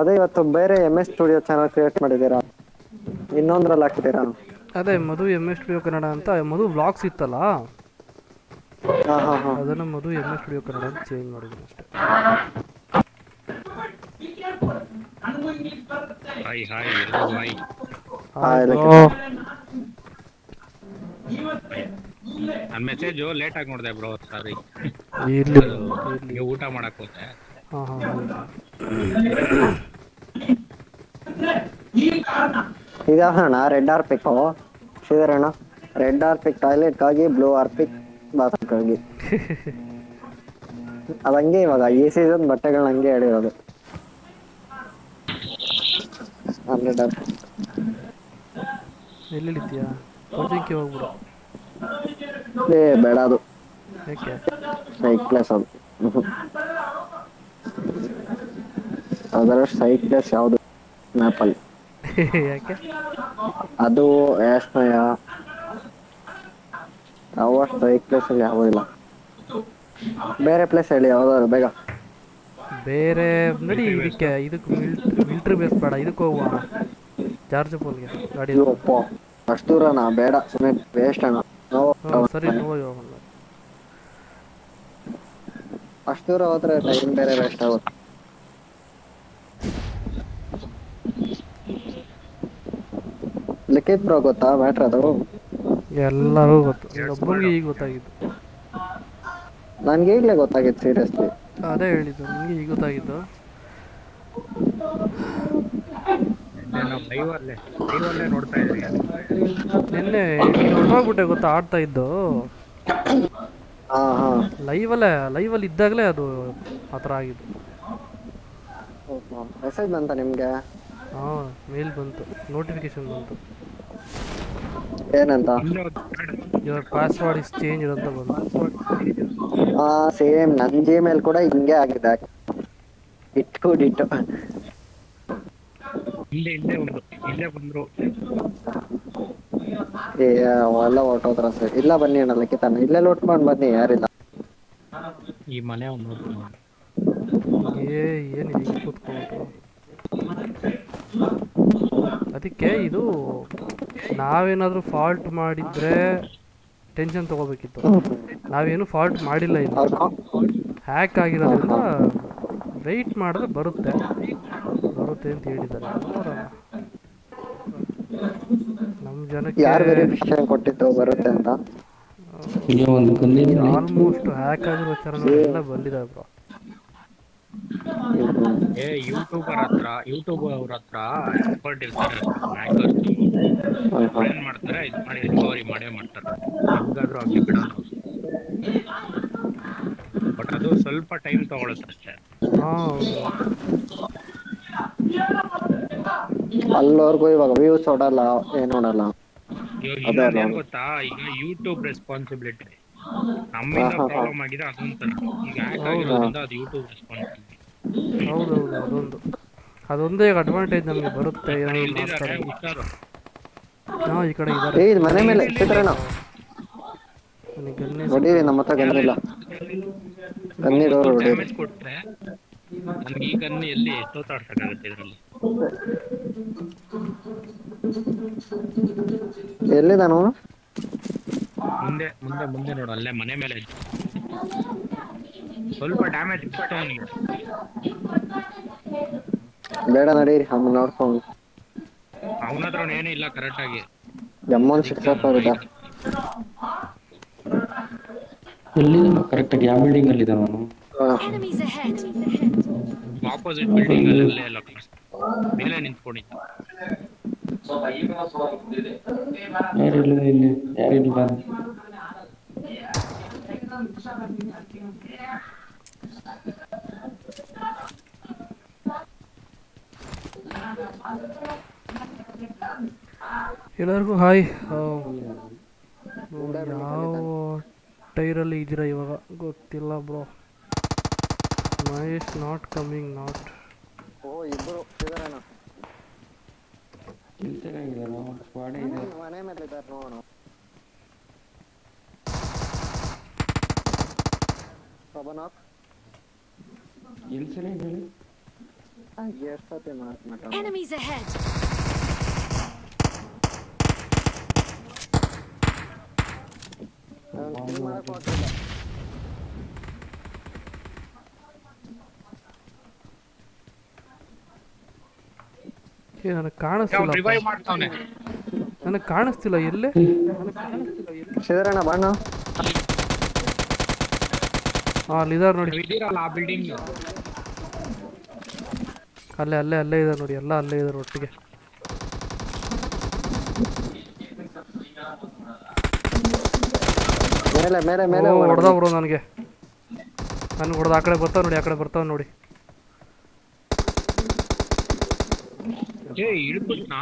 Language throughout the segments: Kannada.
ಅದೇ ಇವತ್ತು ಬೇರೆ M S studio channel create ಮಾಡಿದ್ದೀರಾ? ಇನ್ನೊಂದ್ರಲ್ಲಿ ಹಾಕಿದ್ದೀರಾ? ಅದೇ Madhu M S studio Kannada ಅಂತ ಮಧು ವ್ಲಾಗ್ಸ್ ಇತ್ತಲ್ಲ? ಅದನ್ನ ಹಾ ಹಾ. ಅದನ್ನು Madhu M S studio Kannada ಅಂತ ಚೇಂಜ್ ಮಾಡಿದ್ರು ಅಷ್ಟೇ. ಹಾಯ್ ಹಾಯ್ ಹಾಯ್ ಹಾಯ್ ಆಯ್ತು. ನನ್ನ ಮೆಸೇಜು ಲೇಟ್ ಆಗಿ ನೋಡಿದೆ ಬ್ರೋ ಸಾರಿ ಊಟ ಮಾಡಕ್ ಹೋದೆ? ಹಾಂ ಅಣ್ಣ ಇದಾವಣ ರೆಡ್ ಆರ್ಪಿಕ್ ಶ್ರೀಧರಣ್ಣ ರೆಡ್ ಆರ್ಪಿಕ್ ಟಾಯ್ಲೆಟ್ಗಾಗಿ ಬ್ಲೂ ಆರ್ಪಿಕ್ ಬಾತ್ರೂಮ್ಗಾಗಿ ಅದಂಗೆ ಇವಾಗ ಈ ಸೀಸನ್ ಬಟ್ಟೆಗಳನ್ನ ಹಂಗೆ ಹೇಳಿರೋದು ಹಂಡ್ರೆಡ್ ಆರ್ಪಿಕ್ ಎಲ್ಲಿದ್ದೀಯಾ ಕೋಚಿಂಗ್ಗೆ ಹೋಗ್ಬಿಡು. ಏ ಬೇಡ ಅದು. ಯಾಕೆ? ಸೈಕ್ ಪ್ಲೇಸ್ ಅದು. ಅದರ ಸೈಕ್ ಪ್ಲೇಸ್ ಯಾವುದು? ಮ್ಯಾಪಲ್ಲಿ ಯಾಕೆ? ಅದು ಯಾಸ್ಮಯ ಯಾವ ಅಲ್ಲಿ ಯಾವ ಇಲ್ಲ? ಬೇರೆ ಪ್ಲೇಸ್ ಹೇಳಿ ಯಾವ್ದಾದ್ರು ಬೇಗ. ಬೇರೆ ನೋಡಿ ಇದಕ್ಕೆ ಇದಕ್ಕೆ ಮಿಲ್ಟ್ರಿ ಬೇಸ್ ಬೇಡ ಇದಕ್ಕೆ ಹೋಗೋಣ ಚಾರ್ಜ್ ಪೋಲ್ಗೆ ಗಾಡಿ. ಅಷ್ಟು ದೂರನಾ? ಬೇಡ ಸುಮ್ಮನೆ ವೇಸ್ಟ್ ಅಣ್ಣ. ಸರಿ ನೋ ಹೋಗೋಣ. ಅಷ್ಟು ದೂರ ಹೋದ್ರೆ ಟೈಮ್ ಬೇರೆ ವೇಸ್ಟ್ ಆಗುತ್ತೆ. ಲಿಖಿತ್ ಬ್ರೋ ಗೊತ್ತಾ ಮ್ಯಾಟ್ರ್ ಅದು? ಎಲ್ಲರೂ ಗೊತ್ತು. ಒಬ್ಬರಿಗೆ ಈಗ ಗೊತ್ತಾಗಿದ್ದು. ನನಗೆ ಈಗಲೇ ಗೊತ್ತಾಗಿತ್ತು ಸೀರಿಯಸ್ಲಿ ಅದೇ ಹೇಳಿದ್ದು ನನಗೆ ಈಗ ಗೊತ್ತಾಗಿದ್ದು. ನಿನ್ನೆ ನೋಡ್ಬಿಟ್ಟೆ ಗೊತ್ತಾ ಆಡ್ತಾ ಇದ್ದು. ಲೈವಲ್ಲೇ ಲೈವಲ್ಲಿ ಇದ್ದಾಗಲೇ ಅದು ಆ ಥರ ಆಗಿದ್ದು. ಮೆಸೇಜ್ ಬಂತ ನಿಮಗೆ? ಹಾಂ ಮೇಲ್ ಬಂತು ನೋಟಿಫಿಕೇಶನ್ ಬಂತು. ಏನಂತ? ಯುವರ್ ಪಾಸ್ವರ್ಡ್ ಇಸ್ ಚೇಂಜ್ ಅಂತ ಬಂತು. ಆ ಸೇಮ್ ನನ್ ಜಿಮೇಲ್ ಕೂಡ ಹಿಂಗೆ ಆಗಿದೆ. ಇಟ್ಟು ಇಟ್ಟು ಇಲ್ಲೇ ಇಲ್ಲೇ ಒಂದು ಇಲ್ಲೇ ಬಂದ್ರು. ಏ ಹೊರಟೋದ್ರ ಹೊರ್ಟೋದ್ರ ಸರ್? ಇಲ್ಲ ಬನ್ನಿ ಅಣ್ಣ ಲಿಖಿತಣ್ಣ. ಇಲ್ಲೇ ಲೋಟ್ ಮಾಡಿ ಬನ್ನಿ ಯಾರಿಲ್ಲ. ಈ ಮನೆ ಒಂದು ಏ ಏನು ಕೂತ್ಕೊಂಡ್ಬಿಟ್ಟು ಅದಕ್ಕೆ ಇದು ನಾವೇನಾದ್ರೂ ಫಾಲ್ಟ್ ಮಾಡಿದ್ರೆ ಟೆನ್ಷನ್ ತಗೋಬೇಕಿತ್ತು. ನಾವೇನು ಫಾಲ್ಟ್ ಮಾಡಿಲ್ಲ ಇಲ್ಲ. ಹ್ಯಾಕ್ ಆಗಿರೋದ್ರಿಂದ ವೆಯ್ಟ್ ಮಾಡಿದ್ರೆ ಬರುತ್ತೆ. ಬರುತ್ತೆ ಅಂತ ಹೇಳಿದ್ದಾರೆ. ನಮ್ಮ ಜನಕ್ಕೆ ಯಾರು ವೆರಿಫಿಕೇಶನ್ ಕೊಟ್ಟಿದ್ದು ಬರುತ್ತೆ ಅಂತ. ಇಲ್ಲಿ ಒಂದು ಕಲ್ಲಿದೆ ಆಲ್ಮೋಸ್ಟ್ ಹ್ಯಾಕ್ ಆಗಿರೋ ಚರಣಗಳೆಲ್ಲ ಬಂದಿದೆ ಬ್ರೋ ಏ ಯೂಟ್ಯೂಬರ್ ಹತ್ರ ಯೂಟ್ಯೂಬ್ ಅವ್ರ ಹತ್ರ ಎಕ್ಸ್ಪರ್ಟ್ ಇರ್ತಾರೆ ಹ್ಯಾಕರ್ಸ್ ಏನ್ ಮಾಡ್ತಾರೆ? ಇದು ಮಾಡಿ ರಿಕವರಿ ಮಾಡೇ ಮಾಡ್ತಾರೆ. ಹೆಂಗಾದ್ರೂ ಆಗ್ಲಿ ಬಿಡೋಣ ಬಟ್ ಅದು ಸ್ವಲ್ಪ ಟೈಮ್ ತಗೊಳುತ್ತೆ ಅಷ್ಟೇ. ಹಾಂ ಅಲ್ಲವರೆಗೂ ಇವಾಗ ವ್ಯೂಸ್ ಹೊಡಲ್ಲ ಏನ್ ನೋಡಲ್ಲ. ಇನ್ನೊಂದ್ ಏನ್ ಗೊತ್ತಾ? ಈಗ ಯೂಟ್ಯೂಬ್ ರೆಸ್ಪಾನ್ಸಿಬಿಲಿಟಿ ನಮ್ಮಿಂದ. ಪ್ರಾಬ್ಲಮ್ ಆಗಿದೆ ಅದೊಂಥರ. ಈಗ ಹ್ಯಾಕ್ ಆಗಿರೋದ್ರಿಂದ ಅದು ಯೂಟ್ಯೂಬ್ ರೆಸ್ಪಾನ್ಸಿಬಿಲಿಟಿ ಹೌದೌದು ಅದೊಂದು. ಅದೊಂದೇ ಈಗ ಅಡ್ವಾಂಟೇಜ್ ನಮಗೆ ಬರುತ್ತೆ ಹಾಂ ಈ ಕಡೆ ಏ ಇದ್ದಾರೆ ಇದು ಮನೆ ಮೇಲೆ ಚಿತ್ರಣ ಹೊಡೀರಿ ನಮ್ಮ ಹತ್ರ ಗನ್ನಿಲ್ಲ ಗನ್ನಿಡೋರು ಹೊಡೀರಿ ಡ್ಯಾಮೇಜ್ ಕೊಟ್ರೆ ನನ್ಗೆ ಈ ಗನ್ ಎಲ್ಲಿ ತೋತಾಡ್ಸಕ್ಕಾಗತ್ತೆ ಇದರಲ್ಲಿ? ಎಲ್ಲಿದಾನು? ಮುಂದೆ ಮುಂದೆ ಮುಂದೆ ನೋಡು ಅಲ್ಲೇ ಮನೆ ಮೇಲೆ ಸ್ವಲ್ಪ ಡ್ಯಾಮೇಜ್ ಇತ್ತು ಅವನಿಗೆ. ಬೇಡ ನಡೀರಿ ಅವ್ನು ನೋಡ್ಕೊಂಡು ಅವನ. ಹತ್ರ ಏನೂ ಇಲ್ಲ ಕರೆಕ್ಟ್ ಆಗಿ. ಎಮ್ಮನ್ ಸಿಕ್ಸಕ್ ಎಲ್ಲಿ ಕರೆಕ್ಟ್ ಆಗಿ ಯಾವ ಬಿಲ್ಡಿಂಗ್ ಅಲ್ಲಿ ಇದ್ದಾನ ಅವನು. ಆಪೋಸಿಟ್ ಬಿಲ್ಡಿಂಗ್ ಅಲ್ಲಿ ಅಲ್ಲೇ ಎಲ್ಲ ಮೇಲೆ ನಿಂತ್ಕೊಂಡಿದ್ದ ಯಾರಿಲ್ಲ ಇಲ್ಲಿ ಯಾರಿಲ್ಲ ಎಲ್ಲರಿಗೂ ಹಾಯ್ ಯಾವ ಟೈರಲ್ಲಿ ಇದ್ದೀರಾ ಇವಾಗ ಗೊತ್ತಿಲ್ಲ bro Mahesh not coming not ಓ ಇಬ್ರು ಇದಾರೇನ ಕೆಲ್ಸಕ್ಕಾಗಿದ್ದಾನ ಸ್ಕ್ವಾಡೇ ಇದೆ ಮನೆ ಮೇಲೆ ಇದಾರೆ ನೋಡೋಣ ಎಲ್ಲಿ ಸರಿ ಹೇಳಿ? ಎಷ್ಟೊತ್ತೆ ಮಾತು Enemies ahead! ಏ ನನಗೆ ಕಾಣಿಸ್ತಿಲ್ಲ ರಿವೈವ್ ಮಾಡ್ತಾವನೆ? ನನಗೆ ಕಾಣಿಸ್ತಿಲ್ಲ ಎಲ್ಲೇ? ಸಿದರಣ್ಣ ಬಣ್ಣ ಹಾಂ ಅಲ್ಲಿದ್ದಾರೆ ನೋಡಿ. ನೀವು ಆ ಬಿಲ್ಡಿಂಗ್ ಅಲ್ಲೇ ಅಲ್ಲೇ ಅಲ್ಲೇ ಇದೆ ನೋಡಿ. ಎಲ್ಲ ಅಲ್ಲೇ ಇದ್ದಾರೆ ಒಟ್ಟಿಗೆ. ಮೇಲೆ ಮೇಲೆ ಮೇಲೆ ಹೊಡೆದ ಬ್ರೋ ನನಗೆ. ನನಗೆ ಹೊಡೆದ ಆ ಕಡೆ ಬರ್ತಾವ ನೋಡಿ ಆ ಕಡೆ ಬರ್ತಾವ ನೋಡಿ. ಏ ಇಳ್ಬಿಟ್ನಾ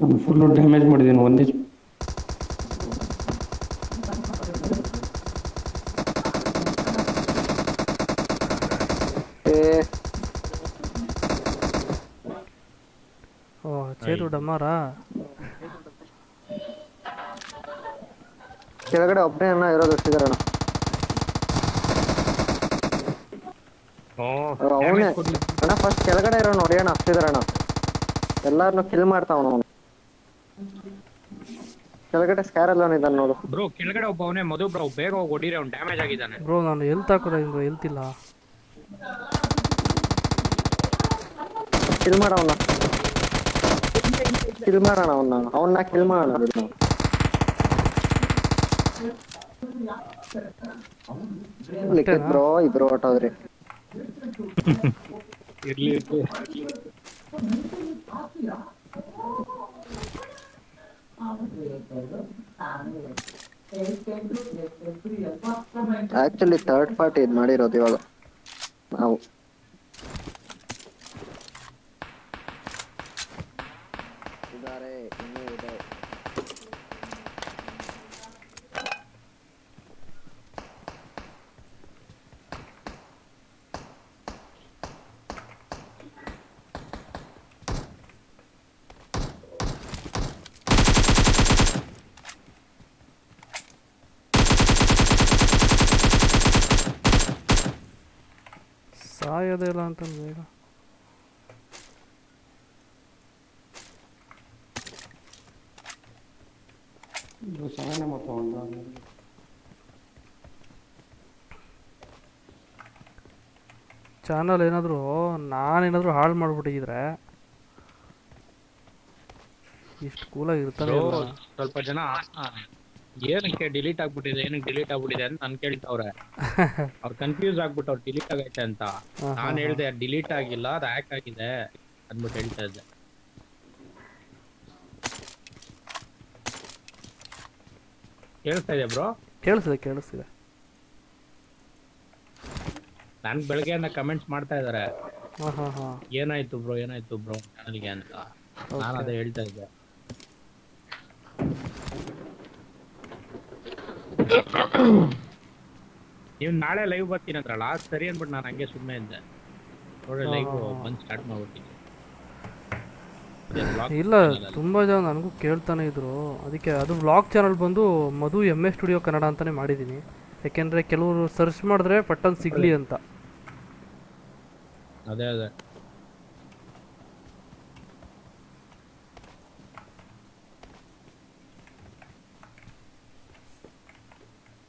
ನಾನು ಫುಲ್ಲು ಡ್ಯಾಮೇಜ್ ಮಾಡಿದ್ದೀನಿ ಒಂದೇ ಏ. ಓ ಚೇತು ಡಮ್ಮಾರಾ? ಕೆಳಗಡೆ ಒಬ್ಬನೇ ಅಣ್ಣ ಇರೋದು ಓ ಅವನೇ. ಅಣ್ಣ ಫಸ್ಟ್ ಕೆಳಗಡೆ ಇರೋ ನೋಡಿ ಅಣ್ಣ ಅಣ್ಣ. ಎಲ್ಲಾರನ್ನು ಕಿಲ್ ಮಾಡ್ತಾವ ಅವನು. ಕೆಳಗಡೆ ಸ್ಕ್ಯಾರ್ ಎಲ್ಲ ಇದ್ದಾನೆ ನೋಡು. ಬ್ರೋ ಕೆಳಗಡೆ ಒಬ್ಬ ಅವನೇ ಮಧು ಬ್ರೋ ಬೇಗ ಹೋಗಿ ಹೊಡಿರಿ ಅವ್ನು ಡ್ಯಾಮೇಜ್ ಆಗಿದ್ದಾನೆ. ಬ್ರೋ ನಾನು ಎಲ್ತ್ ಹಾಕೋದ ಬ್ರೋ ಎಲ್ತಿಲ್ಲ ಕಿಲ್ ಮಾಡೋಣ ಕಿಲ್ ಮಾಡೋಣ ಅವನ್ನ ಅವನ್ನ ಕಿಲ್ ಮಾಡೋಣ. ಲಿಖಿತ್ ಬ್ರೋ ಇಬ್ರು ಹೊಟ್ಟೋದ್ರಿ ಇರ್ಲಿ ಇರ್ಲಿ. ಆಕ್ಚುಲಿ ಥರ್ಡ್ ಪಾರ್ಟಿ ಇದು ಮಾಡಿರೋದು ಇವಾಗ. ನಾವು ಇದಾರೆ ಇನ್ನೂ ಇದೆ ಸಾಯೋದೇ ಇಲ್ಲ ಅಂತ ಬೇಗ ಮತ್ತು ಒಂದು ಚಾನಲ್ ಏನಾದರೂ ನಾನೇನಾದರೂ ಹಾಳು ಮಾಡ್ಬಿಟ್ಟಿದ್ರೆ ಇಷ್ಟು ಕೂಲಾಗಿ ಇರ್ತಾನೆ. ಸ್ವಲ್ಪ ಜನ ಆ, ಏನಕ್ಕೆ ಡಿಲೀಟ್ ಆಗ್ಬಿಟ್ಟಿದೆ ಏನಕ್ಕೆ ಡಿಲೀಟ್ ಆಗ್ಬಿಟ್ಟಿದೆ ಅಂತ ನಾನು ಕೇಳ್ತಾವ್ರೆ. ಅವ್ರು ಕನ್ಫ್ಯೂಸ್ ಆಗ್ಬಿಟ್ಟು ಅವ್ರು ಡಿಲೀಟ್ ಆಗೈತೆ ಅಂತ. ನಾನು ಹೇಳ್ದೆ ಡಿಲೀಟ್ ಆಗಿಲ್ಲ ಅದು ಹ್ಯಾಕ್ ಆಗಿದೆ ಅಂದ್ಬಿಟ್ಟು ಹೇಳ್ತಾ ಇದ್ದೆ. ಕೇಳಿಸ್ತಾ ಇದೆ ಬ್ರೋ? ಕೇಳಿಸ್ತಿದೆ ಕೇಳಿಸ್ತಿದೆ. ನನ್ ಬೆಳಗ್ಗೆಯಿಂದ ಕಮೆಂಟ್ಸ್ ಮಾಡ್ತಾ ಹಾಂ ಏನಾಯ್ತು ಬ್ರೋ ಏನಾಯ್ತು ಬ್ರೋ ಚಾನಲ್ಗೆ ಅಂತ. ನಾನು ಅದೇ ಹೇಳ್ತಾ ಇದ್ದೆ. ನೀವು ನಾಳೆ ಲೈವ್ ಬರ್ತೀನಿ ಅಂದ್ರಲ್ಲ ಸರಿ ಅಂದ್ಬಿಟ್ಟು ನಾನು ಹಂಗೆ ಸುಮ್ಮನೆ ಇದ್ದೆ. ನೋಡಿ ಲೈವ್ ಬಂದು ಸ್ಟಾರ್ಟ್ ಮಾಡ್ಬಿಟ್ಟಿದ್ದೆ ಇಲ್ಲ ತುಂಬಾ ಜನ ನನಗೂ ಕೇಳ್ತಾನೆ ಇದ್ರು. ಅದಕ್ಕೆ ಅದು ವ್ಲಾಗ್ ಚಾನಲ್ ಬಂದು Madhu M A studio Kannada ಅಂತಾನೆ ಮಾಡಿದ್ದೀನಿ ಯಾಕೆಂದ್ರೆ ಕೆಲವರು ಸರ್ಚ್ ಮಾಡಿದ್ರೆ ಪಟ್ಟನ್ ಸಿಗ್ಲಿ ಅಂತ. ಅದೇ ಅದೇ.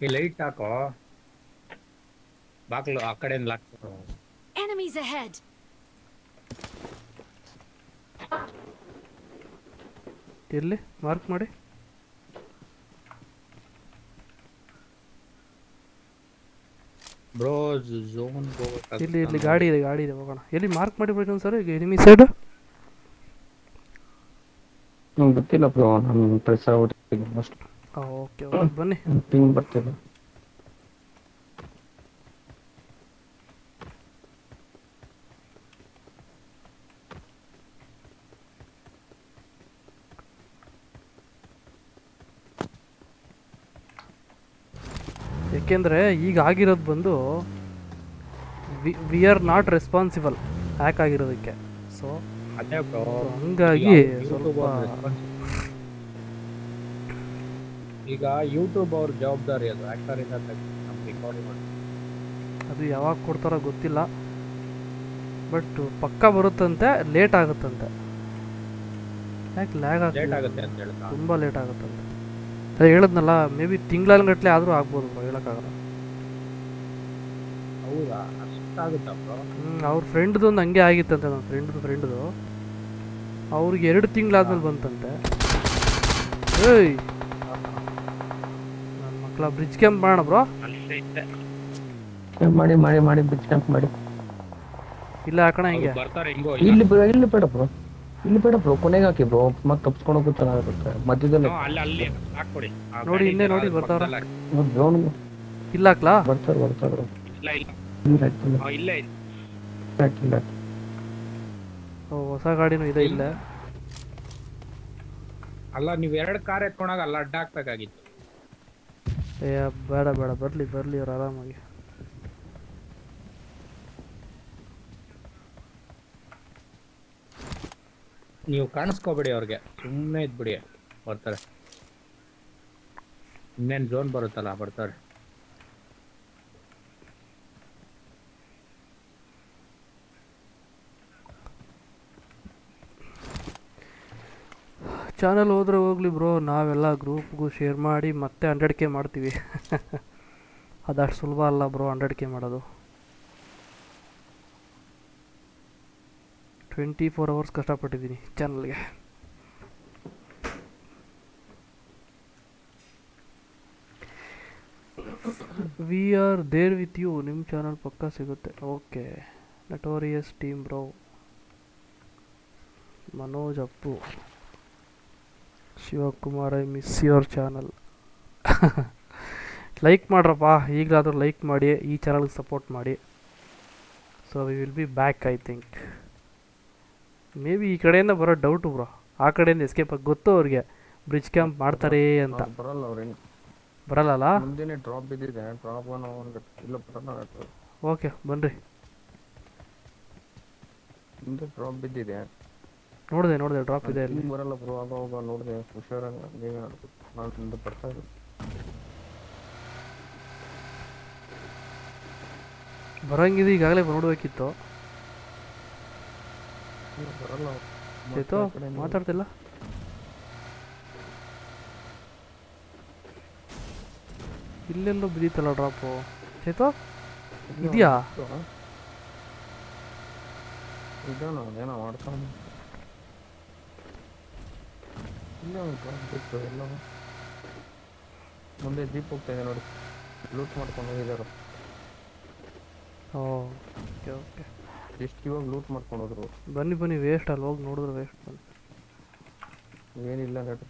ಈ ಲೈಟ್ ಹಾಕೋ. ಬಾಕ್ಲು ಆ ಕಡೆಯಿಂದ ಲಾಕ್ Enemies ahead! ಎಲ್ಲಿ ಮಾರ್ಕ್ ಮಾಡಿ. ಬ್ರೋ ಝೋನ್ ಇಲ್ಲಿ ಇಲ್ಲಿ ಗಾಡಿ ಇದೆ ಗಾಡಿ ಇದೆ ಹೋಗೋಣ. ಎಲ್ಲಿ ಮಾರ್ಕ್ ಮಾಡಿ ಬಿಡಿ ಒಂದು ಸರ್ ಈಗ ಎನಿಮಿ ಸೈಡ್ ನಂಗೆ ಗೊತ್ತಿಲ್ಲ ಬ್ರೋ ನಾನು ಪ್ರೆಸ್ ಆಗ್ಬಿಟ್ಟಿದ್ದೀನಿ ಅಷ್ಟು ಓಕೆ ಓಕೆ ಬನ್ನಿ ಪಿಂಗ್ ಬರ್ತಿದೆ ಏಕೆಂದರೆ ಈಗ ಆಗಿರೋದು ಬಂದು we are not responsible hack ಆಗಿರೋದಕ್ಕೆ. So ಹಂಗಾಗಿ ಸ್ವಲ್ಪ ಈಗ ಯೂಟ್ಯೂಬ್ ಅವ್ರ ಜವಾಬ್ದಾರಿ ಅದು. ಆಕ್ಟರ್ ಇಂದ ತೆಗ್ದು ನಮ್ಗೆ ರಿಕವರಿ ಮಾಡಿ ಅದು ಯಾವಾಗ ಕೊಡ್ತಾರೋ ಗೊತ್ತಿಲ್ಲ. ಬಟ್ ಪಕ್ಕ ಬರುತ್ತಂತೆ ಲೇಟ್ ಆಗುತ್ತಂತೆ. ಯಾಕೆ ಲ್ಯಾಗ್ ಲೇಟ್ ಆಗುತ್ತೆ ಅಂತ ಹೇಳಿ ತುಂಬ ಲೇಟ್ ಆಗುತ್ತಂತೆ. ಅದೇ ಹೇಳಿದ್ನಲ್ಲ ಮೇ ಬಿ ತಿಂಗಳಗಟ್ಟಲೆ ಆದರೂ ಆಗ್ಬೋದು ಬ್ರೋ ಹೇಳೋಕ್ಕಾಗಲ್ಲ. ಹೌದಾ? ಅಷ್ಟಾಗುತ್ತಾ ಬ್ರೋ? ಹ್ಞೂ ಅವ್ರ ಫ್ರೆಂಡ್ದು ಒಂದು ಹಂಗೆ ಆಗಿತ್ತಂತೆ ನನ್ನ ಫ್ರೆಂಡ್ದು ಫ್ರೆಂಡ್ದು ಅವ್ರಿಗೆ ಎರಡು ತಿಂಗಳಾದ್ಮೇಲೆ ಬಂತಂತೆ. ಏಯ್! ಮಕ್ಕಳ ಬ್ರಿಡ್ಜ್ ಕ್ಯಾಂಪ್ ಮಾಡೋಣ ಬ್ರೋ ಮಾಡಿ ಮಾಡಿ ಮಾಡಿ ಬ್ರಿಡ್ಜ್ ಕ್ಯಾಂಪ್ ಮಾಡಿ. ಇಲ್ಲ ಹಾಕೋಣ ಹಿಂಗೆ. ಇಲ್ಲಿ? ಬ್ರೋ ಇಲ್ಲಿ ಬೇಡ ಬ್ರೋ ಇಲ್ಲಿ ಬೇಡ ಬ್ರೋ ಕೊನೆಗೆ ಹಾಕಿ ಬ್ರೋ ಮತ್ತೆ ತಪ್ಪಿಸ್ಕೊಂಡು ಚೆನ್ನಾಗಿರುತ್ತೆ ಮಧ್ಯದಲ್ಲಿ ಅಲ್ಲ ಅಲ್ಲಿ ಹಾಕ್ಕೊಡಿ. ಆ ನೋಡಿ, ಹಿಂದೆ ನೋಡಿ ಬರ್ತಾರ ಬರ್ತಾವ್ರೆ. ಡ್ರೋನ್ ಇಲ್ಲ ಹಾಕ್ಲಾ ಬರ್ತಾರೆ ಬರ್ತಾರೆ ಇಲ್ಲ ಇಲ್ಲ. ಇಲ್ಲ ಇಲ್ಲೇ ಇದೆ. ಹಾಕಿಲ್ಲ ಓ ಹೊಸ ಗಾಡಿನೂ ಇದೆ ಇಲ್ಲ. ಅಲ್ಲ ನೀವ್ ಎರಡು ಕಾರ್ ಎತ್ಕೊಂಡಾಗ ಅಲ್ಲ ಅಡ್ಡ ಹಾಕ್ಬೇಕಾಗಿತ್ತು. ಏ ಬೇಡ ಬೇಡ ಬರಲಿ ಬರಲಿ ಅವ್ರು ಆರಾಮಾಗಿ ನೀವು ಕಾಣಿಸ್ಕೋಬೇಡಿ ಅವ್ರಿಗೆ. ಸುಮ್ಮನೆ ಇದ್ಬಿಡಿ, ಬರ್ತಾರೆ. ಇನ್ನೇನ್ ಝೋನ್ ಬರುತ್ತಲ್ಲ, ಬರ್ತಾರೆ. ಚಾನಲ್ ಹೋದ್ರೆ ಹೋಗ್ಲಿ ಬ್ರೋ ನಾವೆಲ್ಲ ಗ್ರೂಪ್ಗೂ ಶೇರ್ ಮಾಡಿ ಮತ್ತೆ ಹಂಡ್ರೆಡ್ ಕೆ ಮಾಡ್ತೀವಿ. ಅದಷ್ಟು ಸುಲಭ ಅಲ್ಲ ಬ್ರೋ ಹಂಡ್ರೆಡ್ ಕೆ ಮಾಡೋದು. ಟ್ವೆಂಟಿ ಫೋರ್ ಅವರ್ಸ್ ಕಷ್ಟಪಟ್ಟಿದ್ದೀನಿ ಚಾನಲ್ಗೆ we are there with you ನಿಮ್ಮ ಚಾನಲ್ ಪಕ್ಕ ಸಿಗುತ್ತೆ. Okay notorious team bro Manoj Appu. Shivakumar I miss your channel like ಮಾಡ್ರಪ್ಪ ಈಗಲಾದರೂ ಲೈಕ್ ಮಾಡಿ ಈ ಚಾನಲ್ಗೆ ಸಪೋರ್ಟ್ ಮಾಡಿ. So we will be back I think maybe ಈ ಕಡೆಯಿಂದ ಬರೋ ಡೌಟು ಬ್ರೋ ಆ ಕಡೆಯಿಂದ ಎಸ್ಕೇಪ್ ಆಗಿ ಗೊತ್ತು ಅವ್ರಿಗೆ. ಬ್ರಿಡ್ಜ್ ಕ್ಯಾಂಪ್ ಮಾಡ್ತಾರೆ ಅಂತ. ಬರಲ್ಲ ಅವ್ರೇನು ಮುಂದೆನೆ ಡ್ರಾಪ್ ಬಿದ್ದಿದೆ ಪ್ರಾಬ್ಲಮ್ ಇಲ್ಲ ಬರಲ್ಲ ಓಕೆ ಬನ್ನಿರಿ ಮುಂದೆ ಡ್ರಾಪ್ ಬಿದ್ದಿದೆ ನೋಡಿದೆ ನೋಡಿದೆ ಡ್ರಾಪ್ ಇದೆ ಅಲ್ಲಿ. ಇಲ್ಲಿ ಬರಲ್ಲ ಬ್ರೋ ಆಗ ಹೋಗ ನೋಡಿದೆ ಹುಷಾರಾಗಿ ನೀವೇ ಆಡ್ಬೇಕು ನಾನು ತಿಂದು ಬರ್ತಾ ಇದ್ದೆ ಬರಂಗಿದೆ ಈಗಾಗಲೇ ನೋಡಬೇಕಿತ್ತು. ಬರಲ್ಲ. ಚೇತು ಮಾತಾಡ್ತಿಲ್ಲ? ಇಲ್ಲೆಲ್ಲೋ ಬಿದ್ದೀತಲ್ಲ ಡ್ರಾಪು ಚೇತು ಇದೆಯಾ. ಇದಾನ ಅದೇನೋ ಮಾಡ್ತಾನೆ ಇಲ್ಲ ಬಿತ್ತು ಎಲ್ಲ ಮುಂದೆ ಜೀಪ್ ಹೋಗ್ತಾ ಇದೆ ನೋಡಿ. ಲೂಟ್ ಮಾಡ್ಕೊಂಡು ಹೋಗಿದ್ದಾರೆ. Oh okay okay. ಎಷ್ಟು ಇವಾಗ ಲೂಟ್ ಮಾಡ್ಕೊಂಡು ಹೋದ್ರು. ಬನ್ನಿ ಬನ್ನಿ ವೇಸ್ಟ್ ಅಲ್ಲಿ ಹೋಗಿ ನೋಡಿದ್ರೆ ವೇಸ್ಟ್ ಬನ್ನಿ. ಏನಿಲ್ಲ ನೋಡಿ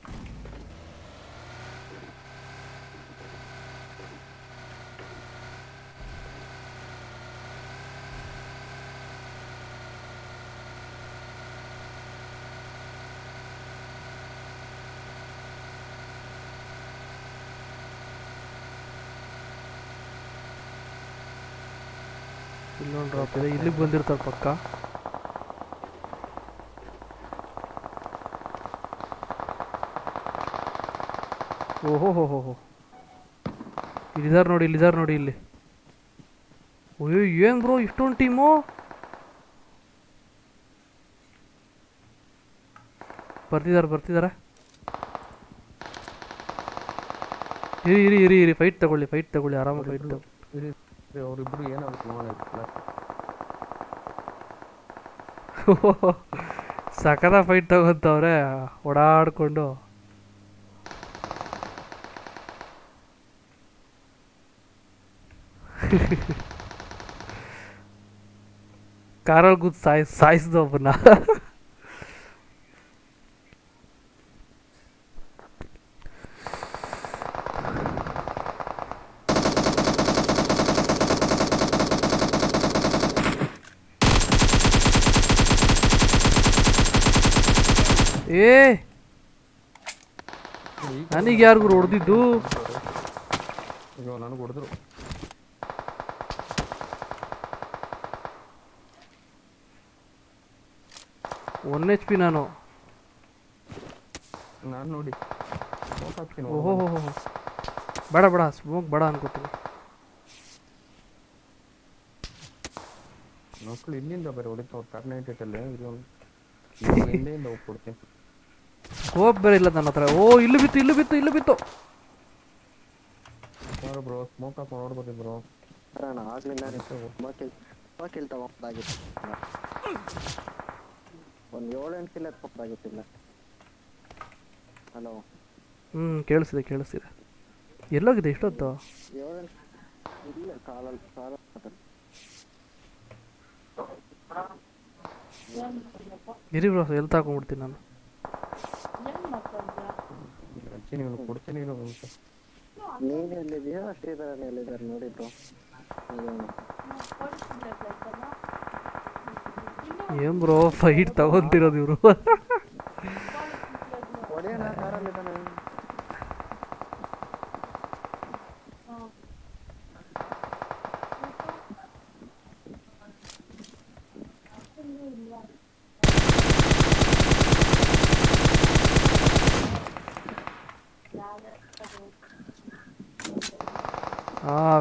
ಇಲ್ಲೊಂದು ಡ್ರಾಪ್ ಇದೆ. ಇಲ್ಲಿಗೆ ಬಂದಿರ್ತಾರೆ ಪಕ್ಕ. ಓಹೋ, ಹೋ ಹೋ ಹೋ. ಇಲ್ಲಿದಾರೆ ನೋಡಿ ಇಲ್ಲಿದಾರೆ ನೋಡಿ, ಇಲ್ಲಿ. ಅಯ್ಯೋ, ಏನು ಬ್ರೋ, ಇಷ್ಟೊಂದು ಟೀಮು? ಬರ್ತಿದ್ದಾರೆ ಬರ್ತಿದ್ದಾರೆ ಇರಿ ಇರಿ ಇರಿ ಇರಿ ಫೈಟ್ ತಗೊಳ್ಳಿ ಫೈಟ್ ತಗೊಳ್ಳಿ, ಆರಾಮಾಗಿ ಫೈಟ್ ತಗೊಳ್ಳಿ. ಅವರಿಬ್ರು ಏನಾಗುತ್ತೆ ಸಕದ ಫೈಟ್ ತಗೊಂತವ್ರೆ ಓಡಾಡ್ಕೊಂಡು. ಕಾರಲ್ಲಿ ಕೂತ್ ಸಾಯ್ ಸಾಯಿಸ್ದು ಒಬ್ಬನ ಏ ನನಗೆ ಯಾರಿಗೂ ಹೊಡೆದಿದ್ದು ಈಗ ನನಗೆ ಹೊಡೆದ್ರು ಒನ್ ಎಚ್ ಪಿ ನಾನು ನಾನು ನೋಡಿ ಸ್ಮೋಕ್ ಹಾಕ್ತೀನಿ ಓಹೋ ಹೋ ಹೋ ಬೇಡ ಬೇಡ ಸ್ಮೋಕ್ ಬೇಡ ಅನ್ಕೋತೀನಿ ಮಕ್ಕಳು ಇಲ್ಲಿಂದ ಬೇರೆ ಹೊಡಿತಾವ್ ಕರ್ನಾಟಕದಲ್ಲಿ ಇಲ್ಲೊಂದು ಹಿಂದೆಯಿಂದ ಹೋಗ್ಬಿಡ್ತೀನಿ ಸ್ಕೋಪ್ ಬೇರೆ ಇಲ್ಲ ನನ್ನ ಹತ್ರ. ಓ ಇಲ್ಲಿ ಬಿತ್ತು ಇಲ್ಲಿ ಬಿತ್ತು ಇಲ್ಲಿ ಬಿತ್ತು. ನೋಡು ಬ್ರೋ ಸ್ಮೋಕ್ ಹಾಕೊಂಡು ನೋಡ್ಬೋದು ಬ್ರೋ ಅಣ್ಣ ಆಗ್ಲಿಲ್ಲ ಬಾಕಿಲ್ ಬಾಕಿಲ್ ತಗೊಂಡಾಗಿತ್ತು ಒಂದು ಏಳೆಂಟು ಕಿಲೋ ಎತ್ಕೊಂಡಾಗಿತ್ತಿಲ್ಲ ಹಲೋ. ಹ್ಞೂ ಕೇಳಿಸಿದೆ ಕೇಳಿಸ್ತಿದೆ. ಎಲ್ಲೋಗಿದೆ ಎಷ್ಟೊತ್ತು? ಏಳೆಂಟು ಇಲ್ಲ ಕಾಲಲ್ಲಿ ಕಾಲ ಇರಿ ಬ್ರೋ ಎಲ್ಲಿ ಹಾಕೊಂಡ್ಬಿಡ್ತೀನಿ ನಾನು. ಅಜ್ಜಿ ಇವನು ಕೊಡ್ತೀನಿ ಇವನು ಅಂತ. ನೀನು ಎಲ್ಲಿದೆಯಾ ಶ್ರೀಧರನ್ ಎಲ್ಲಿದ್ದಾರೆ ನೋಡಿದ್ದು ಏನ್ ಬ್ರೋ ಫೈಟ್ ತಗೊಂತಿರೋದು ಇವರು?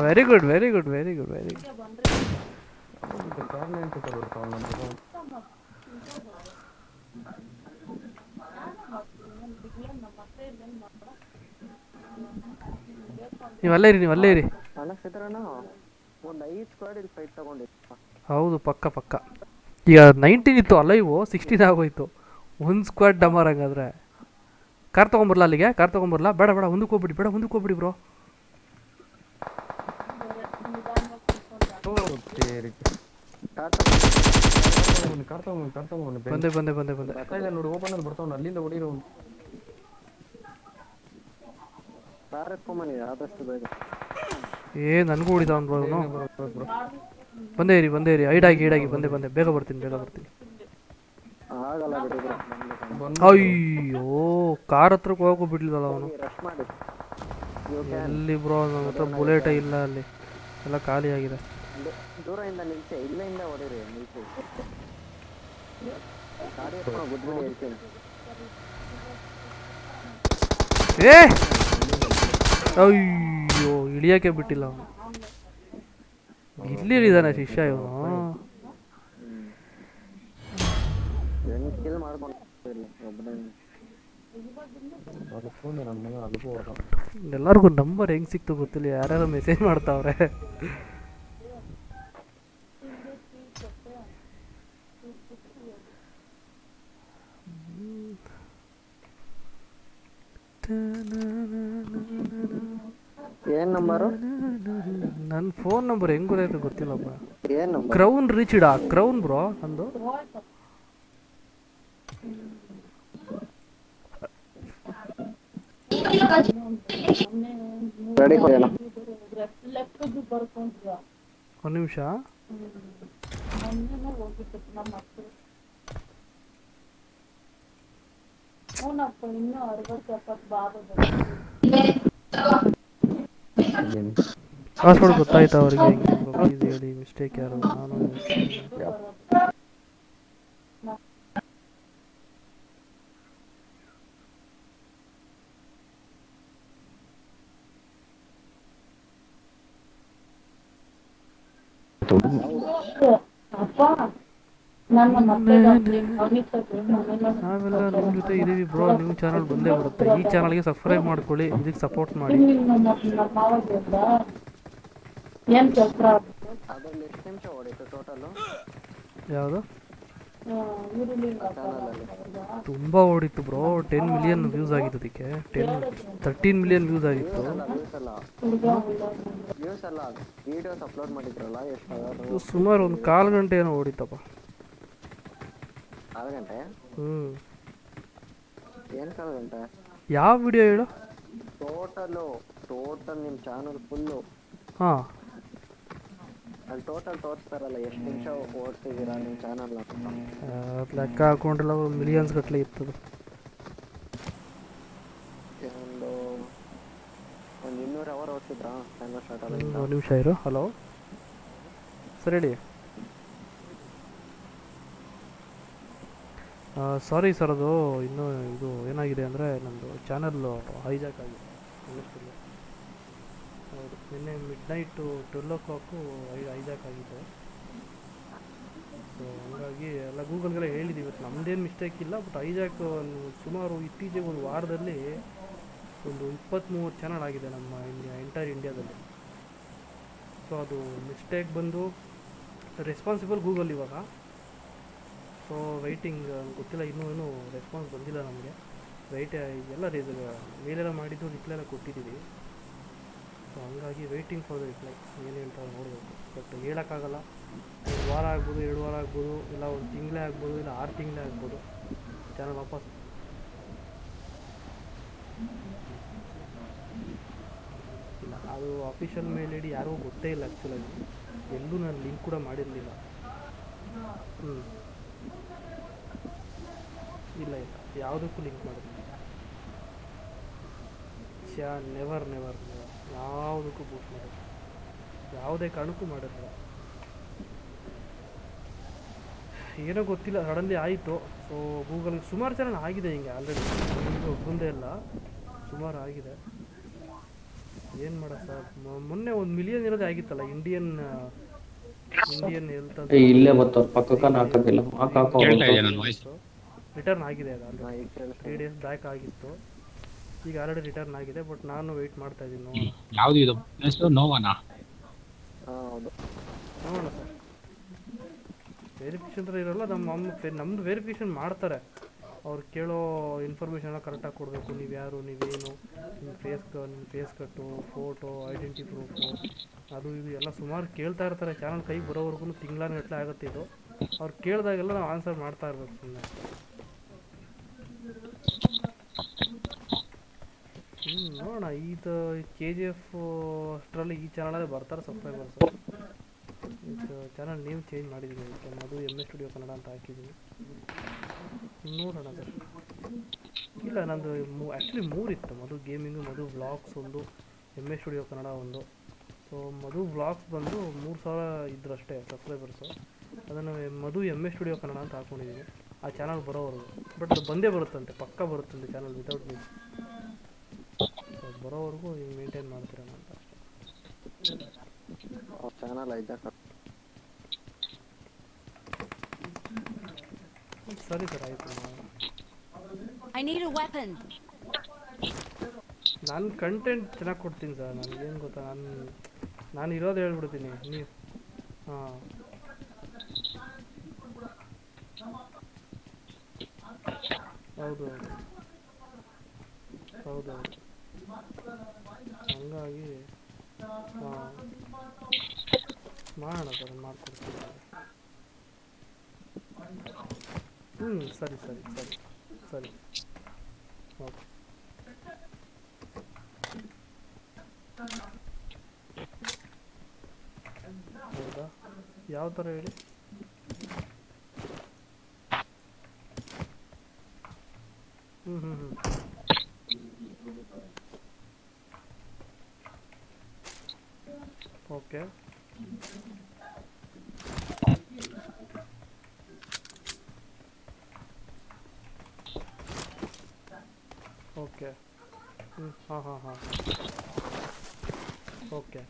Very good very good very good very good ನೀವು ಅಲ್ಲೇ ಇರಿ ನೀವು ಅಲ್ಲೇ ಇರಿ. ಒಂದು ಐದು ಸ್ಕ್ವಾಡ್ ಇಲ್ಲಿ ಫೈಟ್ ಹೌದು, ಪಕ್ಕ ಪಕ್ಕ. ಈಗ ನೈನ್ಟೀನ್ ಇತ್ತು ಅಲೈವು ಸಿಕ್ಸ್ಟೀನ್ ಆಗೋಯ್ತು. ಒಂದು ಸ್ಕ್ವಾಡ್ ಡಮರ್ ಹಂಗಾದ್ರೆ ಕಾರ್ ತೊಗೊಂಬರ್ಲಾ ಅಲ್ಲಿಗೆ? ಕಾರ್ ತೊಗೊಂಬರ್ಲಾ? ಬೇಡ ಬೇಡ ಹೊಂದಕ್ಕೆ ಹೋಗ್ಬಿಡಿ, ಬೇಡ ಮುಂದಕ್ಕೆ ಹೋಗ್ಬಿಡಿ ಬ್ರೋ ತಗೊಂಡು ಬಂದೆ ಬಂದೆ ಬಂದೆ ಬಂದೆ. ನೋಡಿ ಓಪನ್ ಅಲ್ಲಿ ಬರ್ತಾವ ಅಲ್ಲಿಂದ ಹೊಡಿರೋ ಕಾರ್ ಎತ್ಕೊಂಬನಿ ಆದಷ್ಟು ಬೇಗ. ಏ ನನಗೂ ಬ್ರೋ ಅವನು. ಬಂದೇ ಇರಿ ಬಂದೇ ಇರಿ. ಐಡಾಗಿ ಈಡಾಗಿ ಬಂದೆ ಬಂದೆ. ಬೇಗ ಬರ್ತೀನಿ ಬೇಗ ಬರ್ತೀನಿ. ಆಗಲ್ಲ ಬಿಡಿ ಅಯ್ಯೋ ಕಾರ್ ಹತ್ರಕ್ಕೆ ಹೋಗೋ ಬಿಡ್ಲಿಲ್ಲ ಅವನು. ಎಲ್ಲಿ ಬ್ರೋ ನನ್ನ ಹತ್ರ ಬುಲೆಟೇ ಇಲ್ಲ ಅಲ್ಲಿ. ಎಲ್ಲ ಖಾಲಿ ಆಗಿದೆ ದೂರದಿಂದ ನಿಲ್ಸಿ ಇಲ್ಲಿಂದ ಹೊಡೀರಿ ನಿಲ್ಸಿ. ಗಾಡಿ ಎತ್ಕೊಂಡು ಗುದ್ಬಿಡಿ ಹೇಳ್ತೀನಿ ಏ! ಅಯ್ಯೋ ಇಳಿಯಕ್ಕೆ ಬಿಟ್ಟಿಲ್ಲ ಅವನು. ಇಲ್ಲಿದ್ದಾನೆ ಶಿಷ್ಯ ಇವನು. ಹೆಂಗ್ ಕಿಲ್ ಮಾಡ್ಕೊಂಡು ಇಲ್ಲಿ ಎಲ್ಲರಿಗೂ ನಂಬರ್ ಹೆಂಗ್ ಸಿಕ್ತು ಗೊತ್ತಿಲ್ಲ ಯಾರ್ಯಾರು ಮೆಸೇಜ್ ಮಾಡ್ತಾವ್ರೆ. ಏನ್ ನಂಬರು ನನ್ನ ಫೋನ್ ನಂಬರ್ ಹೆಂಗ್ ಗೊತ್ತಾಯ್ತು ಗೊತ್ತಿಲ್ಲಪ್ಪ. ಏನ್ ನಂಬರ್ ಕ್ರೌನ್ ರೀಚ್ ಇಡ ಕ್ರೌನ್ ಬ್ರೋ ನಂದು? ರೆಡಿ ಕೊಡೋಣ ಒಂದು ನಿಮಿಷ. ಪಾಸ್ವರ್ಡ್ ಗೊತ್ತಾಯ್ತಾ ಅವರಿಗೆ? ಹೇಳಿ ಮಿಸ್ಟೇಕ್ ಯಾರು? ನಾನು ನಾವೆಲ್ಲ ನಿಮ್ಮ ಜೊತೆ ಇದೀವಿ ಬ್ರೋ ನೀವು ಚಾನಲ್ ಬಂದೇ ಬರುತ್ತೆ. ಈ ಚಾನಲ್ಗೆ ಸಬ್ಸ್ಕ್ರೈಬ್ ಮಾಡ್ಕೊಳ್ಳಿ ಇದಕ್ಕೆ ಸಪೋರ್ಟ್ ಮಾಡಿ. ಯಾವುದು? ತುಂಬ ಓಡಿತ್ತು ಬ್ರೋ. ಟೆನ್ ಮಿಲಿಯನ್ ವ್ಯೂಸ್ ಆಗಿತ್ತು ಅದಕ್ಕೆ. ಟೆನ್ ತರ್ಟೀನ್ ಮಿಲಿಯನ್ ವ್ಯೂಸ್ ಆಗಿತ್ತು. ಅಲ್ಲ ವ್ಯೂಸ್ ಅಲ್ಲ. ವ್ಯೂಸ್ ವಿಡಿಯೋಸ್ ಅಪ್ಲೋಡ್ ಮಾಡಿದ್ರಲ್ಲ ಎಷ್ಟು ಸುಮಾರು ಒಂದು ಕಾಲು ಗಂಟೆ ಏನೋ ಓಡಿತ್ತಪ್ಪ ಆರು ಗಂಟೆ ಹ್ಞೂ ಏನು ಕಾಲು ಗಂಟೆ ಯಾವ ವಿಡಿಯೋ ಹೇಳು? ಟೋಟಲು ಟೋಟಲ್ ನಿಮ್ಮ ಚಾನಲ್ ಫುಲ್ಲು ಹಾ. ಅಲ್ಲಿ ಟೋಟಲ್ ತೋರಿಸ್ತಾರಲ್ಲ ಎಷ್ಟು ನಿಮಿಷ ಓಡ್ತಿದ್ದೀರಾ ನಿಮ್ಮ ಚಾನಲ್ ಲೆಕ್ಕ ಹಾಕೊಂಡ್ರಲ್ಲ ಮಿಲಿಯನ್ಸ್ ಗಟ್ಟಲೆ ಇರ್ತದೆ. ಒಂದು ಒಂದು ಇನ್ನೂರು ಅವರ್ ಓಡ್ತಿದ್ರಾ? ಚಾನಲ್ ಸ್ಟಾರ್ಟ್ ಆಗೋದ್ರಿಂದ ನಿಮಿಷ ಇರು ಹಲೋ. ಸರಿ ಹೇಳಿ ಸಾರಿ ಸರ್ ಅದು ಇನ್ನೂ ಇದು ಏನಾಗಿದೆ ಅಂದರೆ ನಮ್ಮದು ಚಾನಲ್ಲು ಹೈಜಾಕ್ ಆಗಿದೆ. ಹೌದು, ನಿನ್ನೆ midnight twelve o'clock hijack ಆಗಿದೆ. ಸೊ ಹಂಗಾಗಿ ಎಲ್ಲ ಗೂಗಲ್ಗೆಲ್ಲ ಹೇಳಿದ್ದೀವಿ ಇವತ್ತು ನಮ್ಮದೇನು ಮಿಸ್ಟೇಕ್ ಇಲ್ಲ. ಬಟ್ ಹೈಜಾಕ್ ಸುಮಾರು ಇತ್ತೀಚೆಗೆ ಒಂದು ವಾರದಲ್ಲಿ ಒಂದು ಇಪ್ಪತ್ತ್ಮೂವತ್ತು ಚಾನಲ್ ಆಗಿದೆ ನಮ್ಮ ಇಂಡಿಯಾ ಎಂಟೈರ್ ಇಂಡಿಯಾದಲ್ಲಿ ಸೊ ಅದು ಮಿಸ್ಟೇಕ್ ಬಂದು ರೆಸ್ಪಾನ್ಸಿಬಲ್ ಗೂಗಲ್ ಇವಾಗ. ಸೊ ವೈಟಿಂಗ್ ಗೊತ್ತಿಲ್ಲ, ಇನ್ನೂ ಏನು ರೆಸ್ಪಾನ್ಸ್ ಬಂದಿಲ್ಲ ನಮಗೆ. ವೆಯ್ಟ್ ಎಲ್ಲ ರೀಸ್ ಮೇಲೆಲ್ಲ ಮಾಡಿದ್ದು ರಿಪ್ಲೈ ಎಲ್ಲ ಕೊಟ್ಟಿದ್ದೀವಿ. ಸೊ ಹಂಗಾಗಿ ವೆಯ್ಟಿಂಗ್ ಫಾರ್ ದ ರಿಪ್ಲೈ ಏನು ಹೇಳ್ತಾರೆ ನೋಡಬೇಕು. ಬಟ್ ಹೇಳೋಕ್ಕಾಗಲ್ಲ. ಒಂದು ವಾರ ಆಗ್ಬೋದು, ಎರಡು ವಾರ ಆಗ್ಬೋದು, ಇಲ್ಲ ಒಂದು ತಿಂಗಳೇ ಆಗ್ಬೋದು, ಇಲ್ಲ ಆರು ತಿಂಗಳೇ ಆಗ್ಬೋದು. ಚಾನಲ್ ವಾಪಸ್ ಇಲ್ಲ. ಅದು ಅಫಿಷಿಯಲ್ ಮೇಲ್ ಐ ಡಿ ಯಾರಿಗೂ ಗೊತ್ತೇ ಇಲ್ಲ ಆ್ಯಕ್ಚುಲಾಗಿ ಎಲ್ಲೂ ನಾನು ಲಿಂಕ್ ಕೂಡ ಮಾಡಿರಲಿಲ್ಲ. ಹ್ಞೂ ಇಲ್ಲ ಇಲ್ಲ. ಯಾವುದಕ್ಕೂ ಲಿಂಕ್ ಮಾಡೋದಿಲ್ಲ. ಶ್ಯಾ ನೆವರ್ ನೆವರ್ ನೆವರ್ ಯಾವುದಕ್ಕೂ ಬೂಟ್ ಮಾಡಿಲ್ಲ ಯಾವುದೇ ಕಾರಣಕ್ಕೂ ಮಾಡಿರಲಿಲ್ಲ ಏನೋ ಗೊತ್ತಿಲ್ಲ ಸಡನ್ಲಿ ಆಯಿತು. ಸೊ ಗೂಗಲ್ಗೆ ಸುಮಾರು ಜನ ಆಗಿದೆ ಹಿಂಗೆ ಆಲ್ರೆಡಿ ನಿಮಗೆ ಒಬ್ಬಂದೇ ಇಲ್ಲ. ಸುಮಾರು ಆಗಿದೆ. ಏನು ಮಾಡ ಸರ್? ಮೊನ್ನೆ ಒಂದು ಮಿಲಿಯನ್ ಇರೋದೇ ಆಗಿತ್ತಲ್ಲ ಇಂಡಿಯನ್ ಇಂಡಿಯನ್ ಹೆಲ್ತ್ ಏ, ಇಲ್ಲೇ ಬರ್ತಾವ ಪಕ್ಕಕ್ಕೆ ಹಾಕೋದಿಲ್ಲ. ಹಾಕ ರಿಟರ್ನ್ ಆಗಿದೆ ಅದು ಆಲ್ರೆಡಿ ತ್ರೀ ಡೇಸ್ ಬ್ಯಾಕ್ ಆಗಿತ್ತು. ಈಗ ಆಲ್ರೆಡಿ ರಿಟರ್ನ್ ಆಗಿದೆ ಬಟ್ ನಾನು ವೇಟ್ ಮಾಡ್ತಾ ಇದ್ದೀನಿ ಯಾವುದು ಯಾವ್ದು ಇದು? ಹೆಸರು ನೋವನ? ಹಾ ಹೌದು. ನೋಡೋಣ ಸರ್. ವೆರಿಫಿಕೇಷನ್ ಥರ ಇರೋಲ್ಲ ನಮ್ಮ ಅಮ್ಮ ನಮ್ಮದು ನಮ್ದು ವೆರಿಫಿಕೇಷನ್ ಮಾಡ್ತಾರೆ. ಅವ್ರು ಕೇಳೋ ಇನ್ಫಾರ್ಮೇಷನ್ ಎಲ್ಲ ಕರೆಕ್ಟಾಗಿ ಕೊಡಬೇಕು. ನೀವು ಯಾರು ನೀವೇನು ನಿಮ್ಮ ಫೇಸ್ ನಿಮ್ಮ ಫೇಸ್ ಕಟ್ಟು ಫೋಟೋ ಐಡೆಂಟಿ ಪ್ರೂಫು ಅದು ಇದು ಎಲ್ಲ ಸುಮಾರು ಕೇಳ್ತಾ ಇರ್ತಾರೆ. ಚಾನಲ್ ಕೈ ಬರೋವರೆಗೂ ತಿಂಗಳಾನುಗಟ್ಟಲೆ ಆಗುತ್ತೆ ಇದು. ಅವ್ರು ಕೇಳಿದಾಗೆಲ್ಲ ನಾವು ಆನ್ಸರ್ ಮಾಡ್ತಾ ಇರ್ಬೇಕು ಸುಮ್ಮನೆ ಹ್ಞೂ ನೋಡೋಣ. ಇದು ಕೆ ಜಿ ಎಫ್ ಅಷ್ಟರಲ್ಲಿ ಈ ಚಾನಲಲ್ಲೇ ಬರ್ತಾರೆ ಸಬ್ಸ್ಕ್ರೈಬರ್ಸು ಚಾನಲ್ ನೇಮ್ ಚೇಂಜ್ ಮಾಡಿದ್ದೀನಿ. ಅದಕ್ಕೆ Madhu M S studio Kannada ಅಂತ ಹಾಕಿದ್ದೀನಿ. ನೋಡೋಣ ಸರ್ ಇಲ್ಲ, ನಂದು ಆ್ಯಕ್ಚುಲಿ ಮೂರಿತ್ತು. ಮಧು ಗೇಮಿಂಗು ಮಧು ವ್ಲಾಗ್ಸ್ ಒಂದು ಎಂ ಎಸ್ ಸ್ಟುಡಿಯೋ ಕನ್ನಡ ಒಂದು. ಸೊ ಮಧು ವ್ಲಾಗ್ಸ್ ಬಂದು ಮೂರು ಸಾವಿರ ಇದ್ರಷ್ಟೇ ಸಬ್ಸ್ಕ್ರೈಬರ್ಸು ಅದನ್ನು Madhu M S studio Kannada ಅಂತ ಹಾಕ್ಕೊಂಡಿದ್ದೀನಿ ಆ ಚಾನಲ್ ಬರೋವರೆಗೂ ಬಟ್ ಅದು ಬಂದೇ ಬರುತ್ತಂತೆ ಪಕ್ಕ ಬರುತ್ತಂತೆ ಚಾನಲ್ ವಿತೌಟ್ ಮೀನ್ಸ್ ಬರೋವರೆಗೂ ಹಿಂಗೆ ಮೇಂಟೈನ್ ಮಾಡ್ತಿರೋಣ ಅಂತ ಅಷ್ಟೇ ಅವ್ರ ಚಾನಲ್ ಐಜಾಕ್ ಸರಿ ಸರ್ ಆಯಿತು I need a weapon. ನಾನು ಕಂಟೆಂಟ್ ಚೆನ್ನಾಗಿ ಕೊಡ್ತೀನಿ ಸರ್ ನನಗೇನು ಗೊತ್ತಾ ನಾನು ನಾನು ಇರೋದು ಹೇಳ್ಬಿಡ್ತೀನಿ ನೀವು ಹಾಂ ಹೌದು ಹೌದು ಹಂಗಾಗಿ ಮಾಡೋಣ ಸರ್, ಮಾಡ್ಕೊಡ್ತೀನಿ. ಹ್ಞೂ ಸರಿ ಸರಿ ಸರಿ ಸರಿ. ಓಕೆ. ಹೌದಾ? ಯಾವ ಥರ ಹೇಳಿ? ಹ್ಞೂ ಹ್ಞೂ ಹ್ಞೂ ಓಕೆ ಓಕೆ ಹ್ಞೂ ಹಾಂ ಹಾಂ ಹಾಂ ಓಕೆ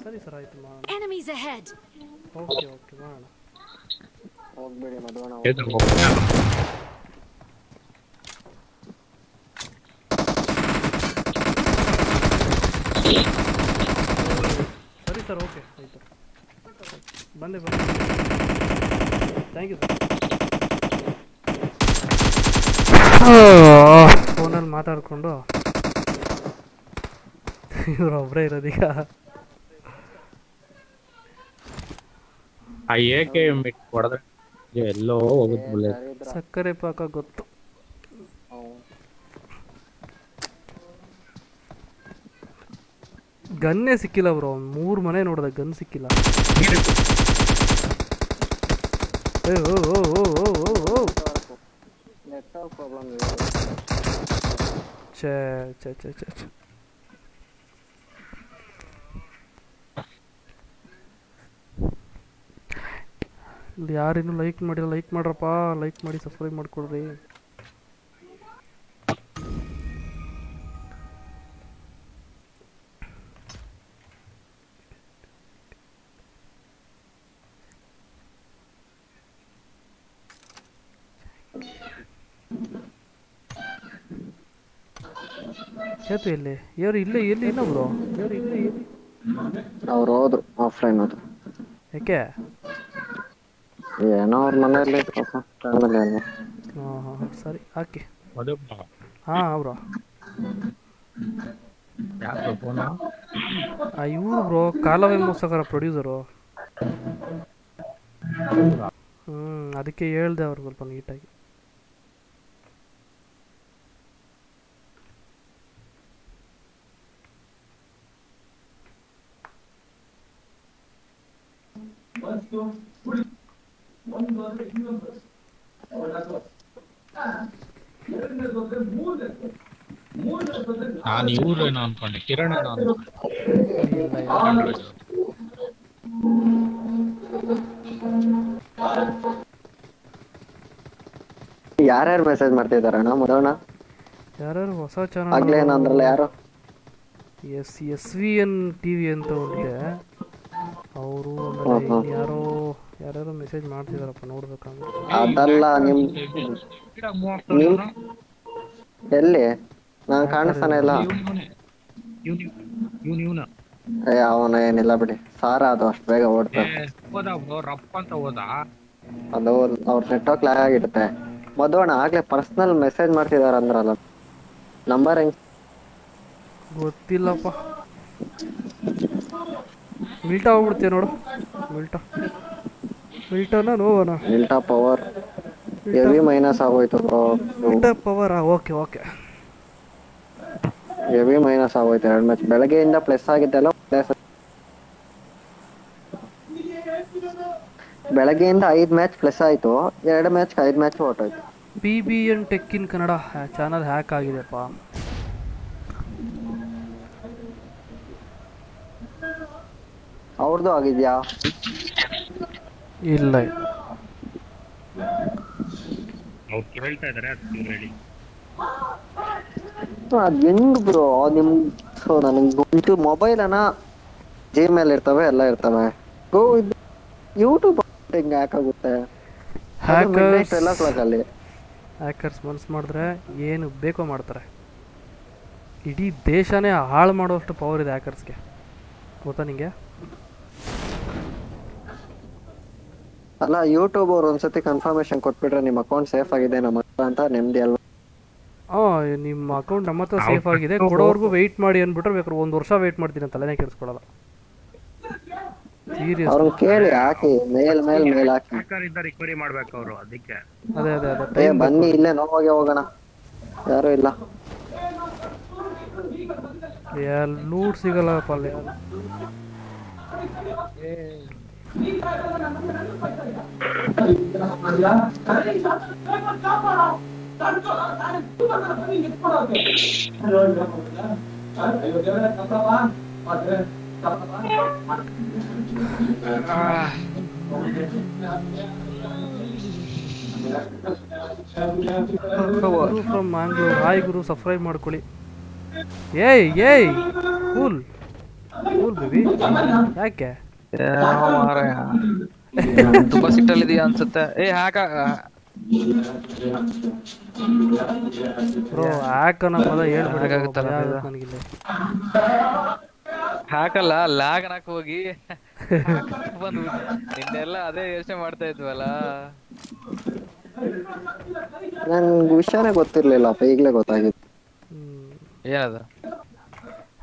ಸರಿ ಸರ್ ಆಯಿತು ಮಾಡೋಣ Enemies ahead. ಓಕೆ ಓಕೆ ಮಾಡೋಣ ಹೋಗ್ಬೇಡಿ ಹೋಗ್ತೀನಿ ಸರಿ ಸರ್ ಓಕೆ ಆಯ್ತು. ಬಂದೆ ಬಂದೆ. ಥ್ಯಾಂಕ್ ಯು ಸರ್ ಫೋನಲ್ಲಿ ಮಾತಾಡಿಕೊಂಡು ಇವ್ರು ಒಬ್ಬರೇ ಇರೋದೀಗ. ಆ ಏಕೆ ಮಿಟ್ ಹೊಡೆದ್ರೆ ಎಲ್ಲೋ ಹೋಗುತ್ತೆ ಬುಲೆಟ್. ಸಕ್ಕರೆ ಪಾಕ ಗೊತ್ತು. ಗನ್ನೇ ಸಿಕ್ಕಿಲ್ಲ ಬ್ರೋ. ಮೂರ್ ಮನೆ ನೋಡ್ದೆ ಗನ್ ಸಿಕ್ಕಿಲ್ಲ. ಚ ಚ ಚ ಓ ಇಲ್ಲಿ ಯಾರಿನ್ನೂ ಲೈಕ್ ಮಾಡಿಲ್ಲ ಲೈಕ್ ಮಾಡ್ರಪ್ಪ ಲೈಕ್ ಮಾಡಿ ಸಬ್ಸ್ಕ್ರೈಬ್ ಮಾಡ್ಕೊಡ್ರಿ. ಸೇತು ಎಲ್ಲಿ? ಇವ್ರು ಇಲ್ಲೇ ಎಲ್ಲಿ ಇಲ್ಲ ಬ್ರೋ ಯಾರು ಇಲ್ಲೇ? ಎಲ್ಲಿ ಅವ್ರು ಹೋದ್ರು ಆಫ್ಲೈನ್ ಹೋದ್ರು. ಯಾಕೆ? ಏನೋ ಅವ್ರ ಮನೆಯಲ್ಲಿ ಫ್ಯಾಮಿಲಿ ಹಾಂ ಹಾಂ ಸರಿ ಹಾಕಿ. ಹಾಂ ಬ್ರೋ ಇವರು ಬ್ರೋ ಕಾಲವೇ ಮೋಸಕರ ಪ್ರೊಡ್ಯೂಸರು. ಹ್ಮ್ ಅದಕ್ಕೆ ಹೇಳ್ದೆ ಅವ್ರು ಸ್ವಲ್ಪ ನೀಟಾಗಿ. ನಾನು ಇವ್ರೇನೋ ಅನ್ಕೊಂಡೆ. ಕಿರಣ್ ಯಾರ್ಯಾರು ಮೆಸೇಜ್ ಮಾಡ್ತಿದಾರಣ್ಣ ಮೊದಲಣ್ಣ ಯಾರ್ಯಾರು ಹೊಸ ಆಗ್ಲೇ ಏನೋ ಅಂದ್ರಲ್ಲ ಯಾರು? S S V N T V ಅಂತ ಒಂದಿದೆ ಅವರು. ಯಾರೋ ಯಾರ್ಯಾರು ಮೆಸೇಜ್ ಮಾಡ್ತಿದಾರಪ್ಪ ನೋಡ್ಬೇಕಂದ್ರೆ ಅದಲ್ಲ ನಿಮ್ ಎಲ್ಲಿ? ನಾನ್ ಕಾಣಿಸ್ತಾನೆ ಇಲ್ಲ. ಅವನ ಏನಿಲ್ಲ ಬಿಡಿ. ಸಾರ ಅದು ಅಷ್ಟು ಬೇಗ ಹೋದ ಅದು ಅವ್ರ ನೆಟ್ವರ್ಕ್ ಲ್ಯಾಗ್ ಆಗಿರುತ್ತೆ. ಮದುವಣ ಆಗ್ಲೇ ಪರ್ಸನಲ್ ಮೆಸೇಜ್ ಮಾಡ್ತಿದಾರ ಅಂದ್ರಲ್ಲ. ನಂಬರ್ ಹೆಂಗ್? ಗೊತ್ತಿಲ್ಲಪ್ಪ. ಮಿಲ್ಟಾ ಹೋಗ್ಬಿಡ್ತೀಯ ನೋಡು. ಮಿಲ್ಟಾ. ಮಿಲ್ಟಾನ ನೋವನ? ಮಿಲ್ಟಾ ಪವರ್ ಎವಿ ಮೈನಸ್ ಆಗೋಯ್ತು ಬ್ರೋ ಮಿಲ್ಟಾ ಪವರಾ ಓಕೆ ಓಕೆ ಹೆವಿ ಮೈನಸ್ ಆಗೋಯ್ತು ಎರಡು ಮ್ಯಾಚ್ ಬೆಳಗ್ಗೆಯಿಂದ ಪ್ಲಸ್ ಆಗಿದ್ದೆಲ್ಲ ಪ್ಲಸ್ ಬೆಳಗ್ಗೆಯಿಂದ ಐದು ಮ್ಯಾಚ್ ಪ್ಲಸ್ ಆಯ್ತು. ಎರಡು ಮ್ಯಾಚ್ ಐದು ಮ್ಯಾಚ್ ಹೊರ್ಟೋಯ್ತು ಆಯ್ತು. B N tech in Kannada channel hack ಆಗಿದೆಪ್ಪ. ಅವ್ರದ್ದು ಆಗಿದ್ಯಾ? ಇಲ್ಲ. ಅವ್ರು ಕೇಳ್ತಾ ಇದಾರೆ ಅದು ಹೇಳಿ. ಅದ್ ಹೆಂಗ್ ಬ್ರೋ? ನಿಮ್ ಸೊ ನನಗೆ ಮೊಬೈಲ್ ಅನ್ನ ಜಿಮೇಲ್ ಇರ್ತವೆ ಎಲ್ಲ ಇರ್ತವೆ. ಗೋ ಯೂಟ್ಯೂಬ್ ಹಿಂಗ್ ಯಾಕಾಗುತ್ತೆ ಹ್ಯಾಕರ್ಸ್ ಎಲ್ಲ ಅಲ್ಲಿ. ಹ್ಯಾಕರ್ಸ್ ಮನ್ಸು ಮಾಡಿದ್ರೆ ಏನು ಬೇಕೋ ಮಾಡ್ತಾರೆ. ಇಡೀ ದೇಶನೇ ಹಾಳು ಮಾಡೋಷ್ಟು ಪವರ್ ಇದೆ ಹ್ಯಾಕರ್ಸ್ಗೆ ಗೊತ್ತಾ ನಿಂಗೆ? ಅಲ್ಲ ಯೂಟ್ಯೂಬ್ ಅವ್ರು ಒಂದ್ಸತಿ ಕನ್ಫರ್ಮೇಶನ್ ಕೊಟ್ಬಿಟ್ರೆ ನಿಮ್ಮ ಅಕೌಂಟ್ ಸೇಫ್ ಆಗಿದೆ ನಮ್ಮ ಅಂತ ನೆಮ್ಮದಿ ಅಲ್ವಾ? ನಿಮ್ಮ ಅಕೌಂಟ್ ನಮ್ಮ ಹತ್ರ ಸೇಫ್ ಆಗಿದೆ. ಕೊಡೋವರೆಗೂ ವೆಯ್ಟ್ ಮಾಡಿ ಅಂದ್ಬಿಟ್ರೆ ಬೇಕಾದ್ರೆ ಒಂದು ವರ್ಷ ವೆಯ್ಟ್ ಮಾಡ್ತೀನಿ ಅಂತ ತಲೆನೇ ಕೆಡಿಸ್ಕೊಳಲ್ಲ ಸೀರಿಯಸ್ ಅವ್ರನ್ನ ಕೇಳಿ ಹಾಕಿ ಮೇಲ್ ಮೇಲ್ ಮೇಲ್ ಹಾಕಿ. ಹ್ಯಾಕರ್ ಇಂದ ರಿಕವರಿ ಮಾಡ್ಬೇಕು ಅವರು ಅದಕ್ಕೆ. ಅದೇ ಅದೇ ಅದೇ. ಬನ್ನಿ ಇಲ್ಲೇ ನೋವಾಗೆ ಹೋಗೋಣ. ಯಾರು ಇಲ್ಲ. ಲೂಟ್ ಸಿಗಲ್ಲಪ್ಪ ಅಲ್ಲಿ ಗುರು ಫ್ರಮ್ ಮ್ಯಾಂಗ್ಳೂರ್ ಹಾಯ್ ಗುರು ಸಬ್ಸ್ಕ್ರೈಬ್ ಮಾಡ್ಕೊಳ್ಳಿ ಏಯ್ ಏಯ್ ಕೂಲ್ ಕೂಲ್ ಬೇಬಿ ಯಾಕೆ? ತುಂಬಾ ಸಿಟ್ಟಲ್ಲಿದೀಯ ಅನ್ಸುತ್ತೆ ಏ ಹಾಕ ಬ್ರೋ ಹ್ಯಾಕ್ ಪದ. ನನಗಿಲ್ಲ ಹಾಕಲ್ಲ ಲ್ಯಾಗ್ ಹಾಕ್ ಹೋಗಿ. ಬಂದು ನಿನ್ನೆಲ್ಲ ಅದೇ ಯೋಚನೆ ಮಾಡ್ತಾ ಇದ್ವಲ್ಲ. ನಂಗೆ ವಿಷಯನೇ ಗೊತ್ತಿರ್ಲಿಲ್ಲಪ್ಪ ಈಗ್ಲೇ ಗೊತ್ತಾಗಿತ್ತು. ಏನದು?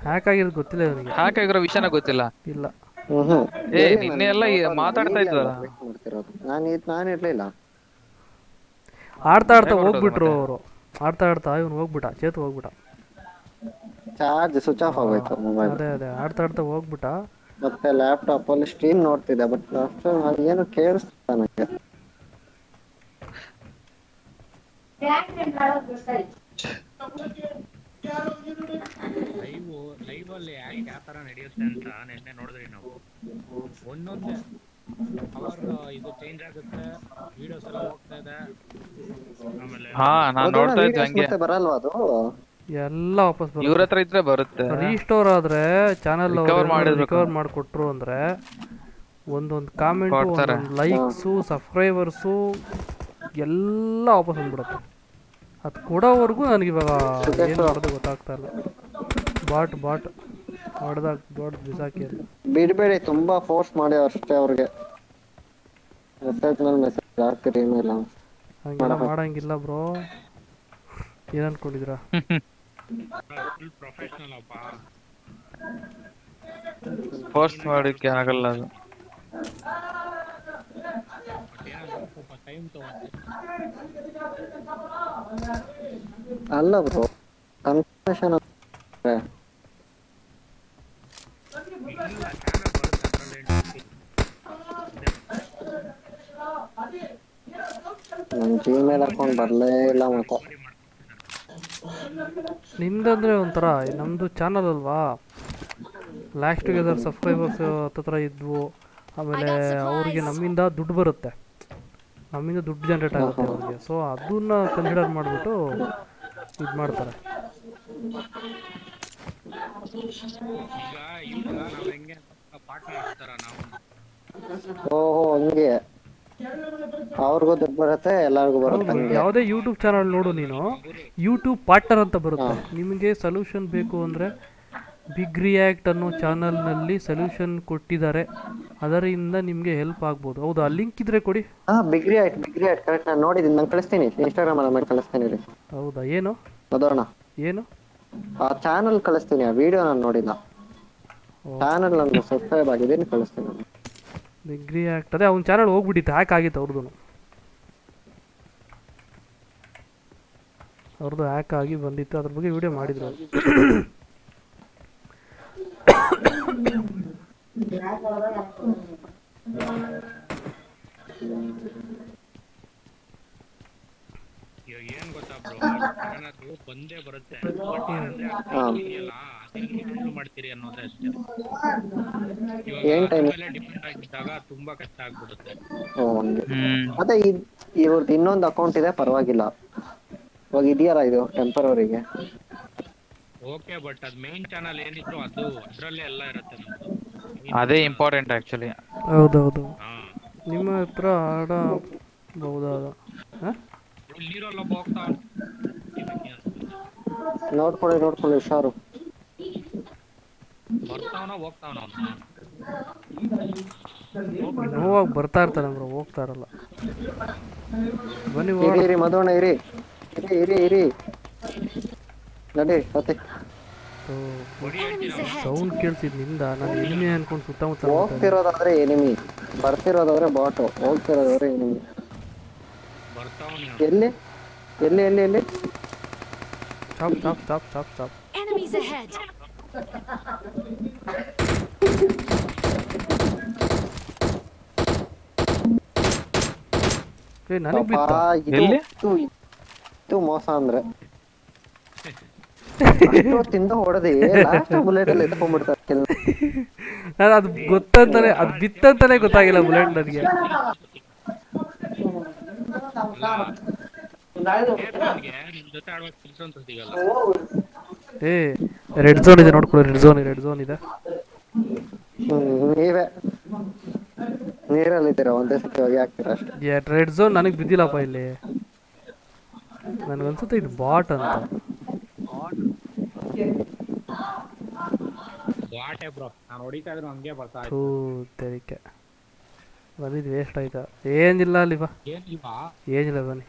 ಹ್ಯಾಕ್ ಆಗಿರೋದು ಗೊತ್ತಿಲ್ಲ ನನಗೆ ಹ್ಯಾಕ್ ಆಗಿರೋ ವಿಷಯನ ಗೊತ್ತಿಲ್ಲ. ಇಲ್ಲ. ಹ್ಮ್ ಹ್ಮ್. ಏ ನಿನ್ನೆ ಎಲ್ಲ ಮಾತಾಡ್ತಾ ಇದ್ವಲ್ಲ. ನಾನು ನಾನು ಇರ್ಲಿಲ್ಲ. ಆಡ್ತಾ ಆಡ್ತಾ ಹೋಗ್ಬಿಟ್ರು? ಅವರು. ಆಡ್ತಾ ಆಡ್ತಾ ಇವನು ಹೋಗ್ಬಿಟ್ಟ ಚೇತು ಹೋಗ್ಬಿಟ್ಟ. ಚಾರ್ಜ್ ಸ್ವಿಚ್ ಆಫ್ ಆಗೋಯ್ತು ಮೊಬೈಲ್ ಅದೇ ಅದೇ ಆಡ್ತಾ ಆಡ್ತಾ ಹೋಗ್ಬಿಟ್ಟ. ಮತ್ತೆ ಲ್ಯಾಪ್ಟಾಪ್ ಅಲ್ಲಿ ಸ್ಟ್ರೀಮ್ ನೋಡ್ತಿದ್ದೆ ಬಟ್ ಅಷ್ಟು ಏನು ಕೇಳಿಸ್ತಾ ನನಗೆ. ಲೈವ್ ಲೈವ್ ಅಲ್ಲಿ ಯಾಕೆ ಯಾವ ತರ ನಡೆಯುತ್ತೆ ಅಂತ ನೆನ್ನೆ ನೋಡಿದ್ರಿ ನಾವು. ಒಂದೊಂದೇ. ಇದು ಚೇಂಜ್ ಆಗುತ್ತೆ ವಿಡಿಯೋಸ್ ಎಲ್ಲ ಹೋಗ್ತಾ ಇದೆ. ಆಮೇಲೆ ಹಾ ನಾನ್ ಹೌದಣ್ಣ, ನೋಡ್ತಾ ಇದ್ದೆ ಹಂಗೆ. ಮತ್ತೆ ಬರಲ್ವಾ ಅದು? ಎಲ್ಲ ವಾಪಸ್ ಇವ್ರ ಬರುತ್ತೆ ಹತ್ರ ಇದ್ರೆ ಬರುತ್ತೆ. ರೀಸ್ಟೋರ್ ಆದ್ರೆ ಚಾನೆಲ್ ರಿಕವರ್ ಮಾಡಿರ್ಬೇಕು. ರಿಕವರ್ ಮಾಡಿಕೊಟ್ರು ಅಂದ್ರೆ ಒಂದೊಂದು ಕಾಮೆಂಟ್ ಒಂದು ಒಂದೊಂದು ಲೈಕ್ಸು ಸಬ್ಸ್ಕ್ರೈಬರ್ಸು ಎಲ್ಲ ವಾಪಸ್ ಬಂದ್ಬಿಡುತ್ತೆ. ಅದು ಕೊಡೋವರೆಗೂ ನನಗೆ ಇವಾಗ ಏನು ಮಾಡೋದು ಗೊತ್ತಾಗ್ತಾ ಇಲ್ಲ. Bot bot. ಹೊಡೆದಾಗ ದೊಡ್ಡ ಬಿಸಾಕಿ ಬಿಡಬೇಡಿ ತುಂಬಾ ಫೋರ್ಸ್ ಮಾಡಿ ಅಷ್ಟೇ ಅವ್ರಿಗೆ. ಮೆಸೇಜ್ ಮೇಲೆ ಮೆಸೇಜ್ ಹಾಕ್ರಿ ಇಮೇಲ್ ಹಂಗೆಲ್ಲ ಮಾಡಂಗಿಲ್ಲ ಬ್ರೋ. ಏನ್ ಅನ್ಕೊಂಡಿದ್ರ ಫೋರ್ಸ್ ಪ್ರೊಫೆಷನಲ್ ಅಪ್ಪ ಪೋಸ್ಟ್ ಮಾಡೋಕ್ಕೆ ಆಗಲ್ಲ ಅದು. ಅಲ್ಲ ಬ್ರೋ ಕನ್ಫರ್ಮೇಶನ್ ಇಲ್ಲ ಚಾನಲ್ ಬರುತ್ತೆ ಅದ್ರಲ್ಲಿ ನನ್ ಜಿಮೇಲ್ ಅಕೌಂಟ್ ಬರ್ಲೇ ಇಲ್ಲ ಮತ್ತೆ ನಿಂದಂದ್ರೆ ಒಂಥರ, ನಮ್ದು ಚಾನಲ್ ಅಲ್ವಾ? ಲ್ಯಾಕ್ಸ್ ಟುಗೆದರ್ ಸಬ್ಸ್ಕ್ರೈಬರ್ಸ್ ಹತ್ರ ಇದ್ವು. ಆಮೇಲೆ ಅವ್ರಿಗೆ ನಮ್ಮಿಂದ ದುಡ್ಡು ಬರುತ್ತೆ. ನಮ್ಮಿಂದ ದುಡ್ಡು ಜನ್ರೇಟ್ ಆಗುತ್ತೆ ಅವ್ರಿಗೆ. ಸೊ ಅದನ್ನ ಕನ್ಸಿಡರ್ ಮಾಡಿಬಿಟ್ಟು ಇದು ಮಾಡ್ತಾರೆ ಓಹೋ ಹಂಗೆ. ಅವ್ರಿಗೂ ದುಡ್ಡು ಬರುತ್ತೆ ಎಲ್ಲರಿಗೂ ಬರುತ್ತೆ ಯಾವುದೇ ಯೂಟ್ಯೂಬ್ ಚಾನಲ್ ನೋಡು ನೀನು. ಯೂಟ್ಯೂಬ್ ಪಾರ್ಟ್ನರ್ ಅಂತ ಬರುತ್ತೆ. ನಿಮಗೆ ಸೊಲ್ಯೂಷನ್ ಬೇಕು ಅಂದರೆ ಬಿಗ್ ರಿಯಾಕ್ಟ್ ಅನ್ನೋ ಚಾನಲ್ನಲ್ಲಿ ಸೊಲ್ಯೂಷನ್ ಕೊಟ್ಟಿದ್ದಾರೆ. ಅದರಿಂದ ನಿಮಗೆ ಹೆಲ್ಪ್ ಆಗ್ಬೋದು. ಹೌದು? ಆ ಲಿಂಕ್ ಇದ್ರೆ ಕೊಡಿ. ಹಾಂ big react big react correct ನಾನು ನೋಡಿದ್ದೀನಿ ನಾನು ಕಳಿಸ್ತೀನಿ. ಇನ್ಸ್ಟಾಗ್ರಾಮ್ ಅಲ್ಲಿ ಮಾಡಿ ಕಳಿಸ್ತೀನಿ ರೀ ಹೌದಾ? ಏನು? ಅದೋಣ ಏನು? ಆ ಚಾನಲ್ ಕಳಿಸ್ತೀನಿ ಆ ವಿಡಿಯೋ ನಾನು ನೋಡಿಲ್ಲ ಚಾನೆಲ್ ಚಾನಲ್ ನನಗೆ ಸಬ್ಸ್ಕ್ರೈಬ್ ಆಗಿದೆ ಕಳಿಸ್ತೀನಿ ನಾನು ಆಗ್ತದೆ ರಿಯಾಕ್ಟ್ ಅದೇ ಅವ್ನ ಚಾನಲ್ ಹೋಗ್ಬಿಟ್ಟಿತ್ತು ಹ್ಯಾಕ್ ಆಗಿತ್ತು ಅವ್ರದ್ದು ಅವ್ರದ್ದು ಹ್ಯಾಕ್ ಆಗಿ ಬಂದಿತ್ತು ಅದ್ರ ಬಗ್ಗೆ ವಿಡಿಯೋ ಮಾಡಿದ್ರು ಏನ್ ಗೊತ್ತಾ ಬ್ರೋ ಏನಾದ್ರು ಬಂದೇ ಬರುತ್ತೆ. ಬಟ್ ಏನಂದ್ರೆ ಹ್ಯಾಂಡಲ್ ಮಾಡ್ತೀರಿ ಅನ್ನೋದೇ ಅಷ್ಟೇ. ಏನ್ ಇವಾಗ ಡಿಪೆಂಡ್ ಆಗಿದ್ದಾಗ ತುಂಬಾ ಕಷ್ಟ ಆಗ್ಬಿಡುತ್ತೆ. ಅದೇ ಇವ್ರದ್ದು ಇನ್ನೊಂದು ಅಕೌಂಟ್ ಇದೆ ಪರವಾಗಿಲ್ಲ. ಇವಾಗ ಇದೆಯಲ್ಲ ಇದು ಟೆಂಪರರಿಗೆ ಓಕೆ ಬಟ್ ಅದು ಮೇನ್ ಚಾನಲ್ ಏನಿತ್ತು ಅದು ಅದರಲ್ಲೇ ಎಲ್ಲ ಇರುತ್ತೆ ನಮ್ದು. ಅದೇ ಇಂಪಾರ್ಟೆಂಟ್ ಆಕ್ಚುಲಿ ಹೌದೌದು. ಹಾ. ನಿಮ್ಮ ಹತ್ರ ಆಡಬಹುದಾದ ಹಾಂ? ಇಲ್ಲಿರೋಲ್ಲ ಹೋಗ್ತಾ ನೋಡ್ಕೊಳ್ಳಿ ನೋಡ್ಕೊಳ್ಳಿ ಹುಷಾರು. ಬರ್ತಾವನ ಹೋಗ್ತಾವನ ನೋವಾಗಿ ಬರ್ತಾ ಇರ್ತಾನೆ ಬ್ರೋ ಹೋಗ್ತಾ ಇರಲ್ಲ. ಬನ್ನಿ ಇರಿ ಇರಿ ಮಧುವಣ್ಣ ಇರಿ. ಇರಿ ಇರಿ ಇರಿ. ನಡಿ ಮತ್ತೆ. ಸೌಂಡ್ ಕೇಳ್ತಿದ್ನಿಂದ? ನಾನು ಎನಿಮಿ ಅನ್ಕೊಂಡು ಸುತ್ತಮುತ್ತ. ಹೋಗ್ತಿರೋದಾದ್ರೆ ಎನಿಮಿ ಬರ್ತಿರೋದಾದ್ರೆ ಬಾಟು ಹೋಗ್ತಿರೋದಾದ್ರೆ ಎನಿಮಿ ಎಲ್ಲಿ? ಎಲ್ಲಿ ಎಲ್ಲಿ ಎಲ್ಲಿ? Stop stop stop stop stop Enemies ahead. ಏ ನನಗೆ ಬಿತ್ತ? ಎಲ್ಲಿ? ಇದು ಮೋಸ ಅಂದ್ರೆ. ತಿಂದ ಹೊಡೆದಿ ಲಾಸ್ಟ್ ಬುಲೆಟ್ ಅಲ್ಲಿ ಎತ್ಕೊಂಡ್ಬಿಡ್ತಾರೆ. ನಾನು ಅದು ಗೊತ್ತಂತಾನೆ ಅದು ಬಿತ್ತಂತಾನೆ ಗೊತ್ತಾಗಿಲ್ಲ ಬುಲೆಟ್ ನನಗೆ ನನಗೆ ನಿಮ್ ಜೊತೆ ಆಡುವಾಗ ಕೆಲಸ ಅಂತ ಸಿಗಲ್ಲ ಏ ರೆಡ್ ಝೋನ್ ಇದೆ ನೋಡ್ಕೊಳ್ಳಿ ರೆಡ್ ಝೋನ್ ರೆಡ್ ಝೋನ್ ಇದೆ. ನೀರಲ್ಲಿ ನೀವೇ. ನೀರಲ್ಲಿದ್ದೀರಾ ಒಂದೇ ಸತಿ ಹೋಗಿ ಹಾಕ್ತೀರಾ ಅಷ್ಟೇ? ರೆಡ್ ಝೋನ್ ನನಗೆ ಬಿದ್ದಿಲ್ಲಪ್ಪ ಇಲ್ಲಿ. ನನಗನ್ಸುತ್ತೆ ಇದು ಬಾಟ್ ಅಂತ. ಬಾಟೆ ಬ್ರೋ ನಾನು ಹೊಡಿತಾ ಇದ್ರು ಹಂಗೆ ಬರ್ತಾ ಹೂ ತೆರಿಕೆ. ಬಂದಿದ್ದು ವೇಸ್ಟ್ ಆಯ್ತಾ? ಏನಿಲ್ಲ ಅಲ್ಲಿ ಬಾ. ಏನಿಲ್ಲ ಬನ್ನಿ.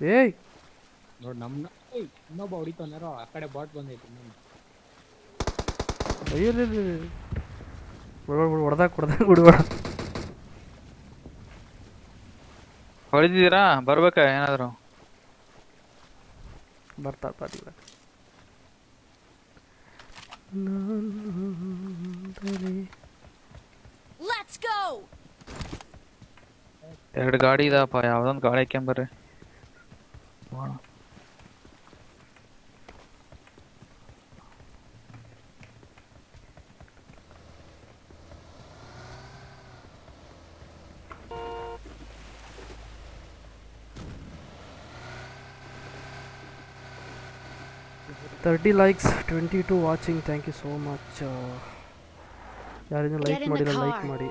ಏಯ್! ನೋಡಿ ನಮ್ಮ ಏಯ್, ಇನ್ನೊಬ್ಬ ಹೊಡಿತಾನಾರೋ ಆ ಕಡೆ ಬಾಟ್ ಬಂದೈತಿ ಅಯ್ಯೋ ಹೊಡೆದಾಗ ಹೊಡೆದಾಗ ಬಿಡ್ಬೇಡ ಹೊಡಿದಿದ್ದೀರಾ? ಬರ್ಬೇಕಾ ಏನಾದ್ರು? ಬರ್ತಾ ಬರ್ಲಿ Let's go. ಎರಡು ಗಾಡಿ ಇದಾಪ ಯಾವ್ದೊಂದು ಗಾಡಿ ಹಾಕ್ಯಂಬರ್ರಿ ನೋಡೋಣ thirty likes twenty two watching thank you so much ಯಾರಿಗೂ ಲೈಕ್ ಮಾಡಿದ್ರೆ ಮಾಡಿಲ್ಲ ಲೈಕ್ ಮಾಡಿ.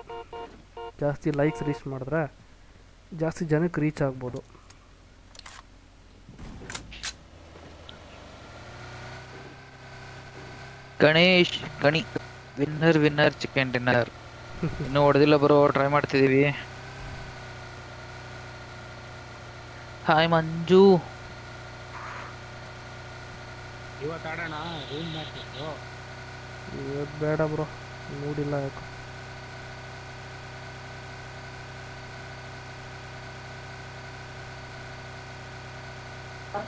ಜಾಸ್ತಿ ಲೈಕ್ಸ್ ರೀಚ್ ಮಾಡಿದ್ರೆ ಜಾಸ್ತಿ ಜನಕ್ಕೆ ರೀಚ್ ಆಗ್ಬೋದು. ಗಣೇಶ್ ಗಣಿ ವಿನ್ನರ್ ವಿನ್ನರ್ ಚಿಕನ್ ಡಿನ್ನರ್ ಇನ್ನೂ ಹೊಡೆದಿಲ್ಲ ಬರೋ ಟ್ರೈ ಮಾಡ್ತಿದ್ದೀವಿ. ಹಾಯ್ ಮಂಜು. ಇವತ್ತು ಆಡೋಣ ರೂಮ್ ಮ್ಯಾಚ್ ಇವತ್ತು ಬೇಡ ಬ್ರೋ ಮೂಡಿಲ್ಲ ಯಾಕೆ.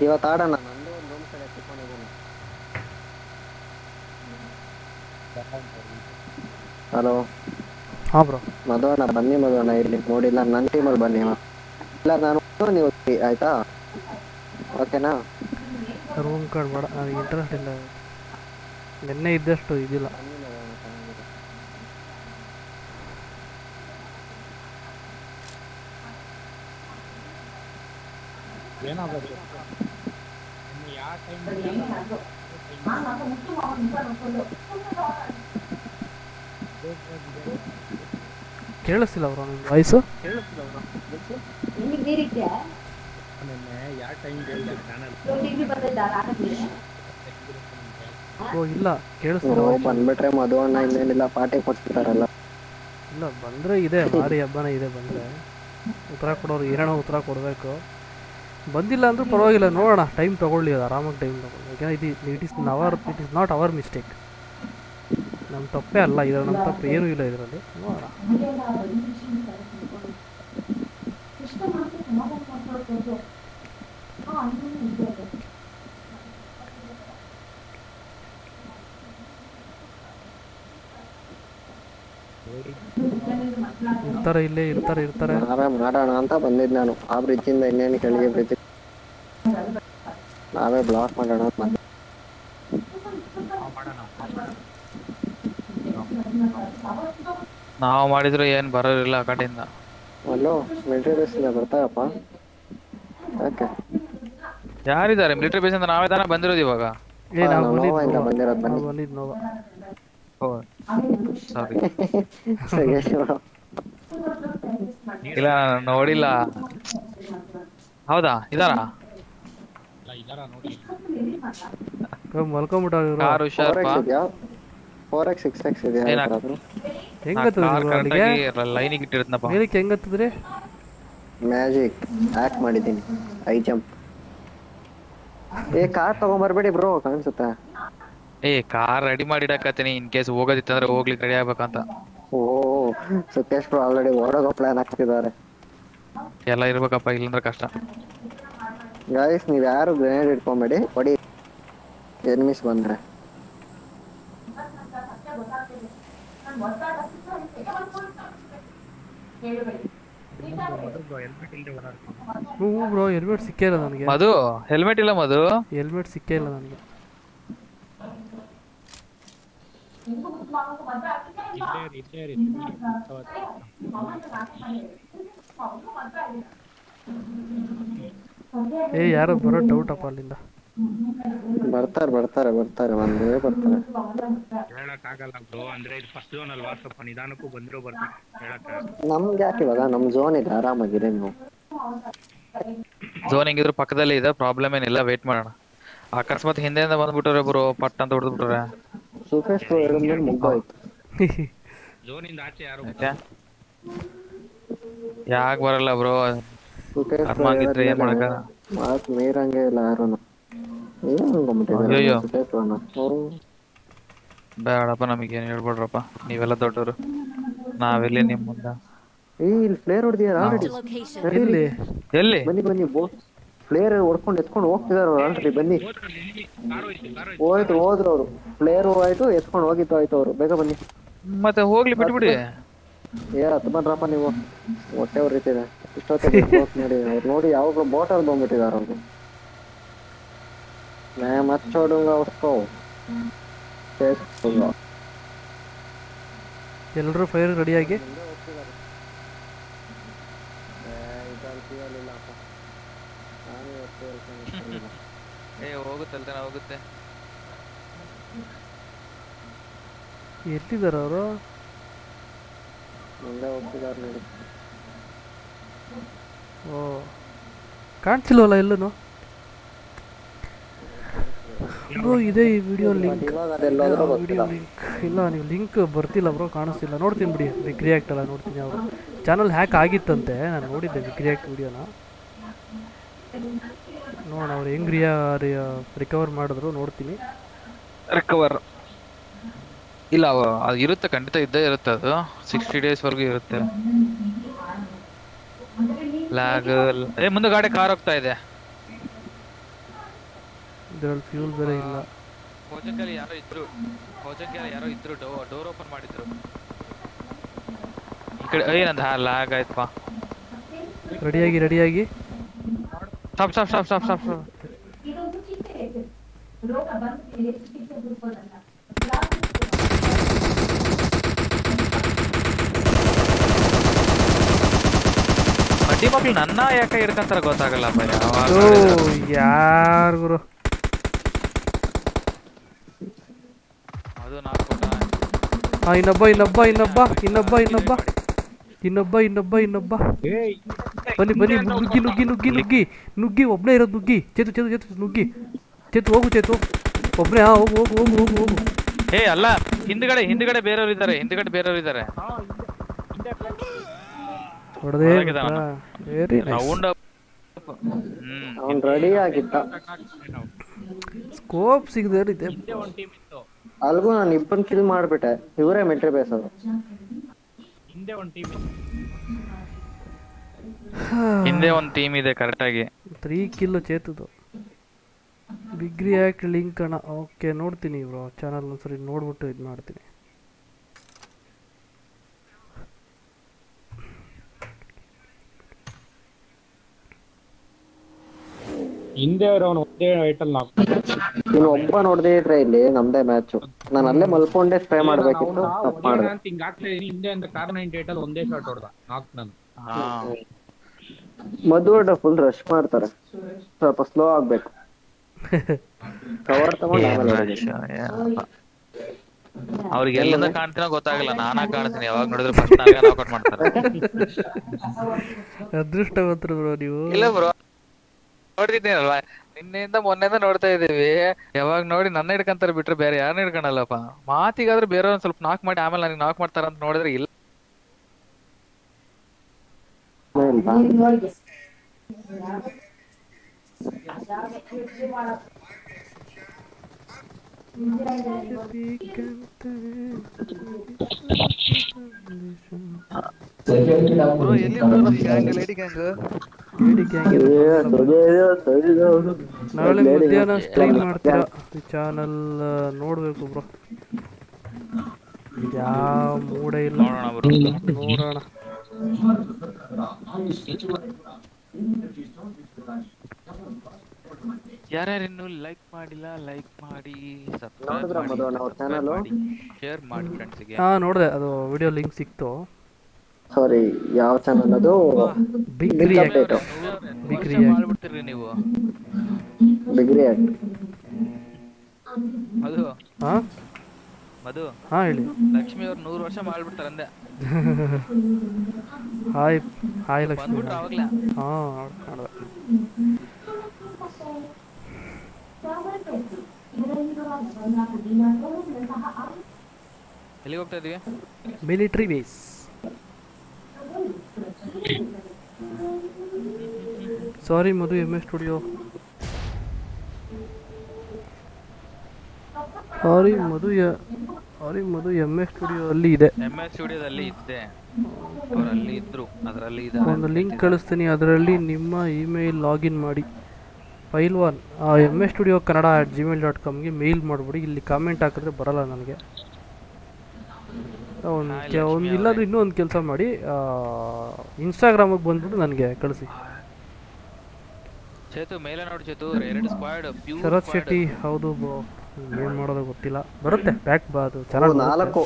ಇವತ್ತು ಆಡೋಣ ನಂದು ಒಂದು ರೂಮ್ ಕಡೆ ತಿಳ್ಕೊಂಡಿದ್ದೀನಿ ಹಲೋ ಹಾಂ ಬ್ರೋ. ಮದುವಣ ಬನ್ನಿ ಮಧುವಣ್ಣ ಇಲ್ಲಿ ನೋಡಿಲ್ಲ ನನ್ನ ಟೀಮಲ್ಲಿ ಬನ್ನಿ. ಇಲ್ಲ ನಾನು ನೀವು ಆಯ್ತಾ? ಓಕೆನಾ ರೂಮ್ ಕಾರ್ಡ್ ಬೇಡ ನನಗೆ ಇಂಟ್ರೆಸ್ಟ್ ಇಲ್ಲ. ನಿನ್ನೆ ಇದ್ದಷ್ಟು ಇದಿಲ್ಲ. ಕೇಳಿಸ್ತಿಲ್ಲ ಅವರು ನಿಮ್ಮ ವಾಯ್ಸು ಕೇಳಿಸ್ತಿಲ್ಲ ಚಾನಲ್ ಓ ಇಲ್ಲ voice. ಬಂದ್ಬಿಟ್ರೆ ಮಧುವಣ್ಣ ಇನ್ನೇನಿಲ್ಲ ಪಾರ್ಟಿ ಕೊಡ್ತಿದ್ದಾರಲ್ಲ ಇಲ್ಲ ಬಂದರೆ ಇದೆ ಭಾರಿ ಹಬ್ಬನ ಇದೆ ಬಂದ್ರೆ. ಉತ್ತರ ಕೊಡೋರು ಏನೋ ಉತ್ತರ ಕೊಡಬೇಕು. ಬಂದಿಲ್ಲ ಅಂದ್ರೂ ಪರವಾಗಿಲ್ಲ ನೋಡೋಣ ಟೈಮ್ ತಗೊಳ್ಳಿ ಅದು ಆರಾಮಾಗಿ ಟೈಮ್ ತಗೊಳ್ಳಿ. ಯಾಕಂದ್ರೆ ಇದು it is our it is not our mistake ನಮ್ಮ ತಪ್ಪೇ ಅಲ್ಲ ಇದರ ನಮ್ಮ ತಪ್ಪು ಏನೂ ಇಲ್ಲ ಇದರಲ್ಲಿ. ನೋಡೋಣ. ಇರ್ತಾರೆ ಇಲ್ಲೇ ಇರ್ತಾರೆ ಇರ್ತಾರೆ. ನಾವೇ ಮಾಡೋಣ ಅಂತ ಬಂದಿದ್ ನಾನು. ಆ ಬ್ರಿಡ್ಜ್ ಇಂದ ಇನ್ನೇನು ಕೆಳಗೆ ಬ್ರಿಡ್ಜ್ ನಾವೇ ಬ್ಲಾಕ್ ಮಾಡೋಣ ಅಂತ ಬಂದೆ. ನಾವು ಮಾಡಿದ್ರು ಏನ್ ಬರೋರಿಲ್ಲ ಆ ಕಡೆಯಿಂದ. ಅಲ್ಲೋ ಮಿಲಿಟರಿ ಬೇಸಿಂದ ಬರ್ತಾರಪ್ಪ ಯಾಕೆ ಯಾರಿದ್ದಾರೆ? ಮಿಲಿಟರಿ ಬೇಸ್ ಅಂತ ನಾವೇ ತಾನೇ ಬಂದಿರೋದು ಇವಾಗ? ಏ ನಾವು ನಾವು ಬಂದಿದ್ದು ನೋವಿಂದ ನೋವ. ಬಂದಿರೋದು ಬನ್ನಿ. ನಾವು ಬಂದಿದ್ದು ನೋವ ಓ ಸಾರಿ ಸರಿ ಶಿವ. ಇಲ್ಲ ನೋಡಿಲ್ಲ. ಹೌದಾ? ಇದಾರಾ? ಹೆಂಗತ್ತದ್ರಿ ಮ್ಯಾಜಿಕ್ ಆಕ್ಟ್ ಮಾಡಿದ್ದೀನಿ. ಐ ಜಂಪ್ ಏ ಕಾರ್ ತಗೊಂಬರ್ಬೇಡಿ ಬ್ರೋ ಕಾಣಿಸುತ್ತಾ? ಏ ಕಾರ್ ರೆಡಿ ಮಾಡಿ ಇಡಕತ್ತೀನಿ. ಇನ್ ಕೇಸ್ ಹೋಗೋದಿತ್ತಂದ್ರೆ ಹೋಗ್ಲಿಕ್ಕೆ ರೆಡಿ ಆಗ್ಬೇಕಂತ. ಓ ಸುಖೇಶ್ ಬ್ರೋ ಆಲ್ರೆಡಿ ಓಡೋಗೋ ಪ್ಲಾನ್ ಹಾಕ್ತಿದ್ದಾರೆ. ಎಲ್ಲ ಇರ್ಬೇಕಪ್ಪ ಇಲ್ಲಂದ್ರೆ ಕಷ್ಟ. ಗಾಯ್ಸ್ ನೀವ್ ಯಾರು ಗ್ರೆನೇಡ್ ಇಟ್ಕೊಂಬೇಡಿ ಹೊಡಿ. ಎನಿಮಿಸ್ ಬಂದ್ರೆ. ಹೆಲ್ಮೆಟ್ ಹ್ಞೂ ಬ್ರೋ ಹೆಲ್ಮೆಟ್ ಸಿಕ್ಕೇ ಇಲ್ಲ ನನಗೆ. ಮಧು ಹೆಲ್ಮೆಟ್ ಇಲ್ಲ ಮಧು. ಹೆಲ್ಮೆಟ್ ಸಿಕ್ಕೇ ಇಲ್ಲ ನನಗೆ. ಏ ಯಾರೋ ಬರೋ ಡೌಟ್ ಅಪ್ಪ ಅಲ್ಲಿಂದ. ಬರ್ತಾರೆ ಬರ್ತಾರೆ ಬರ್ತಾರೆ ಒಂದೇ ಬರ್ತಾರೆ. ಹೇಳಕ್ ಆಗಲ್ಲ ಬ್ರೋ ಅಂದ್ರೆ ಇದು ಫಸ್ಟ್ ಜೋನ್ ಅಲ್ವಾ? ಸ್ವಲ್ಪ ನಿಧಾನಕ್ಕೂ ಬಂದ್ರು ಬರ್ತಾರೆ ಹೇಳಕ್ ನಮ್ಗೆ ಯಾಕೆ ಇವಾಗ? ನಮ್ ಜೋನ್ ಇದೆ ಆರಾಮಾಗಿದೆ ನೀವು. ಝೋನ್ ಹೆಂಗಿದ್ರು ಪಕ್ಕದಲ್ಲೇ ಇದೆ ಪ್ರಾಬ್ಲಮ್ ಏನಿಲ್ಲ ವೇಟ್ ಮಾಡೋಣ. ಅಕಸ್ಮಾತ್ ಹಿಂದೆಯಿಂದ ಬಂದ್ಬಿಟ್ರೆ ಬ್ರೋ ಪಟ್ ಅಂತ ಹೊಡೆದ್ಬಿಟ್ರೆ. ಸುಖೇಶ್ ಬ್ರೋ ಹೇಳಿದ್ಮೇಲೆ ಮುಗ್ದೋಯ್ತು. ಝೋನ್ ಇಂದ ಆಚೆ ಯಾರು ಯಾಕೆ? ಬರಲ್ಲ ಬ್ರೋ? ಸುಖೇಶ್ ಬ್ರೋ ಅರ್ಮಾಗಿದ್ರೆ ಏನ್ ಮಾಡಕ ಮಾತ್ ಮೀರಂಗೆ ಇಲ್ಲ ಯಾರುನು. ಬ್ರೋನ ಬೇಡಪ್ಪ ನಮಗೇನು ಹೇಳ್ಬೇಡ್ರಪ್ಪ. ನೀವೆಲ್ಲ ದೊಡ್ಡವರು. ನಾವೆಲ್ಲಿ ನಿಮ್ಮ ಮುಂದ. ಏ ಇಲ್ಲಿ ಫ್ಲೇರ್ ಹೊಡೆದಿದ್ದಾರೆ ಆಲ್ರೆಡಿ ಎಲ್ಲಿ? ಎಲ್ಲಿ? ಬನ್ನಿ ಬನ್ನಿ ಬೋ. ಫ್ಲೇರ್ ಹೊಡ್ಕೊಂಡು ಎತ್ಕೊಂಡು ಹೋಗ್ತಿದಾರೆ ಅವ್ರು ಆಲ್ರೆಡಿ ಬನ್ನಿ. ಹೋಯ್ತು ಹೋದ್ರು ಅವರು. ಫ್ಲೇರ್ ಆಯ್ತು ಎತ್ಕೊಂಡು ಹೋಗಿತ್ತು ಆಯ್ತು ಅವರು. ಬೇಗ ಬನ್ನಿ. ಮತ್ತೆ ಹೋಗ್ಲಿ ಬಿಟ್ಬಿಡಿ. ಏ ಹತ್ತು ಬಂದ್ರಪ್ಪ ನೀವು. ಹೊಟ್ಟೆ ಇದೆ ಇಷ್ಟೊತ್ತಿಗೆ ನೋಡಿ ಅವ್ರು ನೋಡಿ ಯಾವಾಗಲೂ ಬೋಟಲ್ಲಿ ಬಂದ್ಬಿಟ್ಟಿದ್ದಾರೆ ಅವ್ರು. मैं मत छोड़ूंगा उसको कैसे छोड़ूंगा? ಎಲ್ಲರೂ ಫೈರ್ ರೆಡಿಯಾಗಿ ಏ ಹೋಗುತ್ತೆ ಅಲ್ತಾನೆ ಹೋಗುತ್ತೆ ಎಲ್ಲಿದ್ದಾರೆ ಅವರು ಮುಂದೆ ಹೋಗ್ತಿದಾರೆ ನೋಡಿ ಓ ಕಾಣ್ತಿಲ್ವಲ್ಲ ಎಲ್ಲೂ ಬ್ರೋ ಇದೆ ಈ ವಿಡಿಯೋ ಲಿಂಕ್ ವಿಡಿಯೋ ಲಿಂಕ್ ಇಲ್ಲ ನೀವು ಲಿಂಕ್ ಬರ್ತಿಲ್ಲ ಬ್ರೋ ಕಾಣಿಸ್ತಿಲ್ಲ. ನೋಡ್ತೀನಿ ಬಿಡಿ ವಿಕ್ರಿಯಾಕ್ಟ್ ಎಲ್ಲ ನೋಡ್ತೀನಿ ಅವರು. ಚಾನಲ್ ಹ್ಯಾಕ್ ಆಗಿತ್ತಂತೆ ನಾನು ನೋಡಿದ್ದೆ ವಿಕ್ರಿಯಾಕ್ಟ್ ವಿಡಿಯೋನ ನೋಡೋಣ ಅವ್ರು ಹೆಂಗ್ ರಿಯಾ ರಿಕವರ್ ಮಾಡಿದ್ರು ನೋಡ್ತೀನಿ. ರಿಕವರ್ ಇಲ್ಲ ಅವ- ಅದು ಇರುತ್ತೆ ಖಂಡಿತ ಇದ್ದೇ ಇರುತ್ತೆ ಅದು. ಸಿಕ್ಸ್ಟಿ ಡೇಸ್ ವರೆಗೂ ಇರುತ್ತೆ. ಲ್ಯಾಗ್ ಏ ಮುಂದೆ ಗಾಡಿ ಕಾರ್ ಹೋಗ್ತಾ ಇದೆ. ಇದರಲ್ಲಿ ಫ್ಯೂಲ್ ಬೇರೆ ಇಲ್ಲ. ಭೋಜಂಕಲ್ಲಿ ಯಾರೋ ಇದ್ರು. ಭೋಜಂಕಲ್ಲಿ ಯಾರೋ ಇದ್ರು ಡೋರ್ ಓಪನ್ ಮಾಡಿದ್ರು. ಈ ಕಡೆ ಏ ನಂದು ಲ್ಯಾಗ್ ಆಯ್ತಪ್ಪ. ರೆಡಿಯಾಗಿ ರೆಡಿಯಾಗಿ. Stop stop stop stop stop ಇದೊಂದು ಅಡ್ಡಿ ಮಕ್ಳು ನನ್ನ ಯಾಕೆ ಹಿಡ್ಕಂತಾರ ಗೊತ್ತಾಗಲ್ಲ. ಯಾರು ಗುರು ಅದು ನಾಲ್ಕು ಹಾ ಇನ್ನೊಬ್ಬ ಇನ್ನೊಬ್ಬ ಇನ್ನೊಬ್ಬ ಇನ್ನೊಬ್ಬ ಇನ್ನೊಬ್ಬ. ಇನ್ನೊಬ್ಬ ಇನ್ನೊಬ್ಬ ಇನ್ನೊಬ್ಬ. ಬನ್ನಿ ಬನ್ನಿ ನುಗ್ಗಿ ನುಗ್ಗಿ ನುಗ್ಗಿ ನುಗ್ಗಿ. ನುಗ್ಗಿ ಒಬ್ಬನೇ ಇರೋದು ನುಗ್ಗಿ. ಚೇತು ಚೇತು ಚೇತು ನುಗ್ಗಿ. ಚೇತು ಹೋಗು ಚೇತು. ಒಬ್ಬನೇ ಹಾ ಹೋಗು ಹೋಗು ಹೋಗು ಹೋಗು ಹೋಗು. ಏ ಅಲ್ಲ ಹಿಂದ್ಗಡೆ ಹಿಂದ್ಗಡೆ ಬೇರೆಯವ್ರು ಇದ್ದಾರೆ ಹಿಂದ್ಗಡೆ ಬೇರೆಯವ್ರು ಇದ್ದಾರೆ. ಹೊಡೆದೇ. ವೆರಿ ರೌಂಡ್ ಹ್ಮ್ ಅವ್ನ್ ರೆಡಿ ಆಗಿದ್ದ. ಸ್ಕೋಪ್ ಸಿಗದೆ ಇದೆ ಅಲ್ಗೂ ನಾನು ಇಬ್ಬನ್ ಕಿಲ್ ಮಾಡ್ಬಿಟ್ಟೆ. ಇವರೇ ಮಿಲ್ಟ್ರಿ ಅದು ಹಿಂದೆ ಒಂದು ಟೀಮ್ ಹಿಂದೆ ಒಂದು ಟೀಮ್ ಇದೆ ಕರೆಕ್ಟ್ ಆಗಿ. ತ್ರೀ ಕಿಲ್ ಚೇತುದು. ಬಿಗ್ ರಿಯಾಕ್ಟ್ ಲಿಂಕ್ ಅಣ್ಣ. ಓಕೆ ನೋಡ್ತೀನಿ ಬ್ರೋ ಚಾನಲ್ ಒಂದ್ಸರಿ ನೋಡ್ಬಿಟ್ಟು ಇದು ಮಾಡ್ತೀನಿ. ಹಿಂದೆ ಇರೋನು ಒಂದೇ ಐಟಲ್ ನಾಕ್ ನೀನು ಒಬ್ಬ ನೋಡ್ದೆ ಇದ್ರೆ ಇಲ್ಲಿ ನಮ್ದೇ ಮ್ಯಾಚ್ ನಾನು ಅಲ್ಲೇ ಮಲ್ಕೊಂಡೆ ಸ್ಪ್ರೇ ಮಾಡ್ಬೇಕಿತ್ತು ತಪ್ಪು ಮಾಡ್ದೆ. ನಾನು ಹಿಂಗ್ ಆಗ್ತಾ ಇದೀನಿ. ಹಿಂದೆ ಅಂತ ಕಾರ್ ನೈಂಟಿ ಏಟ್ ಅಲ್ಲಿ ಒಂದೇ ಶಾಟ್ ಹೊಡ್ದ ನಾಕ್ ನನ್. ಹಾ. ಮಧುವಡ್ಡ ಫುಲ್ ರಶ್ ಮಾಡ್ತಾರೆ. ಸ್ವಲ್ಪ ಸ್ಲೋ ಆಗ್ಬೇಕು. ಕವರ್ ತಗೊಂಡು. ಅವ್ರಿಗೆ ಎಲ್ಲಿಂದ ಕಾಣ್ತೀನೋ ಗೊತ್ತಾಗಲ್ಲ. ನಾನಾ ಕಾಣ್ತೀನಿ. ಯಾವಾಗ ನೋಡಿದ್ರೆ ಫಸ್ಟ್ ನನಗೆ ನಾಕೌಟ್ ಮಾಡ್ತಾರೆ. ಅದೃಷ್ಟವಂತರು ಬ್ರೋ ನೀವು. ಇಲ್ಲ ಬ್ರೋ ನೋಡ್ತಿದ್ದೀನಿ ಅಲ್ವಾ ನಿನ್ನೆಯಿಂದ ಮೊನ್ನೆಯಿಂದ ನೋಡ್ತಾ ಇದೀವಿ. ಯಾವಾಗ ನೋಡಿ ನನ್ನ ಹಿಡ್ಕಂತಾರೆ ಬಿಟ್ರೆ ಬೇರೆ ಯಾರನ್ನ ಹಿಡ್ಕೊಳಲ್ಲಪ್ಪ ಮಾತಿಗಾದ್ರೆ ಒಂದ್ ಸ್ವಲ್ಪ ನಾಕ್ ಮಾಡಿ, ಆಮೇಲೆ ನನಗೆ ನಾಕ್ ಮಾಡ್ತಾರ ಅಂತ ನೋಡಿದ್ರೆ ಇಲ್ಲ ಇಲ್ವಾ? ಬ್ರೋ ಎಲ್ಲಿ gang lady gang lady gang ಏ, ಸೊಗೆ ಇದೆ, ಸೊಗೆ ಇದೆ ಅವ್ನು. ನಾಳೆ ಮಧ್ಯಾಹ್ನ. ಸ್ಟ್ರೀಮ್ ಮಾಡ್ತೀರಾ ಚಾನಲ್ ನೋಡ್ಬೇಕು ಬ್ರೋ ಯಾವ ಮೂಡೇ ಇಲ್ಲ ನೋಡೋಣ ಇನ್ನು ಲೈಕ್ ಮಾಡಿಲ್ಲ ಲೈಕ್ ಮಾಡಿ ಸಬ್ಸ್ಕ್ರೈಬ್? ಶೇರ್ ಮಾಡಿ ಫ್ರೆಂಡ್ಸ್ಗೆ ಹಾ ನೋಡಿದೆ ಅದು ವಿಡಿಯೋ ಲಿಂಕ್ ಸಿಕ್ತು. ಸಾರಿ ಯಾವ ಚಾನೆಲ್ ಅದು? Big react big react. ಮಾಡ್ಬಿಡ್ತೀರಿ ನೀವು. ಬಿಗ್ ರಿಯಾಕ್ಟ್ ಅದು ಹಾ? ಮಧು. ಹಾ ಹೇಳಿ. ಲಕ್ಷ್ಮಿ ಅವರು ನೂರು ವರ್ಷ ಮಾಡ್ಬಿಡ್ತಾರೆ ಅಂದೆ. Hi hi Lakshmi. ಬಂದ್ಬಿಟ್ರು ಅವಾಗ್ಲೇ. ಹಾ ನೋಡ್ದೆ. ಎಲ್ಲಿಗೆ ಹೋಗ್ತಾ ಇದೀವಿ military base sorry Madhu M S studio sorry Madhu sorry Madhu M S studio ಅಲ್ಲಿ ಇದೆ. ಎಂ ಎಸ್ ಸ್ಟುಡಿಯೋದಲ್ಲಿ ಇದೆ. ಅವರಲ್ಲಿ ಇದ್ರು ಅದರಲ್ಲಿ ಇದ್ದಾರೆ ಒಂದು ಲಿಂಕ್ ಕಳಿಸ್ತೀನಿ ಅದರಲ್ಲಿ ನಿಮ್ಮ ಇಮೇಲ್ ಲಾಗಿನ್ ಮಾಡಿ. File one M S studio Kannada at Gmail dot ಕಾಮ್ಗೆ mail ಮಾಡಿಬಿಡಿ ಇಲ್ಲಿ ಕಾಮೆಂಟ್ ಹಾಕಿದ್ರೆ ಬರಲ್ಲ ನನಗೆ ಒಂದು ಒಂದು ಇಲ್ಲಾಂದ್ರೆ ಇನ್ನೂ ಒಂದು ಕೆಲಸ ಮಾಡಿ ಇನ್ಸ್ಟಾಗ್ರಾಮಿಗೆ ಬಂದ್ಬಿಟ್ಟು ನನಗೆ ಕಳಿಸಿ ಶರತ್ ಶೆಟ್ಟಿ ಹೌದು ಏನು ಮಾಡೋದು ಗೊತ್ತಿಲ್ಲ ಬರುತ್ತೆ ಬ್ಯಾಕ್ ಬಾ ಅದು ಚೆನ್ನಾಗಿ ನಾಲ್ಕು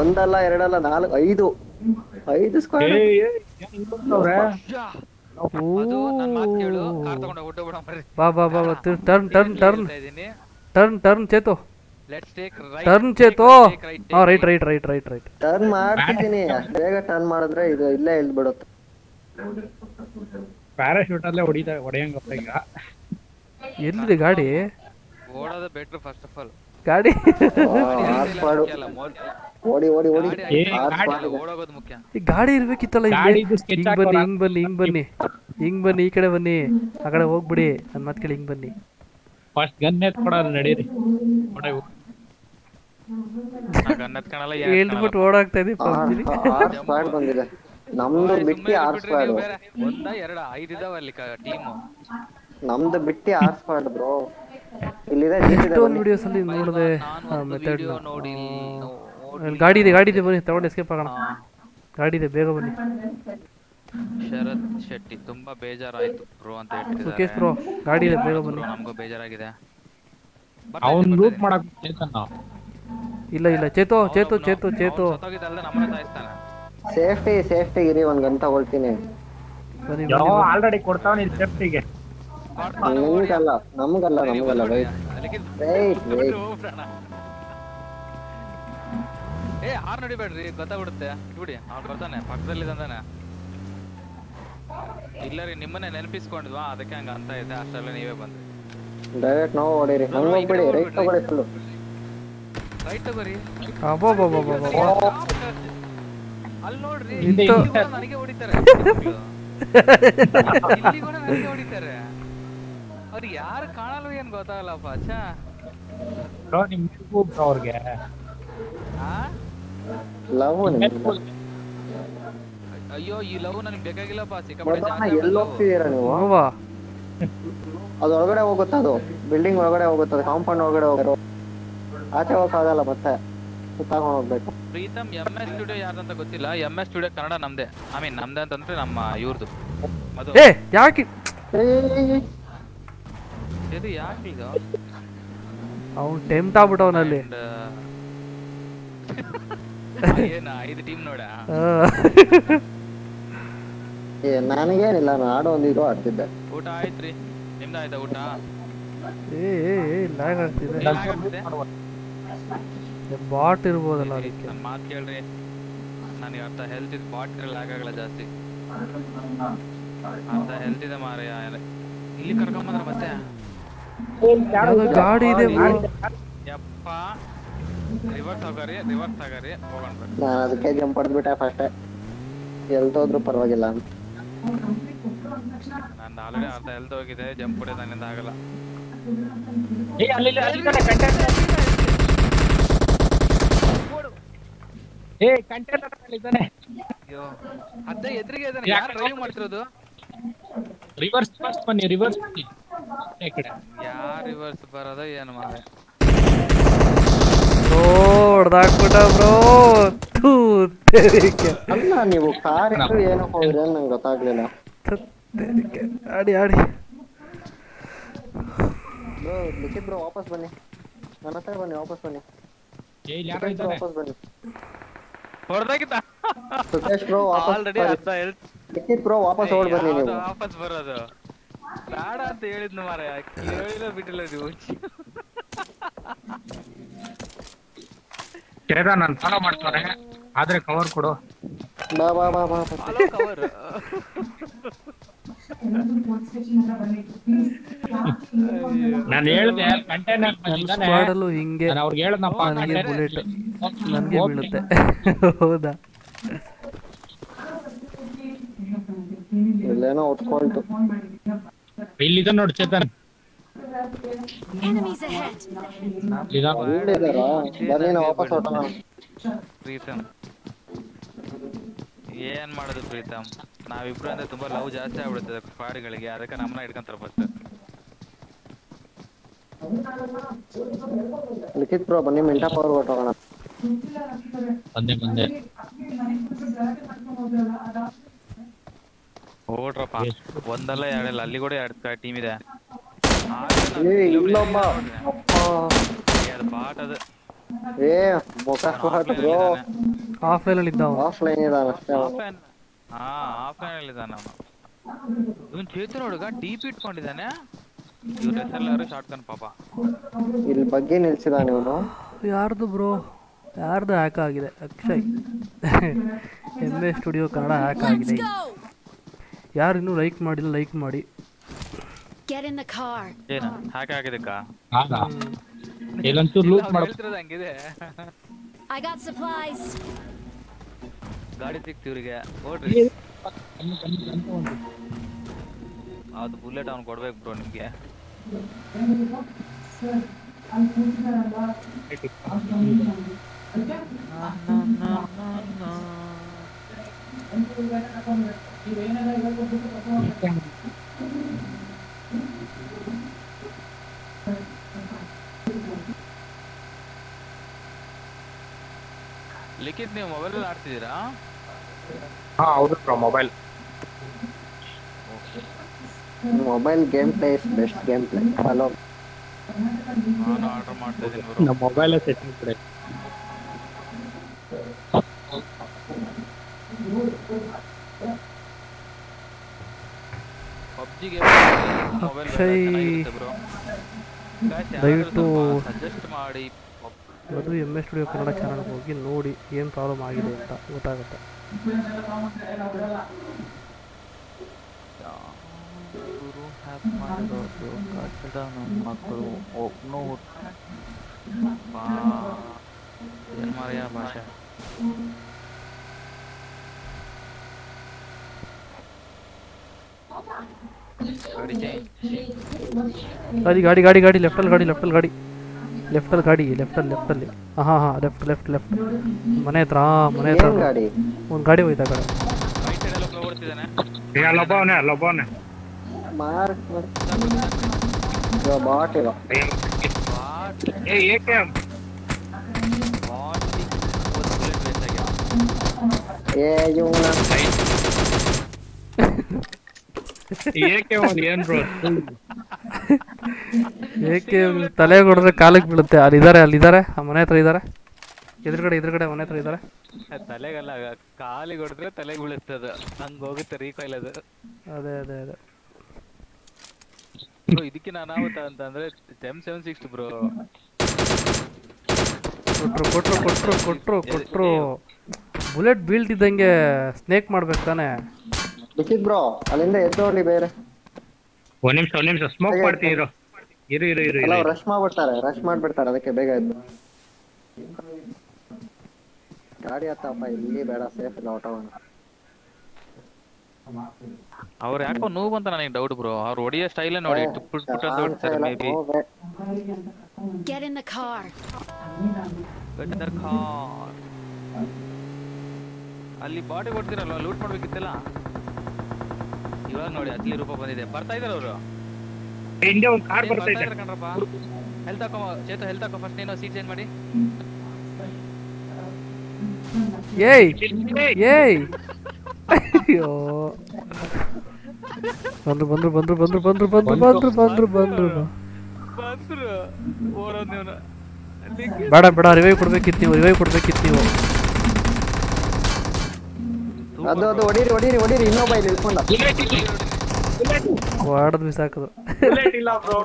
ಒಂದಲ್ಲ ಎರಡಲ್ಲ ನಾಲ್ಕು ಐದು ಐದು ಸ್ಕ್ವಾಡ್ ಅದು ನನ್ನ ಮಾತು ಕೇಳು. ಕಾರ್ ತಗೊಂಡು ಹೊಟ್ಟೋಗ್ಬಿಡ ಬರ್ರಿ. ಬಾ ಬಾ ಬಾ ಬಾ. ಟರ್ನ್ ಟರ್ನ್ ಟರ್ನ್ ಹೇಳ್ತಾ ಇದೀನಿ turn turn Chetu. Let's take right turn Chetu. ಹಾಂ right right right right right turn ಮಾಡ್ತಿದ್ದೀನಿ. ಬೇಗ ಟರ್ನ್ ಮಾಡಿದ್ರೆ ಇದು ಇಲ್ಲೇ ಬಿಡುತ್ತೆ ಪ್ಯಾರಾಶೂಟ್ ಅಲ್ಲೇ ಹೊಡಿತಾ ಹೊಡೆಯಂಗ ಈಗ. ಎಲ್ಲಿದೆ ಗಾಡಿ? ಓಡೋದು ಬೆಟ್ರ್ ಫಸ್ಟ್ ಆಫ್ ಆಲ್ ಗಾಡಿ? ಓಡಿ ಓಡಿ ಓಡಿ. ಓಡೋಗೋದು ಮುಖ್ಯ. ಈ ಗಾಡಿ ಇರ್ಬೇಕಿತ್ತಲ್ಲ ಹಿಂಗ್ ಬನ್ನಿ. ಹಿಂಗ್ ಬನ್ನಿ ಹಿಂಗ್ ಬನ್ನಿ. ಹಿಂಗ್ ಬನ್ನಿ ಈ ಕಡೆ ಬನ್ನಿ. ಆ ಕಡೆ ಹೋಗ್ಬಿಡಿ. ನನ್ ಮಾತ್ ಕೇಳಿ ಹಿಂಗ್ ಬನ್ನಿ. ಫಸ್ಟ್ ಗನ್ ಎತ್ಕೊಡೋರು ನಡೀರಿ. ಹೇಳ್ಬಿಟ್ಟು ಓಡಾಗ್ತಾ ಇದೆ ಪಬ್ಜಿಲಿ ಆರ್ಸ್ಪಾಡ್ ಬಂದಿದೆ. ನಮ್ದು ಬಿಟ್ಟಿ ಆರ್ಸ್ಪಾಡು ಒಂದ ಎರಡ ಐದ್ ಇದಾವ ಅಲ್ಲಿ ಟೀಮ್. ನಮ್ದು ಬಿಟ್ಟಿ ಆರ್ಸ್ಪಾಡ್ ಬ್ರೋ. ಇಲ್ಲಿದೆ ಎಷ್ಟೊಂದು ವಿಡಿಯೋಸ್ ಅಲ್ಲಿ ನೋಡಿದೆ? ಮೆಥಡ್ ವಿಡಿಯೋ ನೋಡಿ ಗಾಡಿ ಇದೆ ಗಾಡಿ ಇದೆ ಬನ್ನಿ ತಗೊಂಡು ಎಸ್ಕೇಪ್ ಆಗೋಣ. ಗಾಡಿ ಇದೆ ಬೇಗ ಬನ್ನಿ. ಶರತ್ ಶೆಟ್ಟಿ ತುಂಬಾ ಬೇಜಾರಾಯ್ತು ಬ್ರೋ ಅಂತ ಸುಖೇಶ್ ಬ್ರೋ ಗಾಡಿ ಇದೆ ಬೇಗ ಬನ್ನಿ. ನಮಗೂ ಬೇಜಾರಾಗಿದೆ. ಅವನು ಲೂಟ್ ಮಾಡಕ್ ಚೇತನ್ ಇಲ್ಲ ಇಲ್ಲ ಚೇತೋ ಚೇತೋ ಚೇತೋ ಚೇತೋ. ಸತ್ತೋಗಿದಲ್ಲ ನಮ್ಮನ್ನ ಸಾಯಿಸ್ತಾನೆ ಸೇಫ್ಟಿ ಸೇಫ್ಟಿ ಇರಿ ಒಂದು ಗಂಟೆ ತಗೊಳ್ತೀನಿ. ಬನ್ನಿ ಯೋ ಬನ್ನಿ ಆಲ್ರೆಡಿ ಕೊಡ್ತಾವನಿ ಸೇಫ್ಟಿಗೆ. ನಮಗಲ್ಲ ನಮಗಲ್ಲ ನಮಗಲ್ಲ ವೈಟ್ ವೈಟ್ ವೈಟ್ ಏ ಹಾರ್ ನಡಿಬೇಡ್ರಿ ಗೊತ್ತಾಗ್ಬಿಡುತ್ತೆ. ಇಟ್ಬಿಡಿ ಅವ್ನು ಬರ್ತಾನೆ ಪಕ್ಕದಲ್ಲಿ ತಂದಾನೆ ಇಲ್ಲ ರೀ ನಿಮ್ಮನ್ನೇ ನೆನಪಿಸ್ಕೊಂಡಿದ್ವಾ ಅದಕ್ಕೆ ಹಂಗ ಅಂತ ಇದೆ ಅಷ್ಟೆಲ್ಲ ನೀವೇ ಬಂದ್ರಿ. ಡೈರೆಕ್ಟ್ ನಾವು ಓಡಿರಿ ಹಂಗ ಹೋಗ್ಬಿಡಿ ರೈಟ್ ತಗೊಳ್ಳಿ ಫುಲ್ ರೈಟ್ ತಗೋರಿ ಅಬ್ಬಾ ಅಲ್ಲಿ ನೋಡ್ರಿ ನಿಂತು. ಇಲ್ಲಿ ಕೂಡ ನನಗೆ ಹೊಡಿತಾರೆ. ಇಲ್ಲಿ ಕೂಡ ನನಗೆ ಹೊಡಿತಾರೆ. ಅವ್ರು ಯಾರು ಕಾಣಲ್ವ ಏನ್ ಗೊತ್ತಾಗಲ್ಲಪ್ಪ ಅಚ್ಚಾ ಬ್ರೋ ನಿಮ್ ಬ್ರೋ ಅವ್ರಿಗೆ. ಆ? ಲವ್ ಅಯ್ಯೋ ಈ ಲವ್ ನನಗೆ ಬೇಕಾಗಿಲ್ಲಪ್ಪ. ಸಿಕ್ಕಾಪಟ್ಟೆ ಎಲ್ಲಿ. ಹೋಗ್ತಿದ್ದೀರಾ ನೀವು? ಹೋಗುವ ಅದು ಒಳಗಡೆ ಹೋಗುತ್ತೆ ಅದು? ಬಿಲ್ಡಿಂಗ್ ಒಳಗಡೆ ಹೋಗುತ್ತೆ ಕಾಂಪೌಂಡ್ ಒಳಗಡೆ ಹೋಗೋದು ಆಚೆ ಹೋಗಕ್ಕಾಗಲ್ಲ ಮತ್ತೆ? ಸುತ್ತಾಕೊಂಡು ಹೋಗ್ಬೇಕು. ಪ್ರೀತಮ್ ಎಂ ಎಸ್ ಸ್ಟುಡಿಯೋ ಯಾರ್ದಂತ ಗೊತ್ತಿಲ್ಲ? ಎಂ ಎಸ್ ಸ್ಟುಡಿಯೋ ಕನ್ನಡ ನಮ್ದೇ. ಐ ಮೀನ್ ನಮ್ದೇ ಅಂತಂದ್ರೆ ನಮ್ಮ ಇವ್ರದ್ದು ಅದು. ಏ ಯಾಕೆ? ಇದು ಯಾಕೆ ಈಗ ಅವ್ನು ಟೆಂಪ್ಟ್ ಆಗ್ಬಿಟ್ಟವನಲ್ಲಿ. And, ಏನ ಐದು ಟೀಮ್ ನೋಡ ಏ ನನಗೇನಿಲ್ಲ ನಾನು ಆಡೋ ಒಂದು ಇದು ಆಡ್ತಿದ್ದೆ. ಊಟ ಆಯ್ತ್ರಿ? ನಿಮ್ದು ಆಯ್ತಾ ಊಟ? ಏ ಏ ಏ ಲ್ಯಾಗ್ ಆಗ್ತಿದೆ ಬಾಟ್ ಇರ್ಬೋದಲ್ಲ ಅದಕ್ಕೆ. ನನ್ನ ಮಾತ್ ಕೇಳ್ರಿ. ನನಗೆ ಅರ್ಥ ಹೆಲ್ತ್ ಇದು ಬಾಟ್ ಲ್ಯಾಗ್ ಆಗಲ್ಲ ಜಾಸ್ತಿ. ಅರ್ಧ ಹೆಲ್ತ್ ಇದೆ ಮಾರಯ್ಯ ಇಲ್ಲಿ ಕರ್ಕೊಂಬಂದ್ರ ಮತ್ತೆ? ಗಾಡಿ ಇದೆ. ಯಪ್ಪ. ರಿವರ್ಸ್ ಹೋಗರಿ ರಿವರ್ಸ್ ಆಗರಿ ಹೋಗೋಣ. ನಾನು ಅದಕ್ಕೆ ಜಂಪ್ ಹೊಡೆದ್ಬಿಟ್ಟೆ ಫಸ್ಟೇ ಎಲ್ತೋದ್ರು ಪರವಾಗಿಲ್ಲ. ಅಂತ ನಂದು ಆಲ್ರೆಡಿ ಅರ್ಧ ಹೆಲ್ತ್ ಹೋಗಿದೆ ಜಂಪ್ ಹೊಡೆಯೋದು ನನ್ನಿಂದ ಆಗಲ್ಲ. ಏ ಅಲ್ಲಿ ಅಲ್ಲಿ ಕಡೆ ಕಂಟೈನರ್ ಏ ಕಂಟೈನರ್ ಇದ್ದಾನೆ. ಅಯ್ಯೋ ಅದೇ ಎದ್ರಿಗೆ ಇದ್ದಾನೆ. ಯಾರು ಡ್ರೈವ್ ಮಾಡ್ತಿರೋದು? ರಿವರ್ಸ್ ಫಸ್ಟ್ ಬನ್ನಿ ರಿವರ್ಸ್ ಬನ್ನಿ. ಈ ಕಡೆ. ಯಾರ್ ರಿವರ್ಸ್ ಬರೋದು ಏನು ಮಾರೆ ಬ್ರೋ ಹೊಡ್ದಾಕ್ಬಿಟ್ಟ ಬ್ರೋ. ಥೂ ತೆರಿಗೆ. ಅಲ್ಲ ನೀವು ಕಾರ್ ಇಟ್ಟು ಏನಕ್ಕೆ ಹೋಗ್ರಿ ಅಂತ ನಂಗೆ ಗೊತ್ತಾಗ್ಲಿಲ್ಲ. ತೆರಿಗೆ. ಆಡಿ ಆಡಿ. ಬ್ರೋ ಲಿಖಿತ್ ಬ್ರೋ ವಾಪಸ್ ಬನ್ನಿ. ನನ್ನ ಹತ್ರ ಬನ್ನಿ ವಾಪಸ್ ಬನ್ನಿ. ಏ ಇಲ್ಲಿ ಯಾರೋ ಸುಖೇಶ್ ಬ್ರೋ ಇದ್ದಾನೆ ವಾಪಸ್ ಬನ್ನಿ. ಹೊಡೆದಾಗಿತ್ತ ಸುಖೇಶ್ ಬ್ರೋ ವಾಪಸ್ ಆಲ್ರೆಡಿ ಬನ್ನಿ. ಅರ್ಧ ಹೆಲ್ತ್ ಲಿಖಿತ್ ಬ್ರೋ ವಾಪಸ್ ಓಡ್ ಬನ್ನಿ ನೀವು. ವಾಪಸ್ ಬರೋದು? ಬೇಡ ಅಂತ ಹೇಳಿದ್ನು ಮಾರೆ ಕೇಳಿಲ್ಲ ಬಿಟ್ಟಿಲ್ಲ ನೀವು ಕೇದ ನಾನು ಫಾಲೋ ಮಾಡ್ತಾರೆ ಆದ್ರೆ ಕವರ್ ಕೊಡು. ಬಾ ಬಾ ಬಾ ಬಾ. ಬಾ. ಕವರ್ ನಾನು ಹೇಳ್ದೆ ಕಂಟೈನರ್ ಇದ್ದಾನೆ. ಸ್ಕ್ವಾಡಲ್ಲೂ ಹಿಂಗೆ ನಾನು ಅವ್ರಿಗೆ ಹೇಳ್ದಪ್ಪ ನನಗೆ ಬುಲೆಟ್ ನನಗೆ ಬೀಳುತ್ತೆ. ಹೌದಾ? ಎಲ್ಲೇನೋ ಒತ್ಕೊಳ್ತು ಇಲ್ಲಿದ ನೋಡಿ ಚೇತನ್. Enemies ahead. ವಾಪಸ್ ಹೊರಟೋಣ ಪ್ರೀತಮ್. ಏನ್ ಮಾಡೋದು ಪ್ರೀತಮ್? ನಾವಿಬ್ರು ಅಂದ್ರೆ ತುಂಬಾ ಲವ್ ಜಾಸ್ತಿ ಆಗ್ಬಿಡುತ್ತೆ ಪಾಡಿಗಳಿಗೆ ಅದಕ್ಕೆ ನಮ್ಮನ್ನ ಇಟ್ಕೊಂತಾರ ಫಸ್ಟ್ ಲಿಖಿತ್ ಪ್ರೋ ಬನ್ನಿ ಮಿಂಟಾ ಪವರ್ ಹೊರಟೋಣ ಬಂದೆ ಬಂದೆ. ಓಡ್ರಪ್ಪ ಒಂದಲ್ಲ ಎರಡಲ್ಲ. ಅಲ್ಲಿ ಕೂಡ ಎರಡು ಟೀಮ್ ಇದೆ. ಏ ಇಲ್ಲೊಬ್ಬ ಅಪ್ಪ. ಅದು ಅದು? ಏ ಮುಖ ಸ್ಪಾಟ್ ಬ್ರೋ ಆಫ್ ಲೈನಲ್ಲಿ ಇದ್ದ ಅವ್ನು. ಆಫ್ ಲೈನ್ ಇದಾನ ಅಷ್ಟೇ ಅವ್ನು. ಆಫ್ ಲೈನ್ ಹಾ ಆಫ್ ಲೈನ್ ಇದ್ದಾನೆ ಅವನು. ಇವನ್ ಚೇತನ್ ಹುಡುಗ ಡಿ ಪಿ ಇಟ್ಕೊಂಡಿದ್ದಾನೆ. ಇವ್ರ ಹೆಸರು ಶಾರ್ಟ್ ಗನ್ ಪಾಪ. ಇಲ್ಲಿ ಬಗ್ಗೆ ನಿಲ್ಸಿದಾನೆ ಇವನು ಯಾರ್ದು ಬ್ರೋ? ಯಾರ್ದು ಹ್ಯಾಕ್ ಆಗಿದೆ? Akshay. M A studio Kannada hack ಆಗಿದೆ. ಯಾರು ಇನ್ನೂ ಲೈಕ್ ಮಾಡಿಲ್ಲ ಲೈಕ್ ಮಾಡಿ. Get in the car. ಏನ? ಹ್ಯಾಕ್ ಆಗಿದಕ್ಕ ಆಗ ಇಲ್ಲೊಂಚೂರು ಲೂಟ್ ಮಾಡ ಹೇಳ್ತಿರೋದು ಹಂಗಿದೆ. I got supplies. ಗಾಡಿ ಸಿಕ್ತಿ ಇವ್ರಿಗೆ. ಓಡ್ರಿ ಅದು ಬುಲೆಟ್ ಅವ್ನು ಕೊಡ್ಬೇಕು ಬ್ರೋ ನಿಮ್ಗೆ. ಲಿಖಿತ್ ನೀವು ಮೊಬೈಲ್ ಆಡ್ತಿದ್ದೀರಾ? ಹಾ ಹೌದು bro mobile mobile game play is best game play hello ನಾನು ಆರ್ಡರ್ ಮಾಡ್ತಾ ಇದ್ದೀನಿ ಬ್ರೋ. ನಮ್ಮ mobile setting PUBG game mobile Akshay, bro. ದಯವಿಟ್ಟು ಸಜೆಸ್ಟ್ ಮಾಡಿ ಇವತ್ತು ಎಮ್ ಎಸ್ ಸ್ಟುಡಿಯೋ ಕನ್ನಡ ಚಾನಲ್ಗೆ ಹೋಗಿ ನೋಡಿ ಏನು ಪ್ರಾಬ್ಲಮ್ ಆಗಿದೆ ಅಂತ ಗೊತ್ತಾಗುತ್ತೆ ಯಾರು ಹ್ಯಾಕ್ ಮಾಡಿರೋದು ಕಟ್ಟಡ ನಮ್ಮ ಮಕ್ಕಳು ಒಬ್ಬನು ಮರೆಯ ಭಾಷೆ गाड़ी गाड़ी गाड़ी गाड़ी लेफ़्ट गाड़ी लेफ़्ट गाड़ी लेफ्टर गाड़ी लेफ्टर लेफ्टर ले हाँ हाँ लेफ़्ट लेफ़्ट लेफ़्ट मने त्रा मने त्रा गाड़ी उन गाड़ी वही था कर ये लोबान है लोबान है मार जो बाट है ये क्या ये जो ಏಕೆ ಅವ್ನು ಏನ್ ಬ್ರೋ ಏಕೆ ತಲೆ ಹೊಡೆದ್ರೆ ಕಾಲಿಗೆ ಬೀಳುತ್ತೆ? ಅಲ್ಲಿ ಇದ್ದಾರೆ ಆ ಮನೆ ಹತ್ರ ಇದ್ದಾರೆ ಎದುರುಗಡೆ ಎದುರುಗಡೆ ಮನೆ ಹತ್ರ ಇದ್ದಾರೆ ತಲೆಗಲ್ಲ ಕಾಲಿಗೆ ಹೊಡೆದ್ರೆ ತಲೆಗೆ ಅದು ಹಂಗ ಹೋಗುತ್ತೆ ರೀಕಾಯಿಲ್ ಅದು. ಅದೇ ಅದೇ ಅದೇ. ಬ್ರೋ ಇದಕ್ಕೆ ನಾನು ಅನಾಹುತ ಅಂತಂದ್ರೆ ಎಂ ಸೆವೆನ್ ಸಿಕ್ಸ್ ಬ್ರೋ. ಕೊಟ್ರು ಕೊಟ್ರು ಕೊಟ್ರು ಕೊಟ್ರು ಕೊಟ್ರು. ಬುಲೆಟ್ ಬೀಳ್ತಿದ್ದಂಗೆ ಸ್ನೇಕ್ ಮಾಡ್ಬೇಕು ತಾನೆ? ಲಿಖಿತ್ ಬ್ರೋ ಅಲ್ಲಿಂದ ಎದ್ದೋಡ್ಲಿ ಬೇರೆ ಒಂದ್ ನಿಮಿಷ ಒಂದ್ ನಿಮಿಷ ಸ್ಮೋಕ್ ಮಾಡ್ತೀನಿ ಇರು ಇರು ಇರು ಇರು ಅಲ್ಲ ಇರು ರಶ್ ಮಾಡ್ಬಿಡ್ತಾರೆ ರಶ್ ಮಾಡ್ಬಿಡ್ತಾರೆ ಅದಕ್ಕೆ ಬೇಗ ಎದ್ದು ಗಾಡಿ ಹತ್ತಪ್ಪ ಇಲ್ಲಿ ಬೇಡ ಸೇಫ್ ಇಲ್ಲ ಆಟೋವನ್ನ ಅವ್ರು ಯಾಕೋ ನೋವು ಅಂತ ನನಗೆ ಡೌಟ್ ಬ್ರೋ ಅವ್ರು ಹೊಡಿಯೋ ಸ್ಟೈಲೇ ನೋಡಿ ಟುಕ್ ಪುಟ್ ಪುಟ್ ಅಂತ ಹೊಡ್ತಾರೆ maybe Get in the car. ಅಲ್ಲಿ ಬಾಡಿ ಕೊಡ್ತೀರಲ್ವ? ಲೂಟ್ ಮಾಡ್ಬೇಕಿತ್ತಲ್ಲ? ಇವಾಗ ನೋಡಿ ಹತ್ತಲಿ ರೂಪಾಯಿ ಬಂದಿದೆ. ಬರ್ತಾ ಇದಾರೆ ಅವರು? ಹಿಂದೆ ಒಂದ್ ಕಾರ್ ಬರ್ತಾ ಇದೆ. ಕಣ್ರಪ್ಪ? ಹೆಲ್ತ್ ಹಾಕೋ ಚೇತ ಹೆಲ್ತ್ ಹಾಕೋ ಫಸ್ಟ್ ನೀನು ಸೀಟ್ ಚೇಂಜ್ ಮಾಡಿ. ಏಯ್ ಏಯ್! ಅಯ್ಯೋ! ಬಂದ್ರು ಬಂದ್ರು ಬಂದ್ರು ಬಂದ್ರು ಬಂದ್ರು ಬಂದ್ರು ಬಂದ್ರು ಬಂದ್ರು ಬಂದ್ರು. ಬಂದ್ರು. ಓರೋದ್ ನೀವು ಬೇಡ ಬೇಡ ರಿವೈವ್ ಕೊಡ್ಬೇಕಿತ್ತು ನೀವು ರಿವೈವ್ ಕೊಡ್ಬೇಕಿತ್ತು ನೀವು. ಅದು ಅದು ಹೊಡೀರಿ ಹೊಡೀರಿ ಹೊಡೀರಿ ಇನ್ನೊಬ್ಬ ಇಲ್ಲಿ ಇಳ್ಕೊಂಡ ಹೊಡೆದ್ ಬಿಸಾಕದು. ಬುಲೆಟ್ ಇಲ್ಲ bro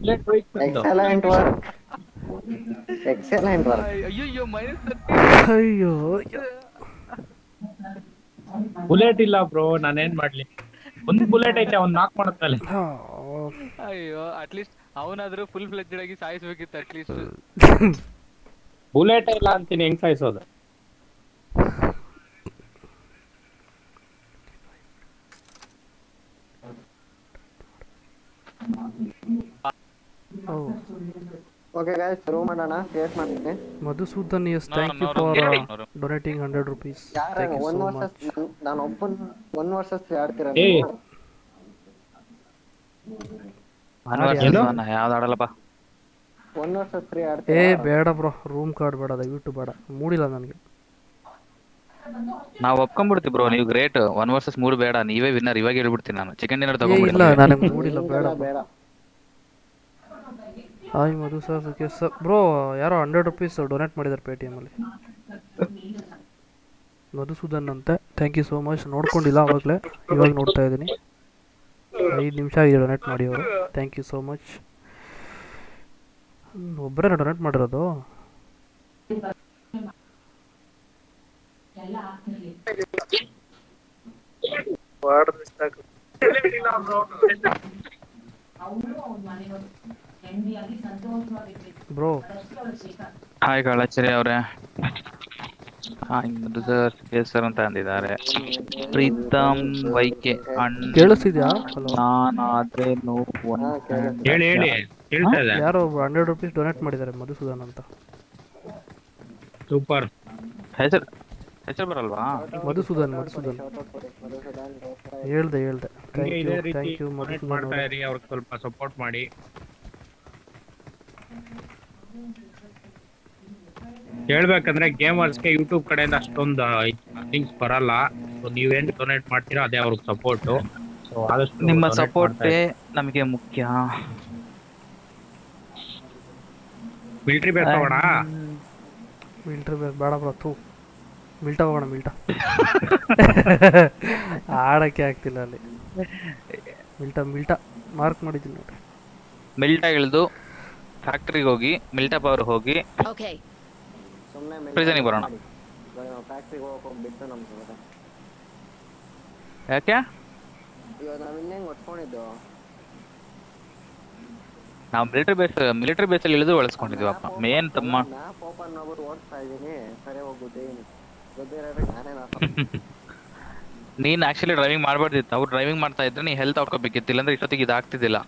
bullet excellent work excellent work ಅಯ್ಯೋ. ಮೈನಸ್ ಅಯ್ಯೋ ಬುಲೆಟ್ ಇಲ್ಲ ಬ್ರೋ ನಾನೇನ್ ಮಾಡ್ಲಿ? ಒಂದ್ ಬುಲೆಟ್ ಐತೆ ಅವ್ನ್ ನಾಕ್ ಮಾಡತ್ತಲ್ಲ ಅಯ್ಯೋ ಅಟ್ಲೀಸ್ಟ್ ಅವನಾದ್ರೂ ಫುಲ್ ಫ್ಲೆಜ್ಡ್ ಆಗಿ ಸಾಯಿಸ್ಬೇಕಿತ್ತು ಅಟ್ಲೀಸ್ಟ್ ಬುಲೆಟ್ ಇಲ್ಲ ಅಂತೀನಿ ಹೆಂಗ್ ಸಾಯಿಸೋದು? ಓಕೆ ಗಾಯ್ಸ್ ರೂಮ್ ಮಾಡೋಣ ಕ್ರಿಯೇಟ್ ಮಾಡ್ತೀನಿ Madhusudan S thank you for. Donating hundred rupees thank you one so much ನಾನು ಒಬ್ಬನ್ ಒನ್ ಆಡ್ತೀರ ಏ. ಯಾವ್ದು ಆಡಲ್ಲಪ್ಪ ಒನ್ ವರ್ಷಸ್ ಫ್ರೀ ಏ ಬೇಡ ಬ್ರೋ ರೂಮ್ ಕಾರ್ಡ್ ಬೇಡ ದಯವಿಟ್ಟು ಬೇಡ. ಮೂಡಿಲ್ಲ ನನಗೆ. ನಾವ್ ಒಪ್ಕೊಂಡ್ಬಿಡ್ತೀವಿ ಬ್ರೋ ನೀವು ಗ್ರೇಟ್ ಒನ್ ವರ್ಸಸ್ ಮೂರು ಬೇಡ ನೀವೇ ವಿನ್ನರ್ ಇವಾಗ ಹೇಳ್ಬಿಡ್ತೀನಿ ನಾನು. ಚಿಕನ್ ಡಿನ್ನರ್ ತಗೊಂಡ್ಬಿಡಿ ಇಲ್ಲ ನನಗೆ ಮೂಡಿಲ್ಲ ಬೇಡ. ಬೇಡ hi Madhu sir okay sir bro ಯಾರೋ ಹಂಡ್ರೆಡ್ ರುಪೀಸ್ ಡೊನೇಟ್ ಮಾಡಿದ್ದಾರೆ ಪೇ ಅಲ್ಲಿ. ಎಮಲ್ಲಿ ಮಧುಸೂದನ್ ಅಂತೆ. ಥ್ಯಾಂಕ್ ಯು ಸೋ ಮಚ್ ನೋಡ್ಕೊಂಡಿಲ್ಲ ಅವಾಗಲೇ. ಇವಾಗ ನೋಡ್ತಾ ಇದ್ದೀನಿ. ಐದು ನಿಮಿಷ ಆಗಿದೆ ಡೊನೇಟ್ ಮಾಡಿ ಅವರು. ಥ್ಯಾಂಕ್ ಯು ಸೋ ಮಚ್ ಒಬ್ಬರೇ ಡೊನೇಟ್ ಮಾಡಿರೋದು? ಎಲ್ಲ ಆಗ್ತಿರ್ಲಿ ಬ್ರೋ. ಹಾಯ್ ಅವ್ರಿಗೆ ಬೇಕಾಗ್ತದೆ ಹಾಯ್ ಕಾಳಾಚಾರಿ ಅವ್ರೆ. ಕೇಸರ್ ಅಂತ ಅಂದಿದ್ದಾರೆ. ಪ್ರೀತಮ್ ವೈಕೆ ಹಲೋ ನಾನಾದ್ರೆ. ಹೇಳಿ ಹೇಳಿ. ಯಾರೋ ಹಂಡ್ರೆಡ್ ರುಪೀಸ್ ಡೊನೇಟ್ ಮಾಡಿದ್ದಾರೆ ಮಧುಸೂದನ್ ಅಂತ. ಸೂಪರ್ ಹೆಸರು ಹೆಸರು ಬರಲ್ವಾ? ಮಧುಸೂದನ್ ಮಧುಸೂದನ್. ಹೇಳ್ದೆ ಹೇಳ್ದೆ. ಥ್ಯಾಂಕ್ ಯು ಮಧುಸೂದನ್ ಇರಿ ಅವ್ರಿಗೆ ಸ್ವಲ್ಪ ಸಪೋರ್ಟ್ ಮಾಡಿ. ಹೇಳ್ಬೇಕಂದ್ರೆ ಗೇಮರ್ಸ್ಗೆ ಯೂಟ್ಯೂಬ್ ಕಡೆಯಿಂದ ಅಷ್ಟೊಂದು ಥಿಂಗ್ಸ್ ಬರಲ್ಲ. ಸೊ ನೀವೇನು ಡೊನೇಟ್ ಮಾಡ್ತೀರಾ ಅದೇ ಅವ್ರಿಗೆ ಸಪೋರ್ಟ್ ಸೊ ಆದಷ್ಟು ನಿಮ್ಮ ಸಪೋರ್ಟ್ ನಮಗೆ ಮುಖ್ಯ. ಮಿಲ್ಟ್ರಿ ಬೇಸ್ ತಗೋಣ ಮಿಲ್ಟ್ರಿ ಬೇಡ ಬ್ರೋ ತೂ ಮಿಲ್ಟಾ ಹೋಗೋಣ ಮಿಲ್ಟಾ ಆಡಕ್ಕೆ ಆಗ್ತಿಲ್ಲ ಅಲ್ಲಿ ಮಿಲ್ಟಾ ಮಿಲ್ಟಾ ಮಾರ್ಕ್ ಮಾಡಿದ್ದೀನಿ ನೋಡಿ ಮಿಲ್ಟಾ ಇಳಿದು ಫ್ಯಾಕ್ಟ್ರಿಗೆ ಹೋಗಿ ಮಿಲ್ಟಾ ಪವರ್ ಹೋಗಿ ಪ್ರಿಸನಿಗೆ ಬರೋಣ. ಯಾಕೆ ನಾವು ಮಿಲಿಟರಿ ಬೇಸ್ ಮಿಲಿಟರಿ ಬೇಸಲ್ಲಿ ಇಳಿದು ಬಳಸ್ಕೊಂಡಿದ್ವಪ್ಪ ಮೇನ್ ತಮ್ಮ ಮ್ಯಾಪ್ ಓಪನ್ ಮಾಡ್ಬಿಟ್ಟು ಓಡಿಸ್ತಾ ಇದ್ದೀನಿ ನಾನೇ ನೀನ್ ಆಕ್ಚುಲಿ ಡ್ರೈವಿಂಗ್ ಮಾಡ್ಬಾರ್ದಿತ್ತು. ಅವ್ರು ಡ್ರೈವಿಂಗ್ ಮಾಡ್ತಾ ಇದ್ರೆ ನೀ ಹೆಲ್ತ್ ಹಾಕೋಬೇಕಿತ್ತು ಇಲ್ಲಾಂದ್ರೆ ಇಷ್ಟೊತ್ತಿಗೆ ಇದಾಗ್ತಿದ್ದಿಲ್ಲ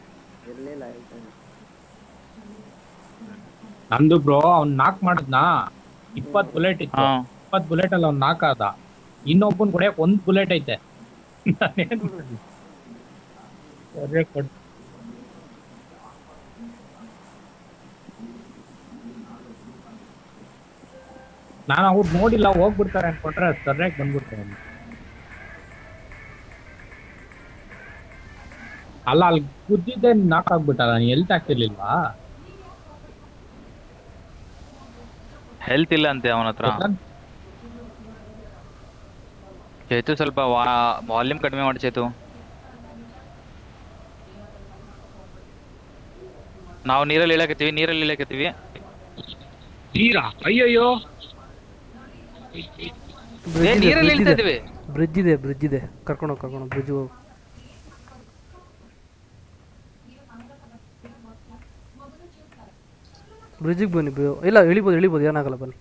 ನಂದು ಬ್ರೋ ಅವ್ನ್ ನಾಕ್ ಮಾಡಿದ್ನಾ? ಇಪ್ಪತ್ ಬುಲೆಟ್ ಇತ್ತು. ಇಪ್ಪತ್ ಬುಲೆಟ್ ಅಲ್ಲಿ ಅವ್ನ್ ನಾಕ್ ಆದ. ಇನ್ನೊಬ್ಬನ್ ಕೂಡ ಒಂದ್ ಬುಲೆಟ್ ಐತೆ ನಾನೇನ್ ಮಾಡ್ಲಿ? ಸರಿ ಕೊಡ್ ನಾನು ಅವ್ರು ನೋಡಿಲ್ಲ ಹೋಗ್ಬಿಡ್ತಾರೆ ಅನ್ಕೊಂಡ್ರೆ ಸರಿಯಾಗಿ ಬಂದ್ಬಿಡ್ತಾರೆ ಅಲ್ಲ. ಅಲ್ಲಿ ಕುದ್ದಿದ್ದೆ ನಾಕ್ ಆಗ್ಬಿಟ್ಟ ನಾನು ಎಲ್ತ್ ಆಗ್ತಿರ್ಲಿಲ್ವಾ ಹೆಲ್ತ್ ಇಲ್ಲ ಅಂತೆ ಅವನ ಹತ್ರ. ಚೇತು ಸ್ವಲ್ಪ ವಾಲ್ಯೂಮ್ ಕಡಿಮೆ ಮಾಡಿ ಚೇತು. ನಾವು ನೀರಲ್ಲಿ ಇಳಕತ್ತೀವಿ ನೀರಲ್ಲಿ ಇಳಕತ್ತೀವಿ ನೀರಾ? ಅಯ್ಯಯ್ಯೋ. ನೀರಲ್ಲಿ ಇಳ್ತಾ ಇದೀವಿ ಬ್ರಿಡ್ಜ್ ಇದೆ ಬ್ರಿಡ್ಜ್ ಇದೆ. ಕರ್ಕೊಂಡು ಕರ್ಕೊಂಡು ಬ್ರಿಡ್ಜ್ ಹೋಗಿ. ಬ್ರಿಡ್ಜಿಗೆ ಬನ್ನಿ ಇಲ್ಲ ಇಳಿಬೋದು ಇಳಿಬೋದು ಏನಾಗಲ್ಲ ಬನ್ನಿ.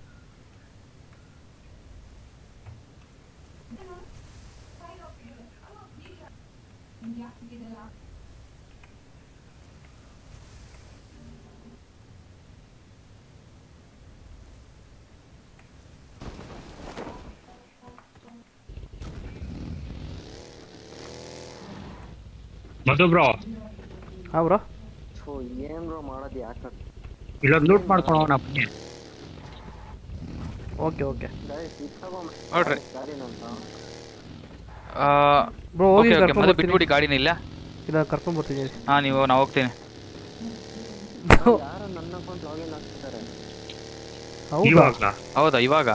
ಮಧು ಬ್ರೋ. ಹಾ ಬ್ರೋ. ಸೊ ಏನ್ ಬ್ರೋ ಮಾಡೋದು ಯಾಕೆ? ಇಲ್ಲೊಂದು ಲೂಟ್ ಮಾಡ್ಕೊಂಡು ಹೋಗೋಣ ಬನ್ನಿ ಓಕೆ ಓಕೆ. ನೋಡ್ರಿ. ಬ್ರೋ ಹೋಗಿ ಓಕೆ ಓಕೆ. ಬರ್ತೀನಿ ಬಿಟ್ಬಿಡಿ ಗಾಡಿನ ಇಲ್ಲ? ಇಲ್ಲ ಕರ್ಕೊಂಡು ಬರ್ತೀನಿ ಹಾ ನೀವು ನಾ ಹೋಗ್ತೀನಿ. ಯಾರೋ ನನ್ನ ಅಕೌಂಟ್ ಲಾಗಿನ್ ಆಗ್ತಿದ್ದಾರೆ? ಹೌದಾ? ಹೌದಾ ಇವಾಗ?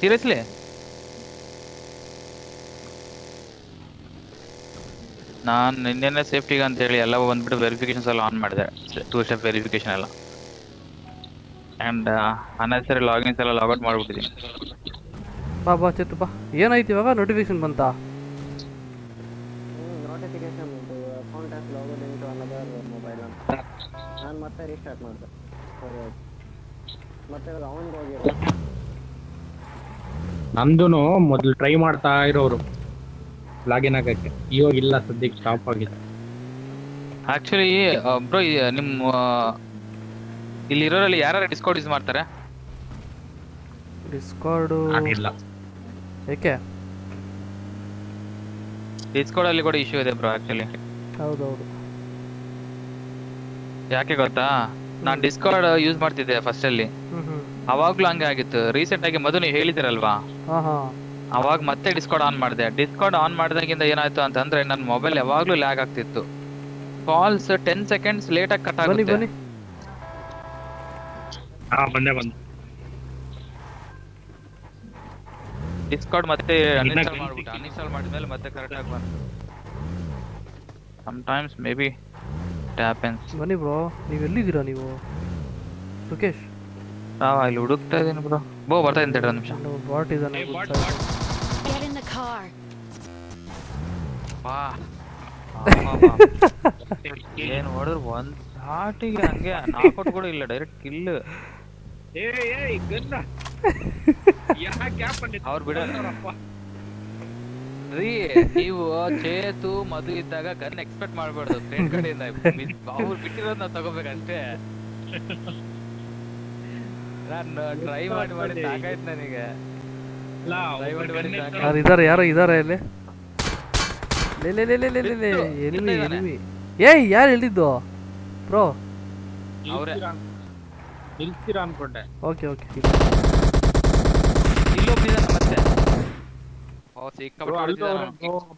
ಸೀರಿಯಸ್ಲಿ ನಾನು ನಿನ್ನೆನೆ ಸೇಫ್ಟಿಗೆ ಅಂತ ಹೇಳಿ ಎಲ್ಲ ಬಂದ್ಬಿಟ್ಟು ವೆರಿಫಿಕೇಶನ್ಸ್ ಎಲ್ಲ ಆನ್ ಮಾಡಿದೆ. ಟೂ ಸ್ಟೆಪ್ ವೆರಿಫಿಕೇಶನ್ ಎಲ್ಲ. ಆ್ಯಂಡ್ ಅನ್ನೆಸರಿ ಲಾಗಿನ್ಸ್ ಎಲ್ಲ ಲಾಗೌಟ್ ಮಾಡಿಬಿಟ್ಟಿದ್ದೀನಿ. ಬಾ ಬಾ ಚೇತು ಬಾ ಏನಾಯ್ತು ಇವಾಗ ನೋಟಿಫಿಕೇಶನ್ ಬಂತಾ? ನೋಟಿಫಿಕೇಶನ್ ಉಂಟು account as login into another mobile ಅಂತ ನಾನು ಮತ್ತೆ ರೀಸ್ಟಾರ್ಟ್ ಮಾಡಿದೆ. ಮತ್ತೆ ಇವಾಗ ಅವನಿಗೆ ಹೋಗಿರೋ ನಂದುನು ಮೊದಲು ಟ್ರೈ ಮಾಡ್ತಾ ಇರೋರು ಲಾಗಿನ್ ಆಗಕ್ಕೆ. ಇವಾಗ ಇಲ್ಲ ಸದ್ಯಕ್ಕೆ ಸ್ಟಾಪ್ ಆಗಿದೆ. ಆಕ್ಚುಲಿ ಬ್ರೋ ನಿಮ್ಮ ಇಲ್ಲಿ ಇರೋರಲ್ಲಿ ಯಾರು ಡಿಸ್ಕೌಂಟ್ ಯೂಸ್ ಮಾಡ್ತಾರೆ? ಡಿಸ್ಕಾರ್ಡು ಇಲ್ಲ ಏಕೆ? ಡಿಸ್ಕೌಂಟ್ ಅಲ್ಲಿ ಕೂಡ ಇಶ್ಯೂ ಇದೆ ಬ್ರೋ ಆಕ್ಚುಲಿ ಹೌದು ಹೌದು ಯಾಕೆ ಗೊತ್ತಾ? ನಾನು ಡಿಸ್ಕೌಂಟ್ ಯೂಸ್ ಮಾಡ್ತಿದ್ದೆ ಫಸ್ಟ್ ಅಲ್ಲಿ. ಅವಾಗ್ಲೂ ಹಂಗೆ ಆಗಿತ್ತು. ರೀಸೆಂಟ್ ಆಗಿ ನೀವು ಹೇಳಿದಿರಲ್ವಾ ಹಾ ಹಾಂ ಅವಾಗ ಮತ್ತೆ ಡಿಸ್ಕೌಂಟ್ ಆನ್ ಮಾಡಿದೆ. ಡಿಸ್ಕೌಂಟ್ ಆನ್ ಮಾಡಿದಾಗಿಂದ ಏನಾಯ್ತು ಅಂತಂದ್ರೆ ನನ್ನ ಮೊಬೈಲ್ ಯಾವಾಗ್ಲೂ ಲ್ಯಾಗ್ ಆಗ್ತಿತ್ತು. ಕಾಲ್ಸ್ ಟೆನ್ ಸೆಕೆಂಡ್ಸ್ ಲೇಟ್ ಆಗಿ ಕಟ್ ಆಗುತ್ತೆ. ಡಿಸ್ಕೌಂಟ್ ಮತ್ತೆ ಅನ್ಇನ್ಸ್ಟಾಲ್ ಮಾಡ್ಬಿಟ್ಟು. ಅನ್ಇನ್ಸ್ಟಾಲ್ ಮಾಡಿದ್ಮೇಲೆ ಮತ್ತೆ ಕರೆಕ್ಟ್ ಆಗಿ ಬಂತು. ಸಮಟೈಮ್ಸ್ ಮೇ ಬಿ ಟ್ಯಾಪೆನ್ಸ್ ಬನ್ನಿ ಬ್ರೋ ನೀವು ಎಲ್ಲಿದ್ದೀರಾ ನೀವು? ಲೋಕೇಶ್? ನಾವು ಇಲ್ಲಿ ಹುಡುಕ್ತಾ ಇದ್ದೀನಿ ಬ್ರೋ. ಬೋ ಬರ್ತಾ ಇದ್ದೀನಿ ಒಂದು ನಿಮಿಷ. ಬಾಟ್ ಇದ್ದಾನೆ. Car. ಬಾ. ಏನ್ ಹೊಡೆದ್ರು ಒಂದ್ ಸಾಟಿಗೆ ಹಂಗೆ ನಾಕೌಟ್ ಕೂಡ ಇಲ್ಲ ಡೈರೆಕ್ಟ್ ಕಿಲ್ ಅವ್ರು ಬಿಡ ರೀ ನೀವು ಚೇತು ಮದು ಇದ್ದಾಗ ಗನ್ ಎಕ್ಸ್ಪೆಕ್ಟ್ ಮಾಡ್ಬಾರ್ದು. ಫ್ರೆಂಡ್ ಕಡೆಯಿಂದ ಅವ್ರು ಬಿಟ್ಟಿರೋದ್ ನಾವು ತಗೋಬೇಕಷ್ಟೇ. ನಾನು ಟ್ರೈ ಮಾಡಿ ಮಾಡಿ ಸಾಕಾಯ್ತು ನನಗೆ. ಅಲ್ಲ Try ಮಾಡಿ ಮಾಡಿ ಸಾಕು. ಯಾರು ಇದಾರೆ ಯಾರೋ ಇದಾರೆ ಇಲ್ಲಿ ಲೇ ಲೇ ಲೇ ಲೇ ಲೇ ಲೇ ಲೇ ಬಿತ್ತು. ಎನಿಮಿ ಬಿತ್ತು ಇದಾನೆ. ಎನಿಮಿ ಏಯ್ ಯಾರು ಹೇಳಿದ್ದು ಬ್ರೋ ಅವ್ರೆ. ನಿಲ್ಸ್ತೀರಾ ಅನ್ಕೊಂಡೆ ಓಕೆ ಓಕೆ ಇಲ್ಲೊಬ್ಬಿದಾನೆ ಮತ್ತೆ ಓ Bro, ಸಿಕ್ಕಾಪಟ್ಟೆ ಅಲ್ಲೂ ಹೊಡ್ದಿದಾನೆ ಅವ್ರೆ, ಅವ್ನು. bro.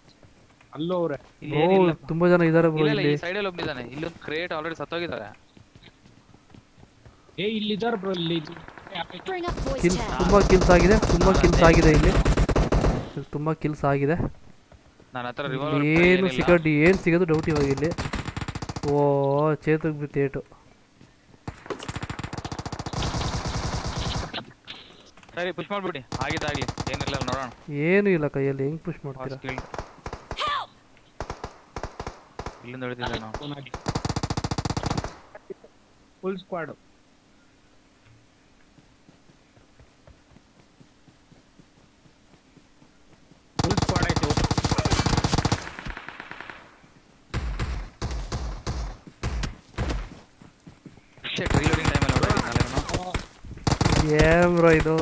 ಅಲ್ಲೂ ಅವ್ರೆ ಇಲ್ಲಿ ಓ ಏನಿಲ್ಲ ತುಂಬಾ ಜನ ಇದಾರೆ ಬ್ರೋ ಇಲ್ಲ ಇಲ್ಲ ಇಲ್ಲಿ ಈ ಸೈಡಲ್ಲಿ ಒಬ್ಬಿದಾನೆ ಇಲ್ಲೊಂದು ಕ್ರೇಟ್ ಆಲ್ರೆಡಿ ಸತ್ತೋಗಿದ್ದಾರೆ ಏ ಇಲ್ಲಿದಾರ ಬ್ರೋ ಇಲ್ಲಿ Bring up ಕಿಲ್ ತುಂಬಾ ಕಿಲ್ಸ್ ಆಗಿದೆ ತುಂಬಾ ಕಿಲ್ಸ್ ಆಗಿದೆ ಇಲ್ಲಿ. ತುಂಬ ತುಂಬಾ ಕಿಲ್ಸ್ ಆಗಿದೆ ಏನು ಸಿಗೋದು ಏನು ಸಿಗೋದು ಡೌಟ್ ಇವಾಗ ಇಲ್ಲಿ. ಓ ಚೇತಕ್ ಬಿತ್ತು ಏಟು. ಸರಿ ಪುಷ್ ಮಾಡ್ಬಿಡಿ. ಆಗಿದ್ದಾಗ್ಲಿ ಏನಿಲ್ಲ ನೋಡೋಣ. ಏನು ಇಲ್ಲ ಕೈಯಲ್ಲಿ ಹೆಂಗ್ ಪುಷ್ ಮಾಡ್ತೀರಾ? ಇಲ್ಲಿಂದ ಹೊಡಿತಿದ್ದೆ ನಾವು. ಫುಲ್ ಸ್ಕ್ವಾಡ್ ಫುಲ್ ಸ್ಕ್ವಾಡ್ ಆಯ್ತು ಚೆಕ್ ರೀಲೋಡಿಂಗ್ ಟೈಮಲ್ಲಿ ಹೊರಡಿದ್ನಲ್ಲ ಏನ್ ಬ್ರೋ ಇದು?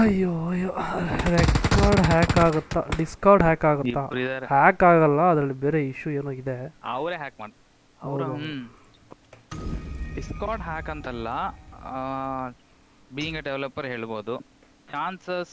ಅಯ್ಯೋ ಅಯ್ಯೋ ರೆಕಾರ್ಡ್ ಹ್ಯಾಕ್ ಆಗುತ್ತಾ? ಡಿಸ್ಕಾರ್ಡ್ ಹ್ಯಾಕ್ ಆಗುತ್ತಾ? ಹ್ಯಾಕ್ ಆಗಲ್ಲ ಅದರಲ್ಲಿ ಬೇರೆ ಇಶ್ಯೂ ಏನೋ ಇದೆ. ಅವರೇ ಹ್ಯಾಕ್ ಮಾಡ್ತಾರೆ ಅವರು ಡಿಸ್ಕಾರ್ಡ್ ಹ್ಯಾಕ್ ಅಂತಲ್ಲ ಬೀಯಿಂಗ್ ಎ ಡೆವಲಪರ್ ಹೇಳ್ಬೋದು. ಚಾನ್ಸಸ್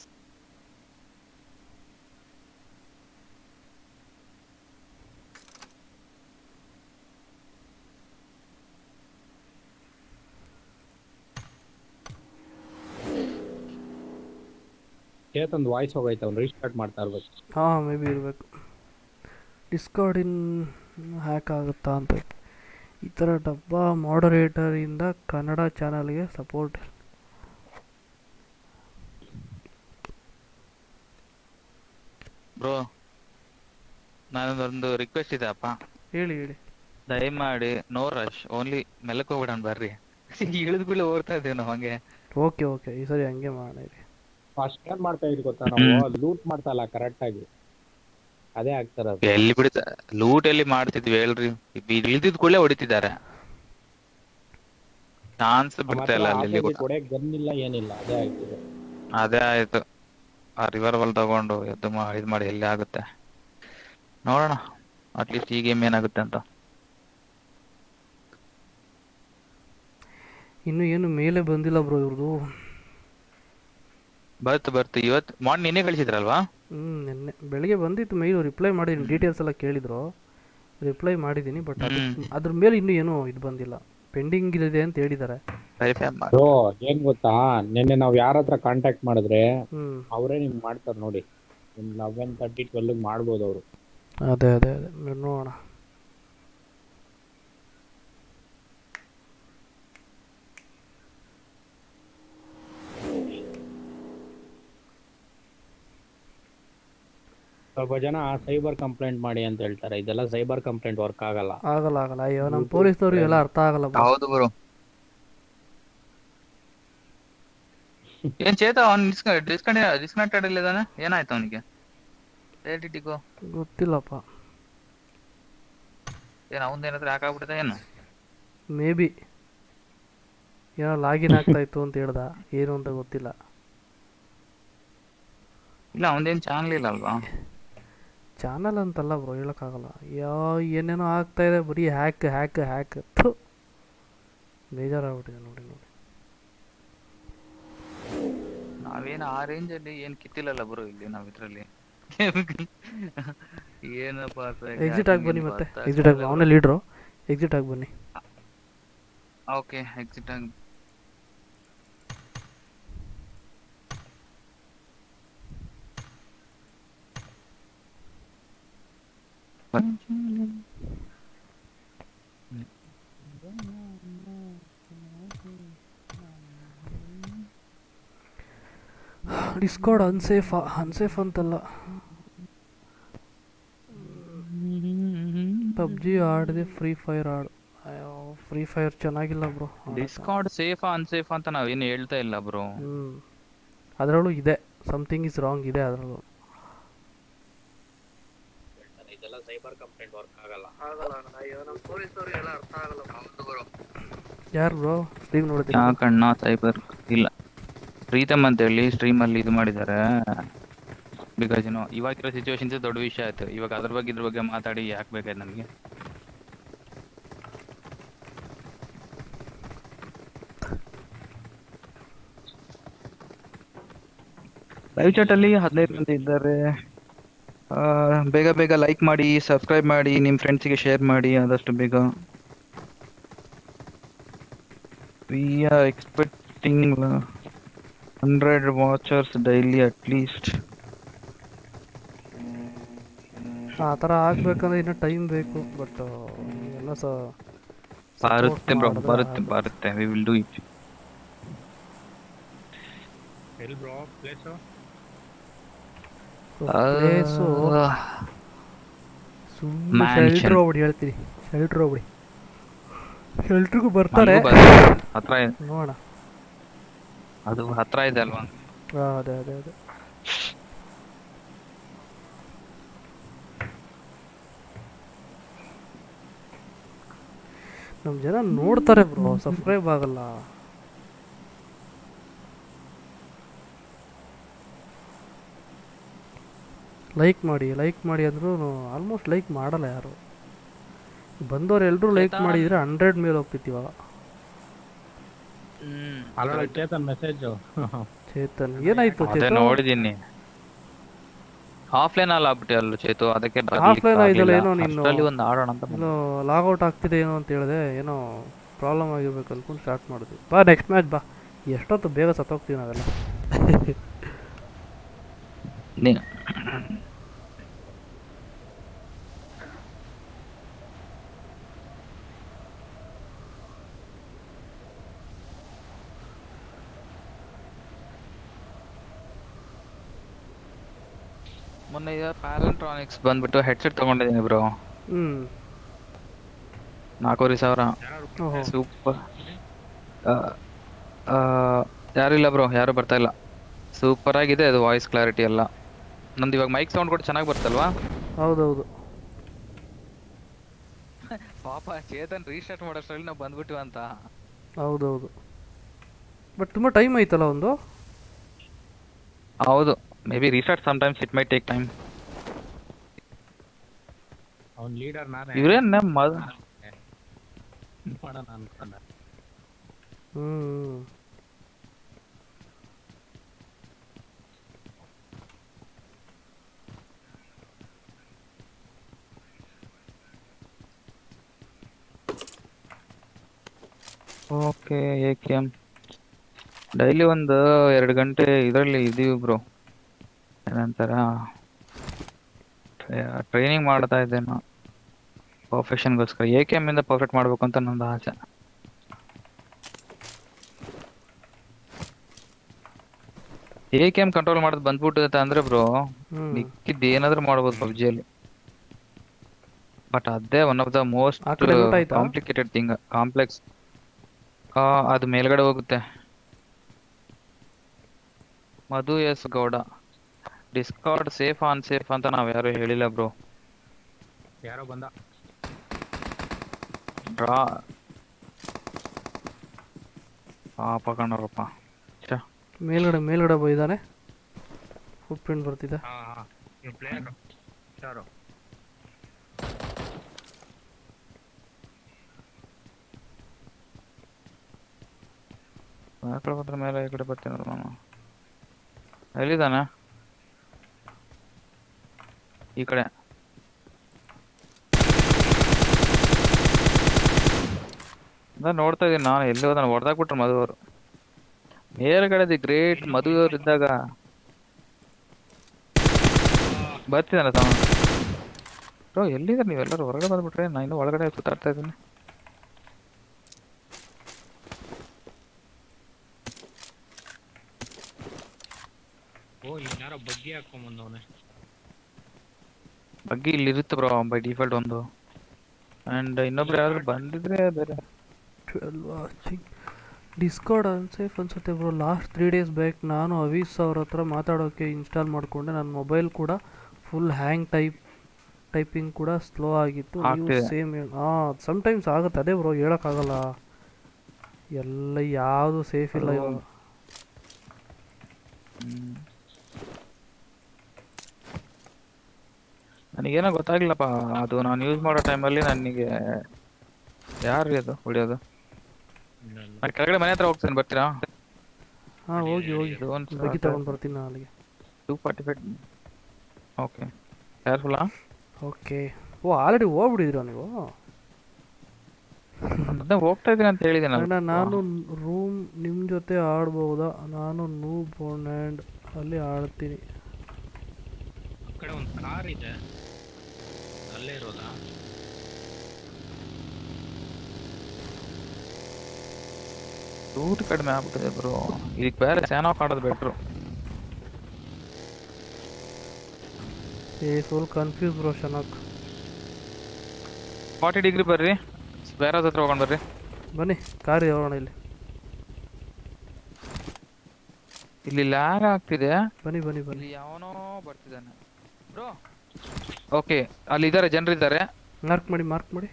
ಚೇತನ್ ವಾಯ್ಸ್ ಹೋಗೈತೆ ಅವ್ನು ರೀಸ್ಟಾರ್ಟ್ ಮಾಡ್ತಾ ಇರ್ಬೇಕು. ಹಾಂ ಮೇ ಬಿ ಇರಬೇಕು. ಡಿಸ್ಕಾರ್ಡ್ ಇನ್ ಹ್ಯಾಕ್ ಆಗುತ್ತಾ ಅಂತ ಈ ಥರ ಡಬ್ಬ ಮಾಡರೇಟರಿಂದ ಕನ್ನಡ ಚಾನಲ್ಗೆ ಸಪೋರ್ಟ್ ಬ್ರೋ ನಾನೊಂದು ರಿಕ್ವೆಸ್ಟ್ ಇದೆ ಅಪ್ಪ. ಹೇಳಿ ಹೇಳಿ. ದಯಮಾಡಿ ನೋ ರಶ್ ಓನ್ಲಿ ಮೆಲ್ಲಕ್ ಹೋಗ್ಬಿಡೋಣ ಬರ್ರಿ. ಇಳಿದ ಕೂಡಲೇ ಓಡ್ತಾ ಇದ್ದೀವಿ ನಾವು ಹಂಗೆ. ಓಕೆ ಓಕೆ ಈ ಸರಿ ಹಂಗೆ ಮಾಡೋಣ ಇರಿ. ಫಸ್ಟ್ ಏನ್ ಮಾಡ್ತಾ ಇದ್ವಿ ಗೊತ್ತಾ ನಾವು? ಲೂಟ್ ಮಾಡ್ತಾ ಇಲ್ಲ ಕರೆಕ್ಟ್ ಆಗಿ. ಅದೇ ಆಗ್ತಾರ ಎಲ್ಲಿ ಬಿಡ್ತ ಲೂಟ್ ಎಲ್ಲಿ ಮಾಡ್ತಿದ್ವಿ ಹೇಳ್ರಿ. ಇಳಿದಿದ್ ಕೂಡಲೇ ಹೊಡಿತಿದ್ದಾರೆ. ಚಾನ್ಸ್ ಬಿಡ್ತಾ ಇಲ್ಲ ಅಲ್ಲಿ ಕೂಡ ಕೊಡೆ ಗನ್ ಇಲ್ಲ ಏನಿಲ್ಲ. ಅದೇ ಆಗ್ತಿದೆ. ಅದೇ ಆಯ್ತು. ಆ ರಿವರ್ವಲ್ ತಗೊಂಡು ಎದ್ದು ಮಾಡಿ ಇದ್ ಮಾಡಿ ಎಲ್ಲಿ ಆಗುತ್ತೆ? ನೋಡೋಣ. ಅಟ್ಲೀಸ್ಟ್ ಈ ಗೇಮ್ ಏನಾಗುತ್ತೆ ಅಂತ. ಇನ್ನು ಏನು ಮೇಲೆ ಬಂದಿಲ್ಲ ಬ್ರೋ ಇವ್ರದ್ದು ಬರ್ತು ಬರ್ತು. ಇವತ್ತು ಮಾರ್ನಿಂಗ್ ನಿನ್ನೆ ಕಳಿಸಿದ್ರಲ್ವಾ? ಹ್ಮ್ ನಿನ್ನೆ. ಬೆಳಿಗ್ಗೆ ಬಂದಿತ್ತು ಮೇಲ್ ರಿಪ್ಲೈ ಮಾಡಿದ್ದೀನಿ ಡೀಟೇಲ್ಸ್ ಎಲ್ಲ ಕೇಳಿದ್ರು. ರಿಪ್ಲೈ ಮಾಡಿದ್ದೀನಿ ಬಟ್. ಅದ್ರ ಮೇಲೆ ಇನ್ನೂ ಏನೂ ಇದು ಬಂದಿಲ್ಲ. ಪೆಂಡಿಂಗ್ ಇದೆ ಅಂತ ಹೇಳಿದ್ದಾರೆ. ಏನ್ ಗೊತ್ತಾ? ನಿನ್ನೆ ನಾವ್ ಯಾರ ಹತ್ರ ಕಾಂಟ್ಯಾಕ್ಟ್ ಮಾಡಿದ್ರೆ ಅವರೇ ನಿಮ್ಗೆ ಮಾಡ್ತಾರೆ ನೋಡಿ. ನಿಮ್ಗೆ ಲೆವೆನ್ ತರ್ಟಿ ಟ್ವೆಲ್ಗೆ ಮಾಡ್ಬೋದು ಅವರು. ಅದೇ ಅದೇ ಅದೇ. ನೋಡೋಣ. ಸ್ವಲ್ಪ ಜನ ಸೈಬರ್ ಕಂಪ್ಲೇಂಟ್ ಮಾಡಿ ಅಂತ ಹೇಳ್ತಾರೆ. ಇದೆಲ್ಲ ಸೈಬರ್ ಕಂಪ್ಲೇಂಟ್ ವರ್ಕ್ ಆಗಲ್ಲ. ಆಗಲ್ಲ ಆಗಲ್ಲ. ಅಯ್ಯೋ ನಮ್ಮ ಪೊಲೀಸ್ನವ್ರಿಗೆ ಎಲ್ಲ ಅರ್ಥ ಆಗಲ್ಲ. ಹೌದು ಬ್ರೋ ಏನ್ ಚೇತ ಅವ್ನ್ ಡಿಸ್ಕಂಟ್ ಡಿಸ್ಕನೆಕ್ಟೆಡ್ ಇದ್ದಾನೆ? ಏನಾಯ್ತು ಅವನಿಗೆ? ರೇಟಿಟಿಗೋ ಗೊತ್ತಿಲ್ಲಪ್ಪ. ಏನ್ ಅವನ್ ಏನಾದ್ರೂ ಹಾಕಾಗ್ಬಿಟ್ಟಿದೆ ಏನು? ಮೇ ಬಿ ಏನೋ ಲಾಗಿನ್ ಆಗ್ತಾ ಇತ್ತು ಅಂತ ಹೇಳ್ದ. ಏನು ಅಂತ ಗೊತ್ತಿಲ್ಲ. ಇಲ್ಲ ಅವನದೇನು ಚಾನಲ್ ಇಲ್ಲ ಅಲ್ವಾ? ಚಾನಲ್ ಅಂತಲ್ಲ ಬ್ರೋ ಹೇಳೋಕ್ಕಾಗಲ್ಲ. ಯಾ ಏನೇನೋ ಆಗ್ತಾ ಇದೆ ಬರೀ ಹ್ಯಾಕ್ ಹ್ಯಾಕ್ ಹ್ಯಾಕ್ ಥು. ಬೇಜಾರಾಗ್ಬಿಟ್ಟಿದೆ ನೋಡಿ ನೋಡಿ. ನಾವೇನು ಆ ರೇಂಜಲ್ಲಿ ಏನು ಏನ್ ಕಿತ್ತಿಲ್ಲಲ್ಲ ಬ್ರೋ ಇಲ್ಲಿ ನಾವು ಇದರಲ್ಲಿ. ಏನಪ್ಪ ಎಕ್ಸಿಟ್ ಆಗಿ ಬನ್ನಿ ಮತ್ತೆ. ಎಕ್ಸಿಟ್ ಆಗಿ ಅವನೇ ಲೀಡ್ರು ಎಕ್ಸಿಟ್ ಆಗಿ ಬನ್ನಿ. ಓಕೆ ಎಕ್ಸಿಟ್ ಆಗಿ ಡಿಸ್ಕಾರ್ಡ್ ಅನ್ಸೇಫ್ ಅನ್ಸೇಫ್ ಅಂತಲ್ಲ. ಪಬ್ಜಿ ಆಡಿದೆ ಫ್ರೀ ಫೈರ್ ಆಡು. ಅಯ್ಯೋ ಫ್ರೀ ಫೈರ್ ಚೆನ್ನಾಗಿಲ್ಲ ಬ್ರೋ ಡಿಸ್ಕಾರ್ಡ್ ಸೇಫ್ ಅನ್ಸೇಫ್ ಅಂತ ನಾವೇನು ಹೇಳ್ತಾ ಇಲ್ಲ ಬ್ರೋ ಅದರಲ್ಲೂ ಇದೆ. ಸಮಥಿಂಗ್ ಇಸ್ ರಾಂಗ್ ಇದೆ ಅದರಲ್ಲೂ. ಇದೆಲ್ಲ ಸೈಬರ್ ಕಂಪ್ಲೇಂಟ್ ವರ್ಕ್ ಆಗಲ್ಲ. ಯಾರು ಬ್ರೋ? ಸ್ಟ್ರೀಮ್ ನೋಡ್ತೀನಿ ಯಾಕಣ್ಣ ಸೈಬರ್ ಇಲ್ಲ. ಪ್ರೀತಮ್ ಅಂತ ಹೇಳಿ ಸ್ಟ್ರೀಮ್ ಅಲ್ಲಿ ಇದು ಮಾಡಿದ್ದಾರೆ. ಬಿಕಾಸ್ ಏನೋ ಇವಾಗಿರೋ ಸಿಚುವೇಶನ್ಸ್ ದೊಡ್ಡ ವಿಷಯ ಆಯ್ತು. ಇವಾಗ ಅದ್ರ ಬಗ್ಗೆ ಇದ್ರ ಬಗ್ಗೆ ಮಾತಾಡಿ ಯಾಕೆ ಬೇಕಾಯ್ತು ನಮಗೆ? ಲೈವ್ ಚಾಟ್ ಅಲ್ಲಿ ಹದಿನೈದು ಮಂದಿ ಇದ್ದಾರೆ. ಆ, ಬೇಗ ಬೇಗ ಲೈಕ್ ಮಾಡಿ ಸಬ್ಸ್ಕ್ರೈಬ್ ಮಾಡಿ ನಿಮ್ಮ ಫ್ರೆಂಡ್ಸಿಗೆ ಶೇರ್ ಮಾಡಿ ಆದಷ್ಟು ಬೇಗ. We are expecting hundred watchers daily at least ಆ ಥರ ಆಗ್ಬೇಕಂದ್ರೆ ಇನ್ನೂ ಟೈಮ್ ಬೇಕು ಬಟ್ ಎಲ್ಲ ಸ ಬರುತ್ತೆ ಬ್ರೋ ಬರುತ್ತೆ ಬರುತ್ತೆ ವಿ ವಿಲ್ ಡೂ ಇಟ್ ಎಲ್ ಬ್ರೋ ಪ್ಲೇಸು ಪ್ಲೇಸು. ಸುಮ್ಮನೆ. ಶೆಲ್ಟ್ರ್ ಹೋಗ್ಬಿಡಿ ಹೇಳ್ತೀನಿ. ಶೆಲ್ಟ್ರ್ ಹೋಗ್ಬಿಡಿ. ಶೆಲ್ಟ್ರಿಗೂ ಬರ್ತಾರೆ. ಹತ್ರ ನೋಡ ಅದು ಹತ್ರ ಇದೆ ಅಲ್ವಾ? ಅದೇ ಅದೇ ಅದೇ. ನಮ್ಮ ಜನ ನೋಡ್ತಾರೆ ಬ್ರೋ ಸಬ್ಸ್ಕ್ರೈಬ್ ಆಗಲ್ಲ. ಲೈಕ್ ಮಾಡಿ ಲೈಕ್ ಮಾಡಿ ಅಂದ್ರೂ ಆಲ್ಮೋಸ್ಟ್ ಲೈಕ್ ಮಾಡಲ್ಲ ಯಾರು. ಬಂದವ್ರು ಎಲ್ಲರೂ ಲೈಕ್ ಮಾಡಿದ್ರೆ ಹಂಡ್ರೆಡ್ ಮೇಲೆ ಹೋಗ್ತಿತ್ತು ಇವಾಗ. ಚೇತನ್ ಮೆಸೇಜು ಚೇತನ್ ಏನಾಯ್ತು ಅದೇ ಚೇತನ್? ನೋಡಿದೀನಿ. ಆಫ್ಲೈನ್ ಅಲ್ಲ ಆಗ್ಬಿಟ್ಟೆ ಅಲ್ಲ ಚೇತು ಅದಕ್ಕೆ ಆಫ್ಲೈನ್ ಆಯ್ತಲ್ಲ ಏನೋ ನೀನು- ಒಂದು ಆಡೋಣ ಅಂತ. ಲಾಗ್ ಲಾಗೌಟ್ ಆಗ್ತಿದೆ ಏನೋ ಅಂತ ಹೇಳಿದೆ ಏನೋ ಪ್ರಾಬ್ಲಮ್ ಆಗಿರ್ಬೇಕು ಅನ್ಕೊಂಡು ಸ್ಟಾರ್ಟ್ ಮಾಡಿದ್ವಿ ಬಾ ನೆಕ್ಸ್ಟ್ ಮ್ಯಾಚ್ ಬಾ. ಎಷ್ಟೊತ್ತು ಬೇಗ ಸತ್ತೋಗ್ತೀವಿ ನಾವೆಲ್ಲ. ನೀ- ಮೊನ್ನೆ ಪ್ಯಾರಂಟ್ರಾನಿಕ್ಸ್ ಬಂದ್ಬಿಟ್ಟು ಹೆಡ್ಸೆಟ್ ತಗೊಂಡಿದ್ದೀನಿ ಬ್ರೋ ಹ್ಮ್. ನಾಲ್ಕೂವರೆ ಸಾವಿರ. ಸೂಪರ್ ಸೂಪರ್ ಇಲ್ಲ ಬ್ರೋ ಯಾರು ಬರ್ತಾ ಇಲ್ಲ. ಸೂಪರ್ ಆಗಿದೆ ಅದು ವಾಯ್ಸ್ ಕ್ಲಾರಿಟಿ ಎಲ್ಲ. ನಂದು ಇವಾಗ ಮೈಕ್ ಸೌಂಡ್ ಕೂಡ ಚೆನ್ನಾಗಿ ಬರ್ತಲ್ವಾ? ಹೌದೌದು. ಪಾಪ ಚೇತನ್ ರೀಸ್ಟಾರ್ಟ್ ಮಾಡೋಷ್ಟರಲ್ಲಿ ನಾವು ಬಂದ್ಬಿಟ್ವಿ ಅಂತ. ಹೌದೌದು. ಬಟ್ ತುಂಬಾ ಟೈಮ್ ಆಯ್ತಲ್ಲ ಒಂದು? ಹೌದು. Be restart sometimes it may take time leader ನಾನೇ. ಇವ್ರೇನ್ ನಮ್ ಮದ್ ಮಾಡೋಣ ಅನ್ಕೊಂಡೆ. ಹ್ಞೂ ಓಕೆ ಏಕೆ ಎಂ ಡೈಲಿ ಒಂದು ಎರಡು ಗಂಟೆ ಇದರಲ್ಲಿ ಇದೀವಿ ಬ್ರೋ ಏನಂತಾರ ಟ್ರೈನಿಂಗ್ ಮಾಡ್ತಾ ಇದ್ದೇನು. ಪ್ರೊಫೆಷನ್ಗೋಸ್ಕರ ಎ ಕೆ ಇಂದ ಪರ್ಫೆಕ್ಟ್ ಮಾಡ್ಬೇಕು ಅಂತ ನಂದು ಆಸೆ. ಎ ಕೆ ಎಂ ಕಂಟ್ರೋಲ್ ಮಾಡೋದು ಬಂದ್ಬಿಟ್ಟಿದೆ ಅಂದ್ರೆ ಬ್ರೋ ನಿಕ್ಕಿದ್ದು ಏನಾದ್ರೂ ಮಾಡ್ಬೋದು ಪಬ್ಜಿಯಲ್ಲಿ ಬಟ್ ಅದೇ one of the most? Complicated thing complex ಅದು ಮೇಲ್ಗಡೆ ಹೋಗುತ್ತೆ. Madhu S Gowda. Discord safe unsafe ಅಂತ ನಾವು ಯಾರು ಹೇಳಿಲ್ಲ ಬ್ರೋ ಯಾರೋ ಬಂದ. ಡ್ರಾ ಪಾಪ ಕಣರಪ್ಪ. ಮೇಲ್ಗಡೆ ಮೇಲ್ಗಡೆ ಬೈದಾನೆ ಫುಟ್ ಪ್ರಿಂಟ್ ಬರ್ತಿದೆ. ಮೇಲೆ ಈ ಕಡೆ ಬರ್ತೀನಿ ನಾನು ಎಲ್ಲಿದ್ದಾನೆ? ಈ ಕಡೆ ಅದ ನೋಡ್ತಾ ಇದೀನಿ ನಾನು ಎಲ್ಲಿ ಹೋದಾನ ಹೊಡೆದಾಕ್ಬಿಟ್ರು ಮಧು ಅವರು ಮೇಲ್ಗಡೆ ದಿ ಗ್ರೇಟ್ ಮಧು ಅವ್ರು ಇದ್ದಾಗ ಬರ್ತಿದ್ದಾನೆ ಸೌಂಡ್ ಬ್ರೋ ಎಲ್ಲಿದ್ದಾರೆ ನೀವೆಲ್ಲರೂ ಹೊರಗಡೆ ಬಂದ್ಬಿಟ್ರೆ ನಾನು ಇನ್ನೂ ಒಳಗಡೆ ಸುತ್ತಾಡ್ತಾ ಇದ್ದೀನಿ ಓ ಇಲ್ಲಿ ಯಾರೋ ಬಗ್ಗಿ ಹಾಕೊಂಬಂದವನೆ ಬಗ್ಗೆ ಇಲ್ಲಿ ಇರುತ್ತೆ ಬ್ರೋ ಬೈ ಡಿಫಾಲ್ಟ್ ಒಂದು. ಅಂಡ್ ಇನ್ನೊಬ್ರು ಯಾರು ಬಂದಿದ್ರೆ ಬೇರೆ. ವಾಚಿಂಗ್ ಡಿಸ್ಕಾರ್ಡ್ ಅನ್ಸೇಫ್ ಅನ್ಸುತ್ತೆ bro last three days back ನಾನು ಅವೀಸ್ ಅವ್ರ ಹತ್ರ ಮಾತಾಡೋಕೆ ಇನ್ಸ್ಟಾಲ್ ಮಾಡಿಕೊಂಡೆ. ನನ್ನ ಮೊಬೈಲ್ ಕೂಡ ಫುಲ್ ಹ್ಯಾಂಗ್ ಟೈಪ್ ಟೈಪಿಂಗ್ ಕೂಡ ಸ್ಲೋ ಆಗಿತ್ತು. ಸೇಮ್ ಸೇಮ್ ಹಾಂ ಸಮ್ಟೈಮ್ಸ್ ಆಗುತ್ತೆ. ಅದೇ ಬ್ರೋ ಹೇಳೋಕ್ಕಾಗಲ್ಲ. ಎಲ್ಲ ಯಾವುದು ಸೇಫ್ ಇಲ್ಲ ಇವಾಗ. ನನಗೇನೋ ಗೊತ್ತಾಗ್ಲಿಲ್ಲಪ್ಪ. ಅದು ನಾನು ಯೂಸ್ ಮಾಡೋ ಟೈಮಲ್ಲಿ ನನಗೆ ಯಾರು ಅದು ಹೊಡಿಯೋದು? ನಾನು ಕೆಳಗಡೆ ಮನೆ ಹತ್ರ ಹೋಗ್ತೀನಿ ಬರ್ತೀರಾ? ಹಾಂ ಹೋಗಿ ಹೋಗಿ. ಒಂದು ಬಗ್ಗಿ ತಗೊಂಡು ಬರ್ತೀನಿ ನಾನು ಅಲ್ಲಿಗೆ. ಟೂ ಫಾರ್ಟಿ ಫೈವ್ ಓಕೆ ಕೇರ್ಫುಲ್ಲಾ ಓಕೆ ಓ ಆಲ್ರೆಡಿ ಹೋಗ್ಬಿಟ್ಟಿದ್ದೀರಾ ನೀವು? ಅದೇ ಹೋಗ್ತಾ ಇದ್ದೀನಿ ಅಂತ ಹೇಳಿದ್ದೀನಿ ಅಣ್ಣ ನಾನು ನಾನು ರೂಮ್ ನಿಮ್ಮ ಜೊತೆ ಆಡ್ಬೋದಾ? ನಾನು ನೂ ಬೋನ್ಯಾಂಡ್ ಅಲ್ಲಿ ಆಡ್ತೀನಿ. ಆ ಕಡೆ ಒಂದು ಕಾರ್ ಇದೆ. ಅಲ್ಲೇ ಇರೋದಾ? ರೂಟ್ ಕಡಿಮೆ ಆಗ್ಬಿಟ್ಟಿದೆ ಬ್ರೋ ಇದಕ್ಕೆ ಬೇರೆ ಸ್ಯಾನ್ ಆಡೋದು ಬೆಟ್ರು ಏ ಫುಲ್ ಕನ್ಫ್ಯೂಸ್ ಬ್ರೋ ಶನಕ್. ಫಾರ್ಟಿ ಡಿಗ್ರಿ ಬರ್ರಿ. ಬೇರೆ ಹತ್ರ ಹೋಗೋಣ ಬರ್ರಿ. ಬನ್ನಿ ಕಾರ್ ಹೋಗೋಣ ಇಲ್ಲಿ. ಇಲ್ಲಿ ಲ್ಯಾಗ್ ಆಗ್ತಿದೆ. ಬನ್ನಿ ಬನ್ನಿ ಬನ್ನಿ. ಇಲ್ಲಿ ಯಾವನೋ ಬರ್ತಿದ್ದಾನೆ. ಬ್ರೋ ಓಕೆ ಅಲ್ಲಿ ಇದ್ದಾರೆ ಜನರಿದ್ದಾರೆ. ಮಾರ್ಕ್ ಮಾಡಿ ಮಾರ್ಕ್ ಮಾಡಿ.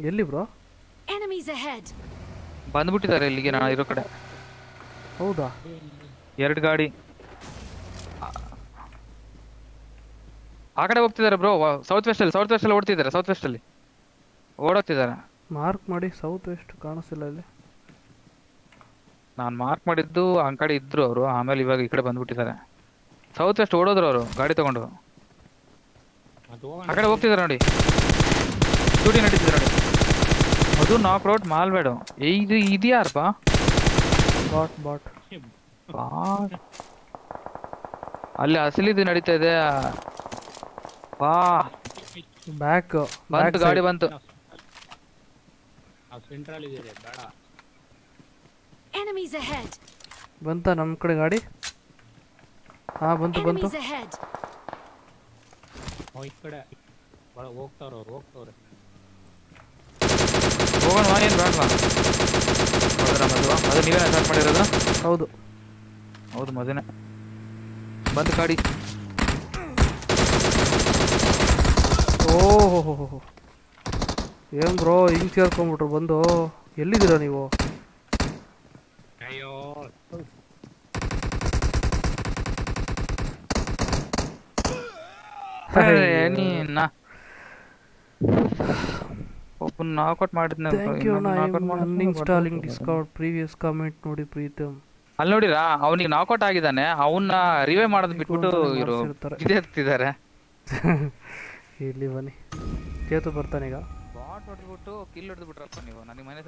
ಎಲ್ಲಿ ಬ್ರೋ ಎನಿಮೀಸ್ ಅಹೆಡ್ ಬಂದ್ಬಿಟ್ಟಿದ್ದಾರೆ ಇಲ್ಲಿಗೆ ನಾನು ಇರೋ ಕಡೆ. ಹೌದಾ? ಎರಡು ಗಾಡಿ. ಆ- ಕಡೆ ಹೋಗ್ತಿದ್ದಾರೆ ಬ್ರೋ ಸೌತ್ ವೆಸ್ಟ್ ಅಲ್ಲಿ ಸೌತ್ ವೆಸ್ಟ್ ಅಲ್ಲಿ ಓಡ್ತಿದ್ದಾರೆ ಸೌತ್ ವೆಸ್ಟ್ ಅಲ್ಲಿ. ಓಡೋಗ್ತಿದ್ದಾರೆ. ಮಾರ್ಕ್ ಮಾಡಿ ಸೌತ್ ವೆಸ್ಟ್ ಕಾಣಿಸ್ತಿಲ್ಲ ಇಲ್ಲಿ. ನಾನು ಮಾರ್ಕ್ ಮಾಡಿದ್ದು ಆ ಕಡೆ ಇದ್ರು ಅವರು ಆಮೇಲೆ ಇವಾಗ ಈ ಕಡೆ ಬಂದ್ಬಿಟ್ಟಿದ್ದಾರೆ. ಸೌತ್ ವೆಸ್ಟ್ ಓಡೋದ್ರು ಅವರು ಗಾಡಿ ತಗೊಂಡು. ಆ ಕಡೆ ಹೋಗ್ತಿದ್ದಾರೆ ನೋಡಿ. ಶೂಟಿಂಗ್ ನಡೀತಿದ್ದಾರೆ ನೋಡಿ. ಅದು ನಾಕ್ ರೋಡ್ ಮಾಲ್ಬೇಡು ಇದು ಇದ್ಯಾರಪ್ಪ ಬಾಟ್ ಬಾಟ್ ಬಾ ಅಲ್ಲಿ ಅಸಲಿದು ನಡೀತಾ ಇದೆ. ಬಾ ಬ್ಯಾಕ್ ಬಂತು ಗಾಡಿ ಬಂತು. ಆ ಸೆಂಟ್ರಲ್ ಇದೆ ಬೇಡ. Enemies ahead. ಬಂತ ನಮ್ಮ ಕಡೆ ಗಾಡಿ? ಹಾ ಬಂತು ಬಂತು. Enemies ahead. ಓ ಈ ಕಡೆ ಒಳ ಹೋಗ್ತಾವ್ರ ಅವ್ರು ಹೋಗ್ತಾವ್ರೆ. ಹೋಗೋಣ ಏನು ಬೇಡವಾ ಹೌದಾ ಮದುವ ಅದು ನೀವೇ ಸ್ಟಾರ್ಟ್ ಮಾಡಿರೋದು? ಹೌದು. ಹೌದು ಮದುವೆ ಬಂತು ಗಾಡಿ ಓಹೋ ಏನ್ ಬ್ರೋ ಹಿಂಗೆ ಸೇರ್ಕೊಂಬಿಟ್ರು ಬಂದು? ಎಲ್ಲಿದ್ದೀರಾ ನೀವು? ಅರೆ, ನೀನ ಒಬ್ಬನ knockout ಮಾಡಿದ್ನ you uninstalling discount previous comment ನೋಡಿ ಪ್ರೀತಮ್. ಅಲ್ಲಿ ನೋಡಿರಾ? ಅವನಿಗೆ ನಾಕೌಟ್ ಆಗಿದ್ದಾನೆ. ಅವನ್ನ ರಿವೇ ಮಾಡೋದ್ ಬಿಟ್ಬಿಟ್ಟು ಇವರು. ಇದೇ ಹತ್ತಿದ್ದಾರೆ ಇಲ್ಲಿ ಬನ್ನಿ. ಕೇತು ಬರ್ತಾನೆ ಈಗ. ಬಾಟ್ ಹೊಡೆದ್ಬಿಟ್ಟು ಕಿಲ್ ಹೊಡೆದ್ಬಿಟ್ರಪ್ಪ ನೀವು. ನನಗೆ ಮನೆ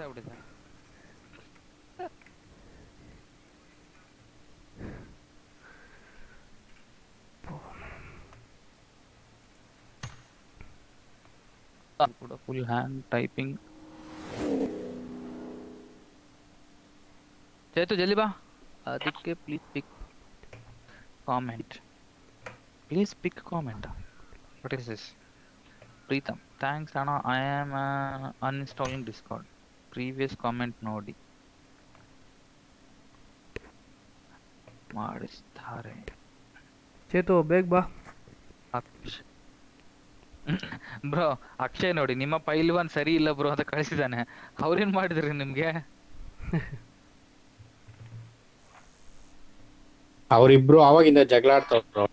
ಸಾಗ್ಬಿಟ್ಟಿದೆ ಕೂಡ ಫುಲ್ ಹ್ಯಾಂಡ್ ಟೈಪಿಂಗ್ ಚೇತು ಜಲ್ದಿ ಬಾ ಅದಕ್ಕೆ please pick comment please pick comment what is this Preetham thanks ಅಣ್ಣ I am uninstalling discord previous comment ನೋಡಿ ಮಾಡಿಸ್ತಾರೆ ಚೇತು ಬೇಗ ಬಾ ಅಕ್ಷ್ ಬ್ರೋ ಅಕ್ಷಯ್ ನೋಡಿ ನಿಮ್ಮ ಪೈಲ್ವಾನ್ ಸರಿ ಇಲ್ಲ ಬ್ರೋ ಅಂತ ಕಳಿಸಿದಾನೆ ಅವ್ರೇನ್ ಮಾಡಿದ್ರಿ ನಿಮ್ಗೆ? ಅವರಿಬ್ರು ಅವಾಗಿಂದ ಜಗಳ ಆಡ್ತಾವ್ರು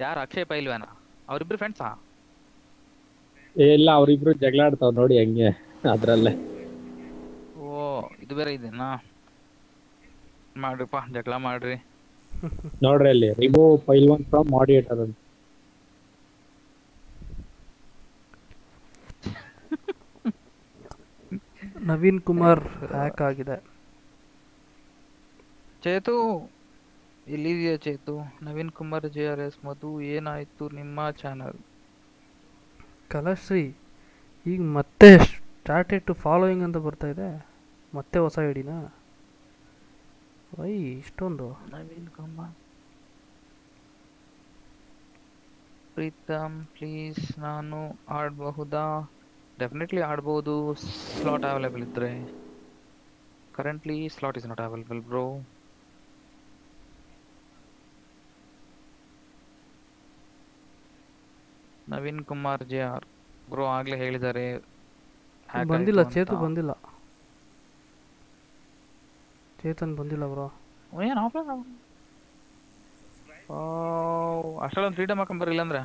ಯಾರು ಅಕ್ಷಯ್ ಪೈಲ್ವಾನ? ಅವರಿಬ್ರು ಫ್ರೆಂಡ್ಸಾ ಇಲ್ಲ ಅವರಿಬ್ರು ಜಗಳ ಆಡ್ತಾವ್ ನೋಡಿ ಹಂಗೆ ಅದ್ರಲ್ಲೇ. ಓ ಇದು ಬೇರೆ ಇದೆನಾ? ಮಾಡ್ರಿಪ್ಪ ಜಗಳ ಮಾಡ್ರಿ. ನೋಡ್ರಿ ಅಲ್ಲಿ ರಿಮೂವ್ ಪೈಲ್ವಾನ್ ಫ್ರಮ್ ಮಾಡಿಯೇಟರ್ ಅಂತ. ನವೀನ್ ಕುಮಾರ್ ಹ್ಯಾಕ್ ಆಗಿದೆ. Chethu ಎಲ್ಲಿದೆಯಾ Chethu? Naveen Kumar J R S Madhu ಏನಾಯಿತು ನಿಮ್ಮ ಚಾನಲ್ ಕಲಶ್ರೀ ಈಗ ಮತ್ತೆ ಸ್ಟಾರ್ಟೆಡ್ ಟು ಫಾಲೋಯಿಂಗ್ ಅಂತ ಬರ್ತಾ ಇದೆ. ಮತ್ತೆ ಹೊಸ ಐಡಿನಾ? ವೈ ಇಷ್ಟೊಂದು. ನವೀನ್ ಕುಮಾರ್. ಪ್ರೀತಮ್ ಪ್ಲೀಸ್ ನಾನು ಆಡಬಹುದಾ? ಡೆಫಿನೆಟ್ಲಿ ಆಡ್ಬೋದು. ಸ್ಲಾಟ್ ಅವೈಲೇಬಲ್ ಇದ್ರೆ. Currently slot is not available bro Naveen Kumar J R bro ಆಗ್ಲೇ ಹೇಳಿದ್ದಾರೆ. ಬಂದಿಲ್ಲ ಚೇತನ್ ಚೇತು ಬಂದಿಲ್ಲ. ಚೇತನ್ ಬಂದಿಲ್ಲ ಬ್ರೋ ಏನು ಆಫ್ಲೈನ್ ಅಷ್ಟೊಂದು ಫ್ರೀಡಮ್ ಹಾಕೊಂಡ್ ಬರಲಿಲ್ಲ ಅಂದ್ರೆ?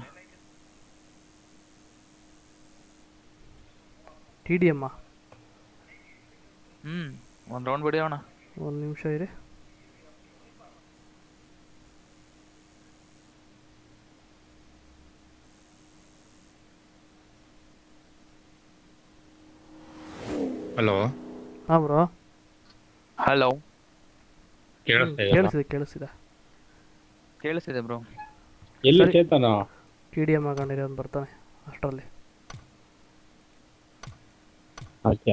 ಟಿ ಡಿ ಎಮ್ಮ ಹ್ಮ್ ಒಂದು ರೌಂಡ್ ಬಿಡಿಯೋಣ. ಒಂದು ನಿಮಿಷ ಇರಿ. ಹಲೋ ಹಾಂ ಬ್ರೋ. ಹಲೋ? ಕೇಳಿಸಿದೆ ಕೇಳಿಸಿದೆ ಕೇಳಿಸಿದೆ ಬ್ರೋ. ಎಲ್ಲಿ. ಚೇತನ? ಟಿ ಡಿ ಎಂ ಹಾಕೊಂಡಿರಿ ಬರ್ತಾನೆ ಅಷ್ಟರಲ್ಲಿ. ಆಯ್ತು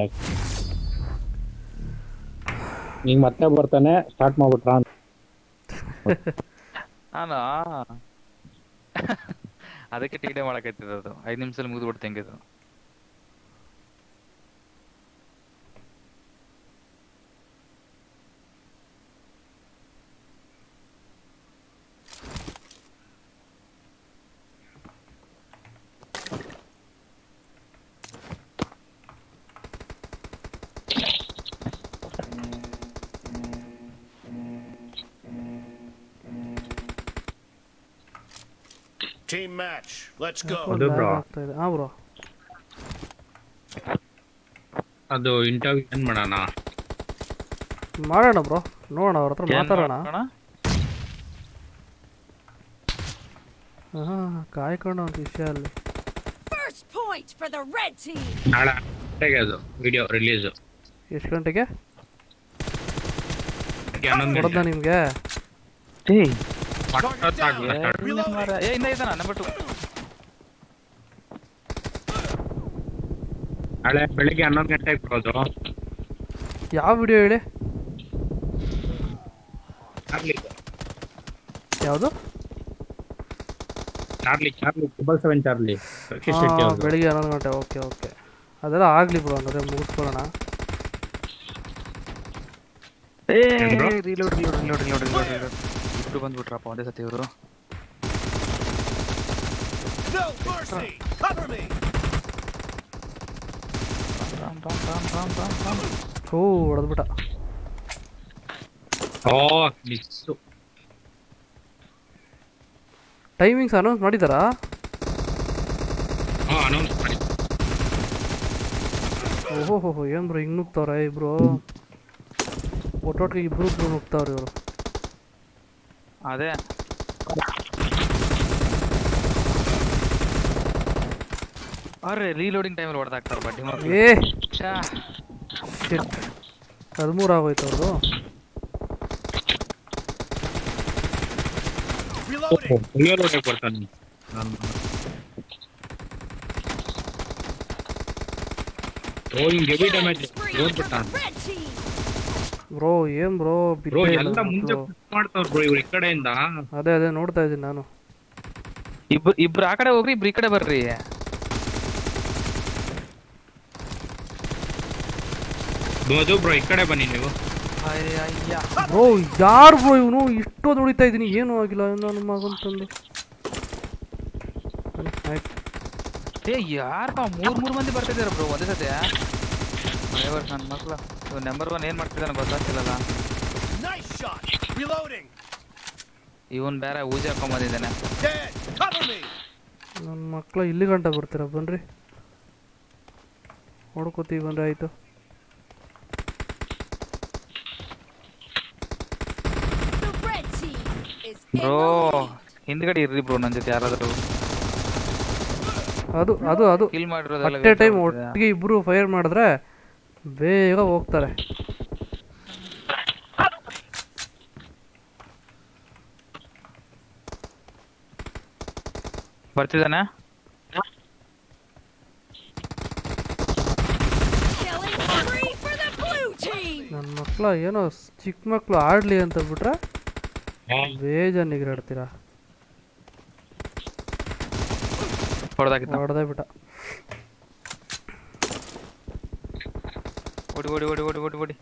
ಈಗ ಮತ್ತೆ ಬರ್ತಾನೆ ಸ್ಟಾರ್ಟ್ ಮಾಡ್ಬಿಟ್ರಾ ನಾನು? ಅದಕ್ಕೆ ಟಿ ಡಿ ಅದು. ಐದು ನಿಮಿಷದಲ್ಲಿ ಮುಗಿದು ಬಿಡ್ತು ಹೆಂಗಿದು match. Let's go. ಅದು bro. ಆಗ್ತಾ ಇದೆ ಹಾಂ ಬ್ರೋ ಅದು ಇಂಟರ್ವ್ಯೂ ಏನ್ ಮಾಡೋಣ? ಮಾಡೋಣ ಬ್ರೋ. ನೋಡೋಣ ಅವ್ರ ಹತ್ರ ಮಾತಾಡೋಣ. ಹಾಂ ಕಾಯ್ಕೊಂಡು ಒಂದು ವಿಷಯ ಅಲ್ಲಿ. First point for the red team. ನಾಳೆ ಗಂಟೆಗೆ ಅದು ವಿಡಿಯೋ ರಿಲೀಸ್ ಎಷ್ಟು ಗಂಟೆಗೆ? ಹನ್ನೊಂದು ಕೊಡೋದ ಗಂಟೆ ನಿಮಗೆ ಏ ಇಂದ ಇದ್ದಾನ ನಂಬರ್ ಟು ನಾಳೆ ಬೆಳಿಗ್ಗೆ ಹನ್ನೊಂದು ಗಂಟೆಗೆ ಬರೋದು ಯಾವ ವಿಡಿಯೋ ಹೇಳಿ? ಚಾರ್ಲಿ ಯಾವುದು? Charlie Charlie triple seven Charlie Rakshit Shetty ಹಾಂ ಅವ್ರದ್ದು. ಬೆಳಿಗ್ಗೆ ಹನ್ನೊಂದು ಗಂಟೆ ಓಕೆ ಓಕೆ. ಅದೆಲ್ಲ ಆಗಲಿ ಬ್ರೋ ಹಂಗಾದ್ರೆ ಮುಗಿಸ್ಕೊಳ್ಳೋಣ. ಏನ್ bro? Reload reload reload reload reload reload ಇಬ್ರು ಬಂದ್ಬಿಟ್ರಪ್ಪ ಒಂದೇ ಸತಿ ಇವರು. No mercy. Cover me. ರಾಮ್ ರಾಮ್ ರಾಮ್ ರಾಮ್ ರಾಮ್ ರಾಮ್. ಓ ಹೊಡೆದ್ಬಿಟ್ಟ. ಓ ಮಿಸ್ಸು. ಟೈಮಿಂಗ್ಸ್ ಅನೌನ್ಸ್ ಮಾಡಿದಾರಾ ಹಾ ಅನೌನ್ಸ್ ಮಾಡಿ. ಓಹೋ ಹೋ ಹೋ ಏನು ಬ್ರೋ ಹಿಂಗೆ ನುಗ್ತವ್ರೆ ಇಬ್ರು? ಒಟ್ಟೊಟ್ಟಿಗೆ ಇಬ್ರು ಇಬ್ರು ನುಗ್ತಾವ್ರೆ ಇವರು. ಅದೇ ಅರೆ ರೀಲೋಡಿಂಗ್ ಟೈಮಲ್ಲಿ ಹೊಡೆದಾಕ್ತಾರೆ ಬಡ್ಡಿ ಮಕ್ಳು ಏ ಛಾ, ಶಿಟ್ ಹದಿಮೂರು ಆಗೋಯ್ತು ಅವ್ರದ್ದು Reloading. ರಿಯಲ್ ಬರ್ತಾನೆ ನಾನು ಓ ಹಿಂಗೆ ಹೆವಿ ಡ್ಯಾಮೇಜ್ Spree ಓದ್ಬಿಟ್ಟ ಬ್ರೋ ಏನ್ ಬ್ರೋ ಬ್ರೋ ಎಲ್ಲ ಮುಂದೆ ಮಾಡ್ತಾವ್ರ ಬ್ರೋ ಇವ್ರ ಈ ಕಡೆಯಿಂದ. ಅದೇ ಅದೇ ನೋಡ್ತಾ ಇದ್ದೀನಿ ನಾನು. ಇಬ್ರು ಇಬ್ರು ಆ ಕಡೆ ಹೋಗ್ರಿ ಇಬ್ರು ಈ ಕಡೆ ಬರ್ರಿ. ಬೋದು ಬ್ರೋ ಈ ಕಡೆ ಬನ್ನಿ ನೀವು. ಬ್ರೋ ಯಾರು ಬ್ರೋ ಇವನು? ಇಷ್ಟೊಂದು ಹೊಡಿತಾ ಇದ್ದೀನಿ. ಏನೂ ಆಗಿಲ್ಲ. ನನ್ನ ಮಗಂತಂದು ಏ ಯಾರಪ್ಪ? ಮೂರ್ ಮೂರ್ ಮಂದಿ ಬರ್ತಿದ್ದಾರೆ ಬ್ರೋ ಒಂದೇ ಸತಿ. ಡ್ರೈವರ್ ನನ್ನ ಮಕ್ಳು. ನಂಬರ್ ಒನ್ ಏನ್ ಮಾಡ್ತಿದ್ದಾನೆ ಗೊತ್ತಾಗ್ತಿಲ್ಲಲ್ಲ. Shot. ಇವನ್ ಬೇರೆ ಊಜಿ ಹಾಕೊಂಬಂದಿದ್ದಾನೆ. ಮಕ್ಳು Cover ನನ್ನ ಮಕ್ಕಳು ಇಲ್ಲಿ ಗಂಟ ಬರ್ತೀರಾ ಬನ್ರಿ. ಹೊಡ್ಕೋತೀವಿ ಬನ್ರಿ ಆಯ್ತು. ಬ್ರೋ. ಹಿಂದ್ಗಡೆ ಇರ್ರಿ ಬ್ರೋ ನನ್ ಜೊತೆ ಯಾರಾದ್ರೂ. ಅದು ಅದು ಅದು. ಕಿಲ್ ಮಾಡಿರೋದು ಅಟ್ ಎ ಟೈಮ್ ಒಟ್ಟಿಗೆ ಇಬ್ರು ಫೈರ್ ಮಾಡಿದ್ರೆ ಬೇಗ ಹೋಗ್ತಾರೆ. ಬರ್ತಿದ್ದಾನೆ? ನನ್ನ ಮಕ್ಕಳ ಏನೋ ಚಿಕ್ಕ ಮಕ್ಕಳು ಆಡ್ಲಿ ಅಂತ ಬಿಟ್ರೆ ಬೇಜಾನ್ ನಿಗ್ರಾಡ್ತೀರಾ ಹೊಡೆದಾಕಿತ್ತ ಹೊಡೆದೇ ಬಿಟ್ಟ. ಓಡಿ ಓಡಿ ಓಡಿ ಓಡಿ ಓಡಿ ಓಡಿ.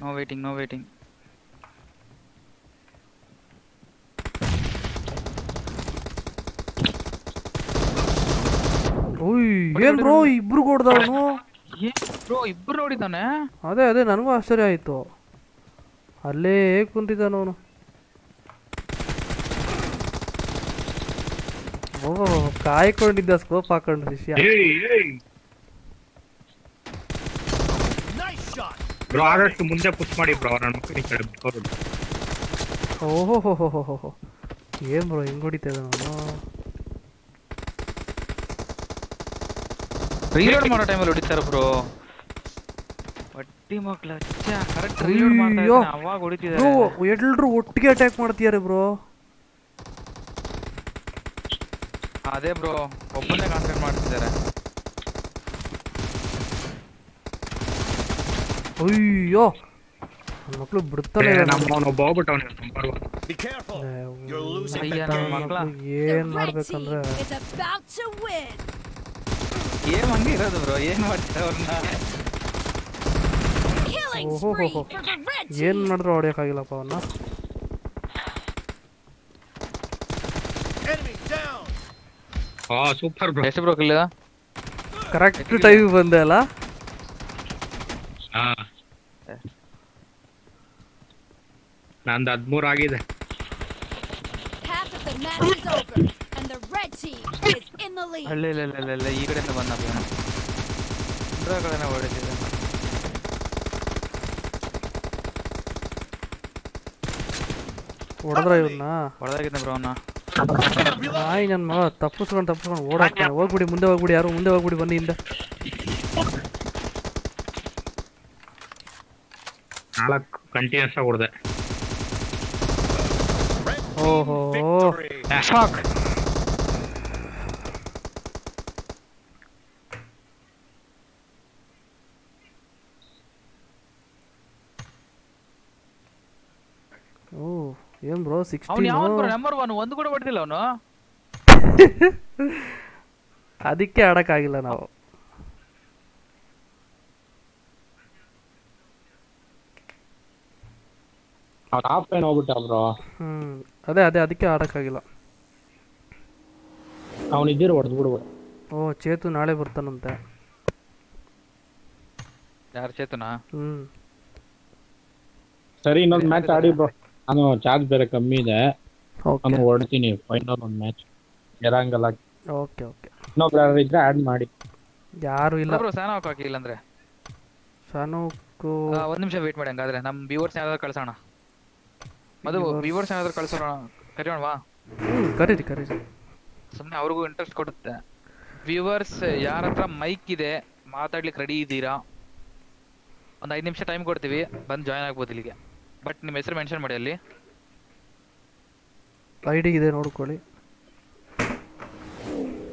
ನೋ ವೇಟಿಂಗ್ ನೋ ವೇಟಿಂಗ್ ಓಯ್ ಏನ್ ಬ್ರೋ ಇಬ್ರು ಕೊಡ್ದವನು ಬ್ರೋ ಇಬ್ರು ನೋಡಿದ್ದಾನೆ ಅದೇ ಅದೇ ನನಗೂ ಆಶ್ಚರ್ಯ ಆಯ್ತು. ಅಲ್ಲೇ ಕುಂತಿದ್ದಾನ ಅವನು. ಓ ಕಾಯ್ಕೊಂಡಿದ್ದ ಸ್ಕೋಪ್ ಹಾಕೊಂಡು ಶಿಷ್ಯ. ಬ್ರೋ ಆದಷ್ಟು ಮುಂದೆ ಪುಷ್ ಮಾಡಿ ಬ್ರೋ ನನ್ನ ಮಕ್ಕಳು ಈ ಕಡೆ. ಓಹೋ ಹೋ ಹೋ ಹೋ ಹೋ ಏನ್ ಬ್ರೋ ಹಿಂಗ್ ಹೊಡಿತಾ ನಾನು? ರೀಲೋಡ್ ಮಾಡೋ ಟೈಮಲ್ಲಿ ಹೊಡಿತಾರೆ ಬ್ರೋ ಬಟ್ಟಿ ಮಕ್ಕಳು ಅಚ್ಚ ಕರೆಕ್ಟ್ ರೀಲೋಡ್ ಮಾಡ್ತಾ. ಇದ್ದಾನೆ, ಅವಾಗ ಬ್ರೋ ಎಲ್ಲರೂ ಎಲ್ರು ಒಟ್ಟಿಗೆ ಅಟ್ಯಾಕ್ ಮಾಡ್ತಿದ್ದಾರೆ ಬ್ರೋ ಅದೇ ಬ್ರೋ ಒಬ್ಬನೇ ಕಾನ್ಸಂಟ್ರೇಟ್ ಮಾಡ್ತಿದ್ದಾರೆ ಅಯ್ಯೋ ನನ್ನ ಮಕ್ಳು ಬಿಡ್ತಾನೆ ಏ, ಇಲ್ಲ ನಮ್ಮ ಅವ್ನು ಒಬ್ಬ ಹೋಗ್ಬಿಟ್ಟವ್ನೆ ನಂಬರ್ ಒನ್ Be careful. ಏ, You're losing the ಅಯ್ಯ, ನನ್ನ game. ಮಕ್ಳ The ಏನ್ red ಮಾಡ್ಬೇಕಂದ್ರೆ. Team is about to win. ಏನ್ ಹಂಗೆ ಇರೋದು ಬ್ರೋ ಏನ್ ಮಾಡ್ತಾರೆ ಅವ್ರನ್ನ? Killing ಓಹೋ spree ಹೋ. for the red ಏನ್ team. ಮಾಡಿದ್ರು ಹೊಡಿಯೋಕ್ಕಾಗಿಲ್ಲಪ್ಪ ಅವನ್ನ Enemy down. ಆ ಸೂಪರ್ ಬ್ರೋ ಎಷ್ಟು ಬ್ರೋ ಕಿಲ್ಲ ಕರೆಕ್ಟ್ ಟೈಮ್ ಬಂದೆ ಅಲ್ಲ? ಹಾ. In ಹದಿಮೂರು ಆಗಿದೆ. ಅಲ್ಲ ಇಲ್ಲ ಇಲ್ಲ ಇಲ್ಲ ಇಲ್ಲ ಈ ಕಡೆಯಿಂದ ಬಂದ ಕಡೆನೇ ಹೊಡಿತಿದ್ದೆ ಹೊಡೆದ್ರ ಇವನ್ನ ಹೊಡೆದಾಗಿದ್ದೆ ಬ್ರೋ ಅವನ್ನ ನಾಯಿ ನನ್ನ ಮಗ ತಪ್ಪಿಸ್ಕೊಂಡು ತಪ್ಪಿಸ್ಕೊಂಡು ಓಡಾಕ್ತಾನೆ ಹೋಗ್ಬಿಡಿ ಮುಂದೆ ಹೋಗ್ಬಿಡಿ ಯಾರು ಮುಂದೆ ಹೋಗ್ಬಿಡಿ ಬನ್ನಿ ಹಿಂದೆ. ನಾಲ್ಕು ಕಂಟಿನ್ಯೂಸ್ ಆಗಿ ಹೊಡೆದೆ. Victory. ಓ ಏನ್ ಬ್ರೋ ಅವ್ನು ಸಿಕ್ಸ್ಟೀನ್ ಯಾವ ಬ್ರೋ ನಂಬರ್ ಒನ್ ಒಂದು ಕೂಡ ಹೊಡೆದಿಲ್ಲ ಅವನು? ಅದಕ್ಕೆ ಆಡಕ್ಕಾಗಿಲ್ಲ ನಾವು. ಅವ್ನು ಹಾಫ್ ಲೈನ್ ಹೋಗ್ಬಿಟ್ಟ ಬ್ರೋ ಹ್ಮ್. ಅದೇ ಅದೇ ಅದಕ್ಕೆ ಆಡೋಕ್ಕಾಗಿಲ್ಲ. ಅವ್ನು ಇದ್ದೀರ ಹೊಡೆದು ಬಿಡುವ ಓ ಚೇತು ನಾಳೆ ಬರ್ತಾನಂತೆ. ಯಾರು ಚೇತನಾ? ಹ್ಮ್. ಸರಿ ಇನ್ನೊಂದು ಮ್ಯಾಚ್ ಆಡಿ ಬ್ರೋ ನಾನು ಚಾರ್ಜ್ ಬೇರೆ ಕಮ್ಮಿ ಇದೆ. ಓಕೆ. ನಾನು ಹೊಡ್ತೀನಿ ಫೈನಲ್ ಒಂದು ಮ್ಯಾಚ್ ಗೆರಂಗಲ್ಲ ಓಕೆ ಓಕೆ. ಇನ್ನೊಬ್ರು ಯಾರು ಇದ್ರೆ ಆಡ್ ಮಾಡಿ. ಯಾರು ಇಲ್ಲ. ಬ್ರೋ ಸ್ಯಾನ್ ಹಾಕಿಲ್ಲ ಅಂದ್ರೆ? ಶಾನೂಕು ಒಂದು ನಿಮಿಷ ವೇಟ್ ಮಾಡಿ ಹಂಗಾದ್ರೆ. ನಮ್ಮ ವ್ಯೂವರ್ಸ್ ಯಾವ್ದಾದ್ರು ಕಳ್ಸೋಣ. ಮದು ವ್ಯೂವರ್ಸ್ ಏನಾದ್ರು ಕಳ್ಸೋಣ. ಕರಿಯೋಣವಾ ವಾ. ಕರೀರಿ ಕರೀರಿ. ಸುಮ್ಮನೆ ಅವ್ರಿಗೂ ಇಂಟ್ರೆಸ್ಟ್ ಕೊಡುತ್ತೆ. ವ್ಯೂವರ್ಸ್ ಯಾರ ಹತ್ರ ಮೈಕ್ ಇದೆ ಮಾತಾಡ್ಲಿಕ್ಕೆ ರೆಡಿ ಇದ್ದೀರಾ? ಒಂದು ಐದು ನಿಮಿಷ ಟೈಮ್ ಕೊಡ್ತೀವಿ ಬಂದು ಜಾಯ್ನ್ ಆಗ್ಬೋದು ಇಲ್ಲಿಗೆ. ಬಟ್ ನಿಮ್ಮ ಹೆಸರು ಮೆನ್ಷನ್ ಮಾಡಿ ಅಲ್ಲಿ. ಐ ಡಿ ಇದೆ ನೋಡ್ಕೊಳ್ಳಿ.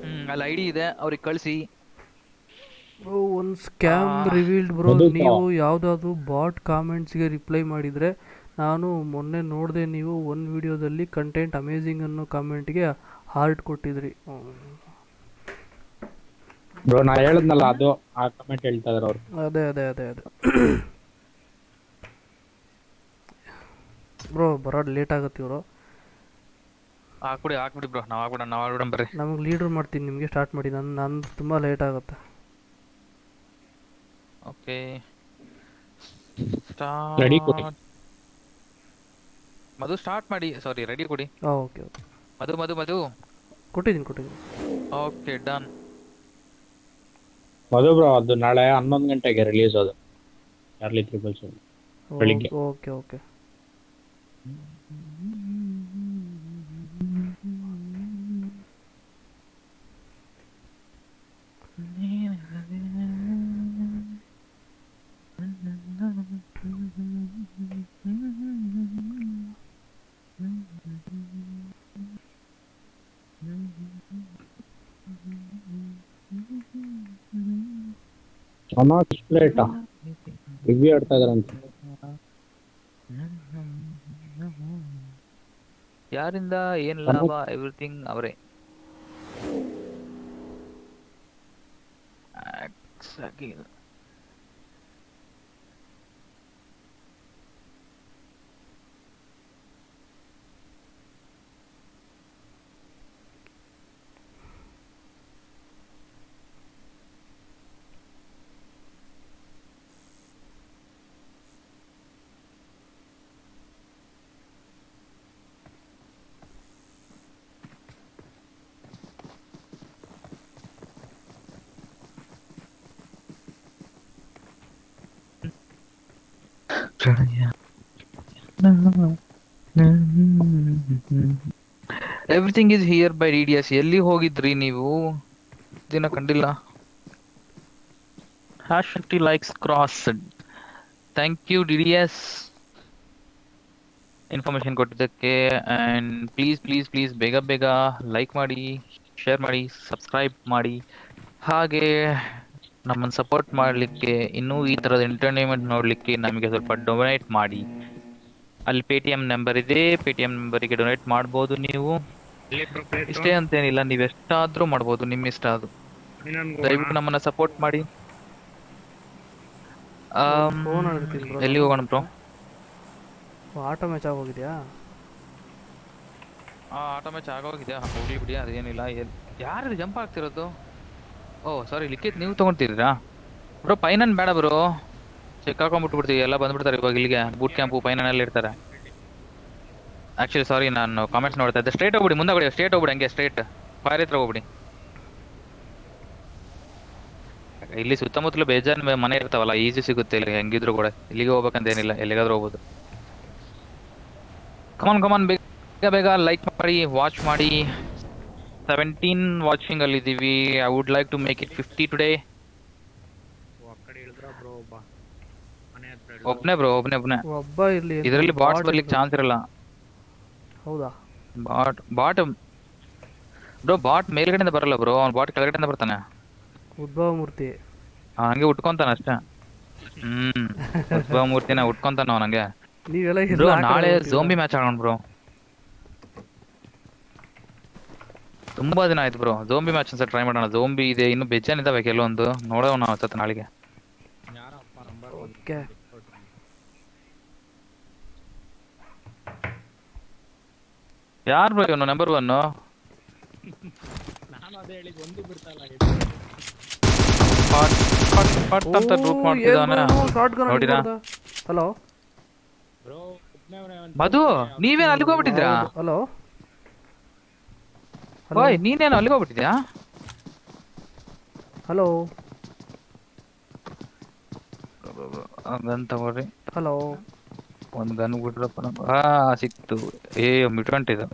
ಹ್ಮ್ ಅಲ್ಲಿ ಐ ಡಿ ಇದೆ ಅವ್ರಿಗೆ ಕಳಿಸಿ. ಒಂದು ಸ್ಕ್ಯಾಮ್ ರಿವೀಲ್ಡ್ ಬ್ರೋ. ನೀವು ಯಾವುದಾದ್ರೂ ಬಾಟ್ ಕಾಮೆಂಟ್ಸ್ಗೆ ರಿಪ್ಲೈ ಮಾಡಿದರೆ ನಾನು ಮೊನ್ನೆ ನೋಡಿದೆ ನೀವು ಒಂದು ವಿಡಿಯೋದಲ್ಲಿ ಕಂಟೆಂಟ್ ಅಮೇಝಿಂಗ್ ಅನ್ನೋ ಕಾಮೆಂಟ್ಗೆ ಹಾರ್ಟ್ ಕೊಟ್ಟಿದ್ರಿ. ಬ್ರೋ ನಾ ಹೇಳಿದ್ನಲ್ಲ ಅದು ಆ ಕಮೆಂಟ್ ಹೇಳ್ತಾ ಇದಾರೆ ಅವರು. ಅದೇ ಅದೇ ಅದೇ ಅದೇ. ಬ್ರೋ ಬರೋದು ಲೇಟ್ ಆಗುತ್ತೆ ಇವರು. ಹಾಕ್ಬಿಡಿ ಹಾಕ್ಬಿಡಿ ಬ್ರೋ ನಾವು ಹಾಕ್ಬಿಡ ನಾವು ಹಾಕ್ಬಿಡ ಬರ್ರಿ. ನಮಗೆ ಲೀಡರ್ ಮಾಡ್ತೀನಿ ನಿಮಗೆ ಸ್ಟಾರ್ಟ್ ಮಾಡಿ. ನನ್ನ ನಂದು ತುಂಬ ಲೇಟ್ ಆಗುತ್ತೆ. ಓಕೆ ರೆಡಿ ಕೊಡಿ. ಮಧು ಸ್ಟಾರ್ಟ್ ಮಾಡಿ ಸಾರಿ ರೆಡಿ ಕೊಡಿ. Okay okay Madhu Madhu Madhu. ಕೊಟ್ಟಿದ್ದೀನಿ ಕೊಟ್ಟಿದ್ದೀನಿ. ಓಕೆ ಡನ್ ಮಧು ಬ್ರೋ ಅದು ನಾಳೆ ಹನ್ನೊಂದು ಗಂಟೆಗೆ ರಿಲೀಸ್ ಅದು. ಚಾರ್ಲಿ ತ್ರಿಬಲ್ಸ್ ಬೆಳಿಗ್ಗೆ. ಓಕೆ ಓಕೆ ಅನಾಕ್ ಪ್ಲೇಟಾ ರಿವ್ಯೂ ಆಡ್ತಾ ಇದಾರಂತೆ ಯಾರಿಂದ ಏನ್ ಲಾಭ? ಎವ್ರಿಥಿಂಗ್ ಅವರೇ. Everything is here by D ಎಲ್ಲಿ ಹೋಗಿದ್ರಿ ನೀವು? ದಿನ ಕಂಡಿಲ್ಲ. Hash fifty likes cross thank you D D S information ಕೊಟ್ಟಿದ್ದಕ್ಕೆ. ಆ್ಯಂಡ್ ಪ್ಲೀಸ್ ಪ್ಲೀಸ್ ಪ್ಲೀಸ್ ಬೇಗ ಬೇಗ ಲೈಕ್ ಮಾಡಿ ಶೇರ್ ಮಾಡಿ ಸಬ್ಸ್ಕ್ರೈಬ್ ಮಾಡಿ. ಹಾಗೆ ನಮ್ಮನ್ನು ಸಪೋರ್ಟ್ ಮಾಡಲಿಕ್ಕೆ, ಇನ್ನೂ ಈ ಥರದ ಎಂಟರ್ಟೈನ್ಮೆಂಟ್ ನೋಡಲಿಕ್ಕೆ ನಮಗೆ ಸ್ವಲ್ಪ ಡೊನೇಟ್ ಮಾಡಿ. ಅಲ್ಲಿ ಪೇ ಟಿ ಎಂ ನಂಬರ್ ಇದೆ. ಪೇ ಟಿ ಎಂ ನಂಬರಿಗೆ ಡೊನೇಟ್ ಮಾಡ್ಬೋದು ನೀವು. ಇಷ್ಟೇ ಅಂತೇನಿಲ್ಲ ನೀವು ಎಷ್ಟಾದ್ರೂ ಮಾಡ್ಬೋದು ನಿಮ್ಮ ಇಷ್ಟ ಅದು. ದಯವಿಟ್ಟು ನಮ್ಮನ್ನ ಸಪೋರ್ಟ್ ಮಾಡಿ. ಎಲ್ಲಿ ಹೋಗೋಣ ಬ್ರೋ ಆಟೋ ಮ್ಯಾಚ್ ಆಗೋಗಿದ್ಯಾ? ಆ ಆಟೋ ಮ್ಯಾಚ್ ಆಗೋಗಿದ್ಯಾ? ಹೋಗ್ಲಿ ಬಿಡಿ ಅದೇನಿಲ್ಲ ಯಾರು ಜಂಪ್ ಆಗ್ತಿರೋದು ಓ ಸಾರಿ ಲಿಖಿತ್ ನೀವು ತಗೊಂತಿದ್ದೀರಾ ಬ್ರೋ ಪೈನನ್ ಬೇಡ ಬ್ರೋ ಚೆಕ್ ಹಾಕೊಂಡ್ಬಿಟ್ಬಿಡ್ತೀವಿ ಎಲ್ಲ ಬಂದ್ಬಿಡ್ತಾರೆ ಇವಾಗ ಇಲ್ಲಿಗೆ ಬೂಟ್ ಕ್ಯಾಂಪು ಪೈನನ್ ಎಲ್ಲ ಇರ್ತಾರೆ. ಆಕ್ಚುಲಿ ಸಾರಿ ನಾನು ಕಾಮೆಂಟ್ಸ್ ನೋಡ್ತಾ ಇದ್ದೆ. ಸ್ಟ್ರೇಟ್ ಹೋಗ್ಬಿಡಿ ಮುಂದೆ ಹೋಗ್ಬಿಡಿ ಸ್ಟ್ರೇಟ್ ಹೋಗ್ಬಿಡಿ ಹಂಗೆ ಸ್ಟ್ರೇಟ್ ಫೈರ್ ಹತ್ರ ಹೋಗ್ಬಿಡಿ. ಇಲ್ಲಿ ಸುತ್ತಮುತ್ತಲು ಬೇಜಾನ್ ಮನೆ ಇರ್ತಾವಲ್ಲ ಈಸಿ ಸಿಗುತ್ತೆ ಇಲ್ಲಿ ಹೆಂಗಿದ್ರು ಕೂಡ. ಇಲ್ಲಿಗೆ ಹೋಗ್ಬೇಕಂತ ಏನಿಲ್ಲ ಎಲ್ಲಿಗಾದ್ರೂ ಹೋಗ್ಬೋದು. ಕಮನ್ ಕಮನ್ ಬೇಗ ಬೇಗ ಲೈಕ್ ಮಾಡಿ ವಾಚ್ ಮಾಡಿ. ಸೆವೆಂಟೀನ್ ವಾಚಿಂಗ್ ಅಲ್ಲಿ ಇದೀವಿ. I would like to make it fifty today. ಒಬ್ನೇ ಬ್ರೋ ಒಬ್ನೇ ಒಬ್ನೇ. ಒಬ್ಬ ಇದರಲ್ಲಿ ಬಾಟ್ಸ್ ಬರ್ಲಿಕ್ಕೆ. ಚಾನ್ಸ್ ಇರಲ್ಲ. ಹೌದಾ? ಬಾಟ್ ಬಾಟ್ ಬ್ರೋ ಬಾಟ್ ಮೇಲ್ಗಡೆಯಿಂದ ಬರಲ್ಲ ಬ್ರೋ ಅವ್ನು ಬಾಟ್ ಕೆಳಗಡೆಯಿಂದ ಬರ್ತಾನೆ. ಉದ್ಭವ ಮೂರ್ತಿ ಹಂಗೆ ಉಟ್ಕೊಂತಾನೆ ಅಷ್ಟೇ. ಹ್ಮ್ ಉದ್ಭವ ಮೂರ್ತಿನ ಉಟ್ಕೊಂತಾನ ಅವ್ನ್ ಹಂಗೆ. ನೀವೆಲ್ಲ ಬ್ರೋ ನಾಳೆ ಜೋಂಬಿ ಮ್ಯಾಚ್ ಆಡೋಣ ಬ್ರೋ ತುಂಬಾ ದಿನ ಆಯ್ತು ಬ್ರೋ ಜೋಂಬಿ ಮ್ಯಾಚ್ ಒಂದ್ಸಲ ಟ್ರೈ ಮಾಡೋಣ. ಜೋಂಬಿ ಇದೆ ಇನ್ನು ಬೆಜ್ಜನ್ ಇದಾವೆ ಕೆಲವೊಂದು. ನೋಡೋಣ ನಾವು ಸತ್ತ ನಾಳೆಗೆ. ಓಕೆ. ಯಾರು ಬ್ರೋ ಇವನು ನಂಬರ್ ಒನ್ ನಾನು ಅದೇ ಹೇಳಿದ್ ಒಂದು ಬಿಡ್ತಲ್ಲ ಅಂತ ಗ್ರೂಪ್ ಮಾಡ್ತಿದ್ದಾನೆ ನೋಡಿರಾ ಹಲೋ ಬ್ರೋ ಮಧು ನೀವೇನು ಅಲ್ಲಿಗೆ ಹೋಗ್ಬಿಟ್ಟಿದ್ರಾ ಹಲೋ ಓಯ್ ನೀನೇನು ಅಲ್ಲಿಗೆ ಹೋಗ್ಬಿಟ್ಟಿದ್ಯಾ ಹಲೋ ಗನ್ ತಗೊಳ್ರಿ ಹಲೋ ಒಂದು ಗನ್ ಬಿಡ್ರಪ್ಪ ನಮ್ಗೆ ಹಾ ಸಿಕ್ತು ಏ ಮಿಟ್ರಂಟ್ ಇದು.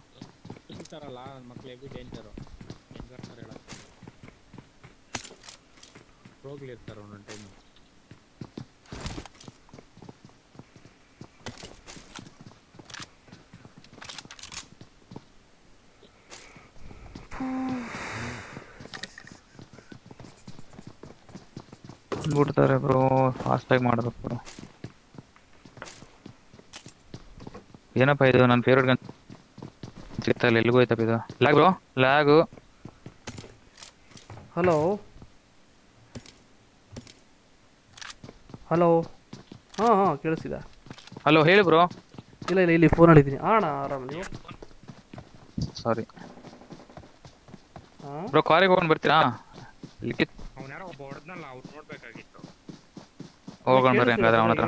ಇರ್ತಾರಲ್ಲ ಮಕ್ಳು ಹೆವಿ ಡೇಂಜರು ಹೆಂಗಾಡ್ತಾರೆ ಹೇಳ ಹೋಗ್ಲಿರ್ತಾರೆ ಒಂದೊಂದು ಟೈಮ್ ಬಿಡ್ತಾರೆ ಬ್ರೋ ಫಾಸ್ಟ್ ಆಗಿ ಮಾಡ್ಬೇಕು ಬ್ರೋ ಏನಪ್ಪ ಇದು ನನ್ನ ಫೇವ್ರೇಟ್ ಗನ್ ಸಿಗ್ತಾ ಇಲ್ಲ? ಎಲ್ಲಿಗೂ ಹೋಯ್ತಪ್ಪ ಇದು? Lag bro lag hello hello ಹಾಂ ಹಾಂ ಕೇಳಿಸಿದ ಹಲೋ ಹೇಳಿ ಬ್ರೋ ಇಲ್ಲ ಇಲ್ಲ ಇಲ್ಲಿ ಫೋನ್ ಹೇಳಿದ್ದೀನಿ ಆಣ ಆರಾಮ ನೀವು? ಸಾರಿ ಹಾಂ? ಬ್ರೋ ಕಾರಿಗೆ ಹೋಗೋಣ ಬರ್ತೀರಾ? ಲಿಖಿತ್ ಅವ್ನು ಯಾರೋ ಒಬ್ಬ ಹೊಡೆದ್ನಲ್ಲ ಅವ್ರು ನೋಡ್ಬೇಕಾಗಿತ್ತು. ಹೋಗೋಣ ಬರ್ರಿ ಹಂಗಾದ್ರೆ ಅವನ ಹತ್ರ.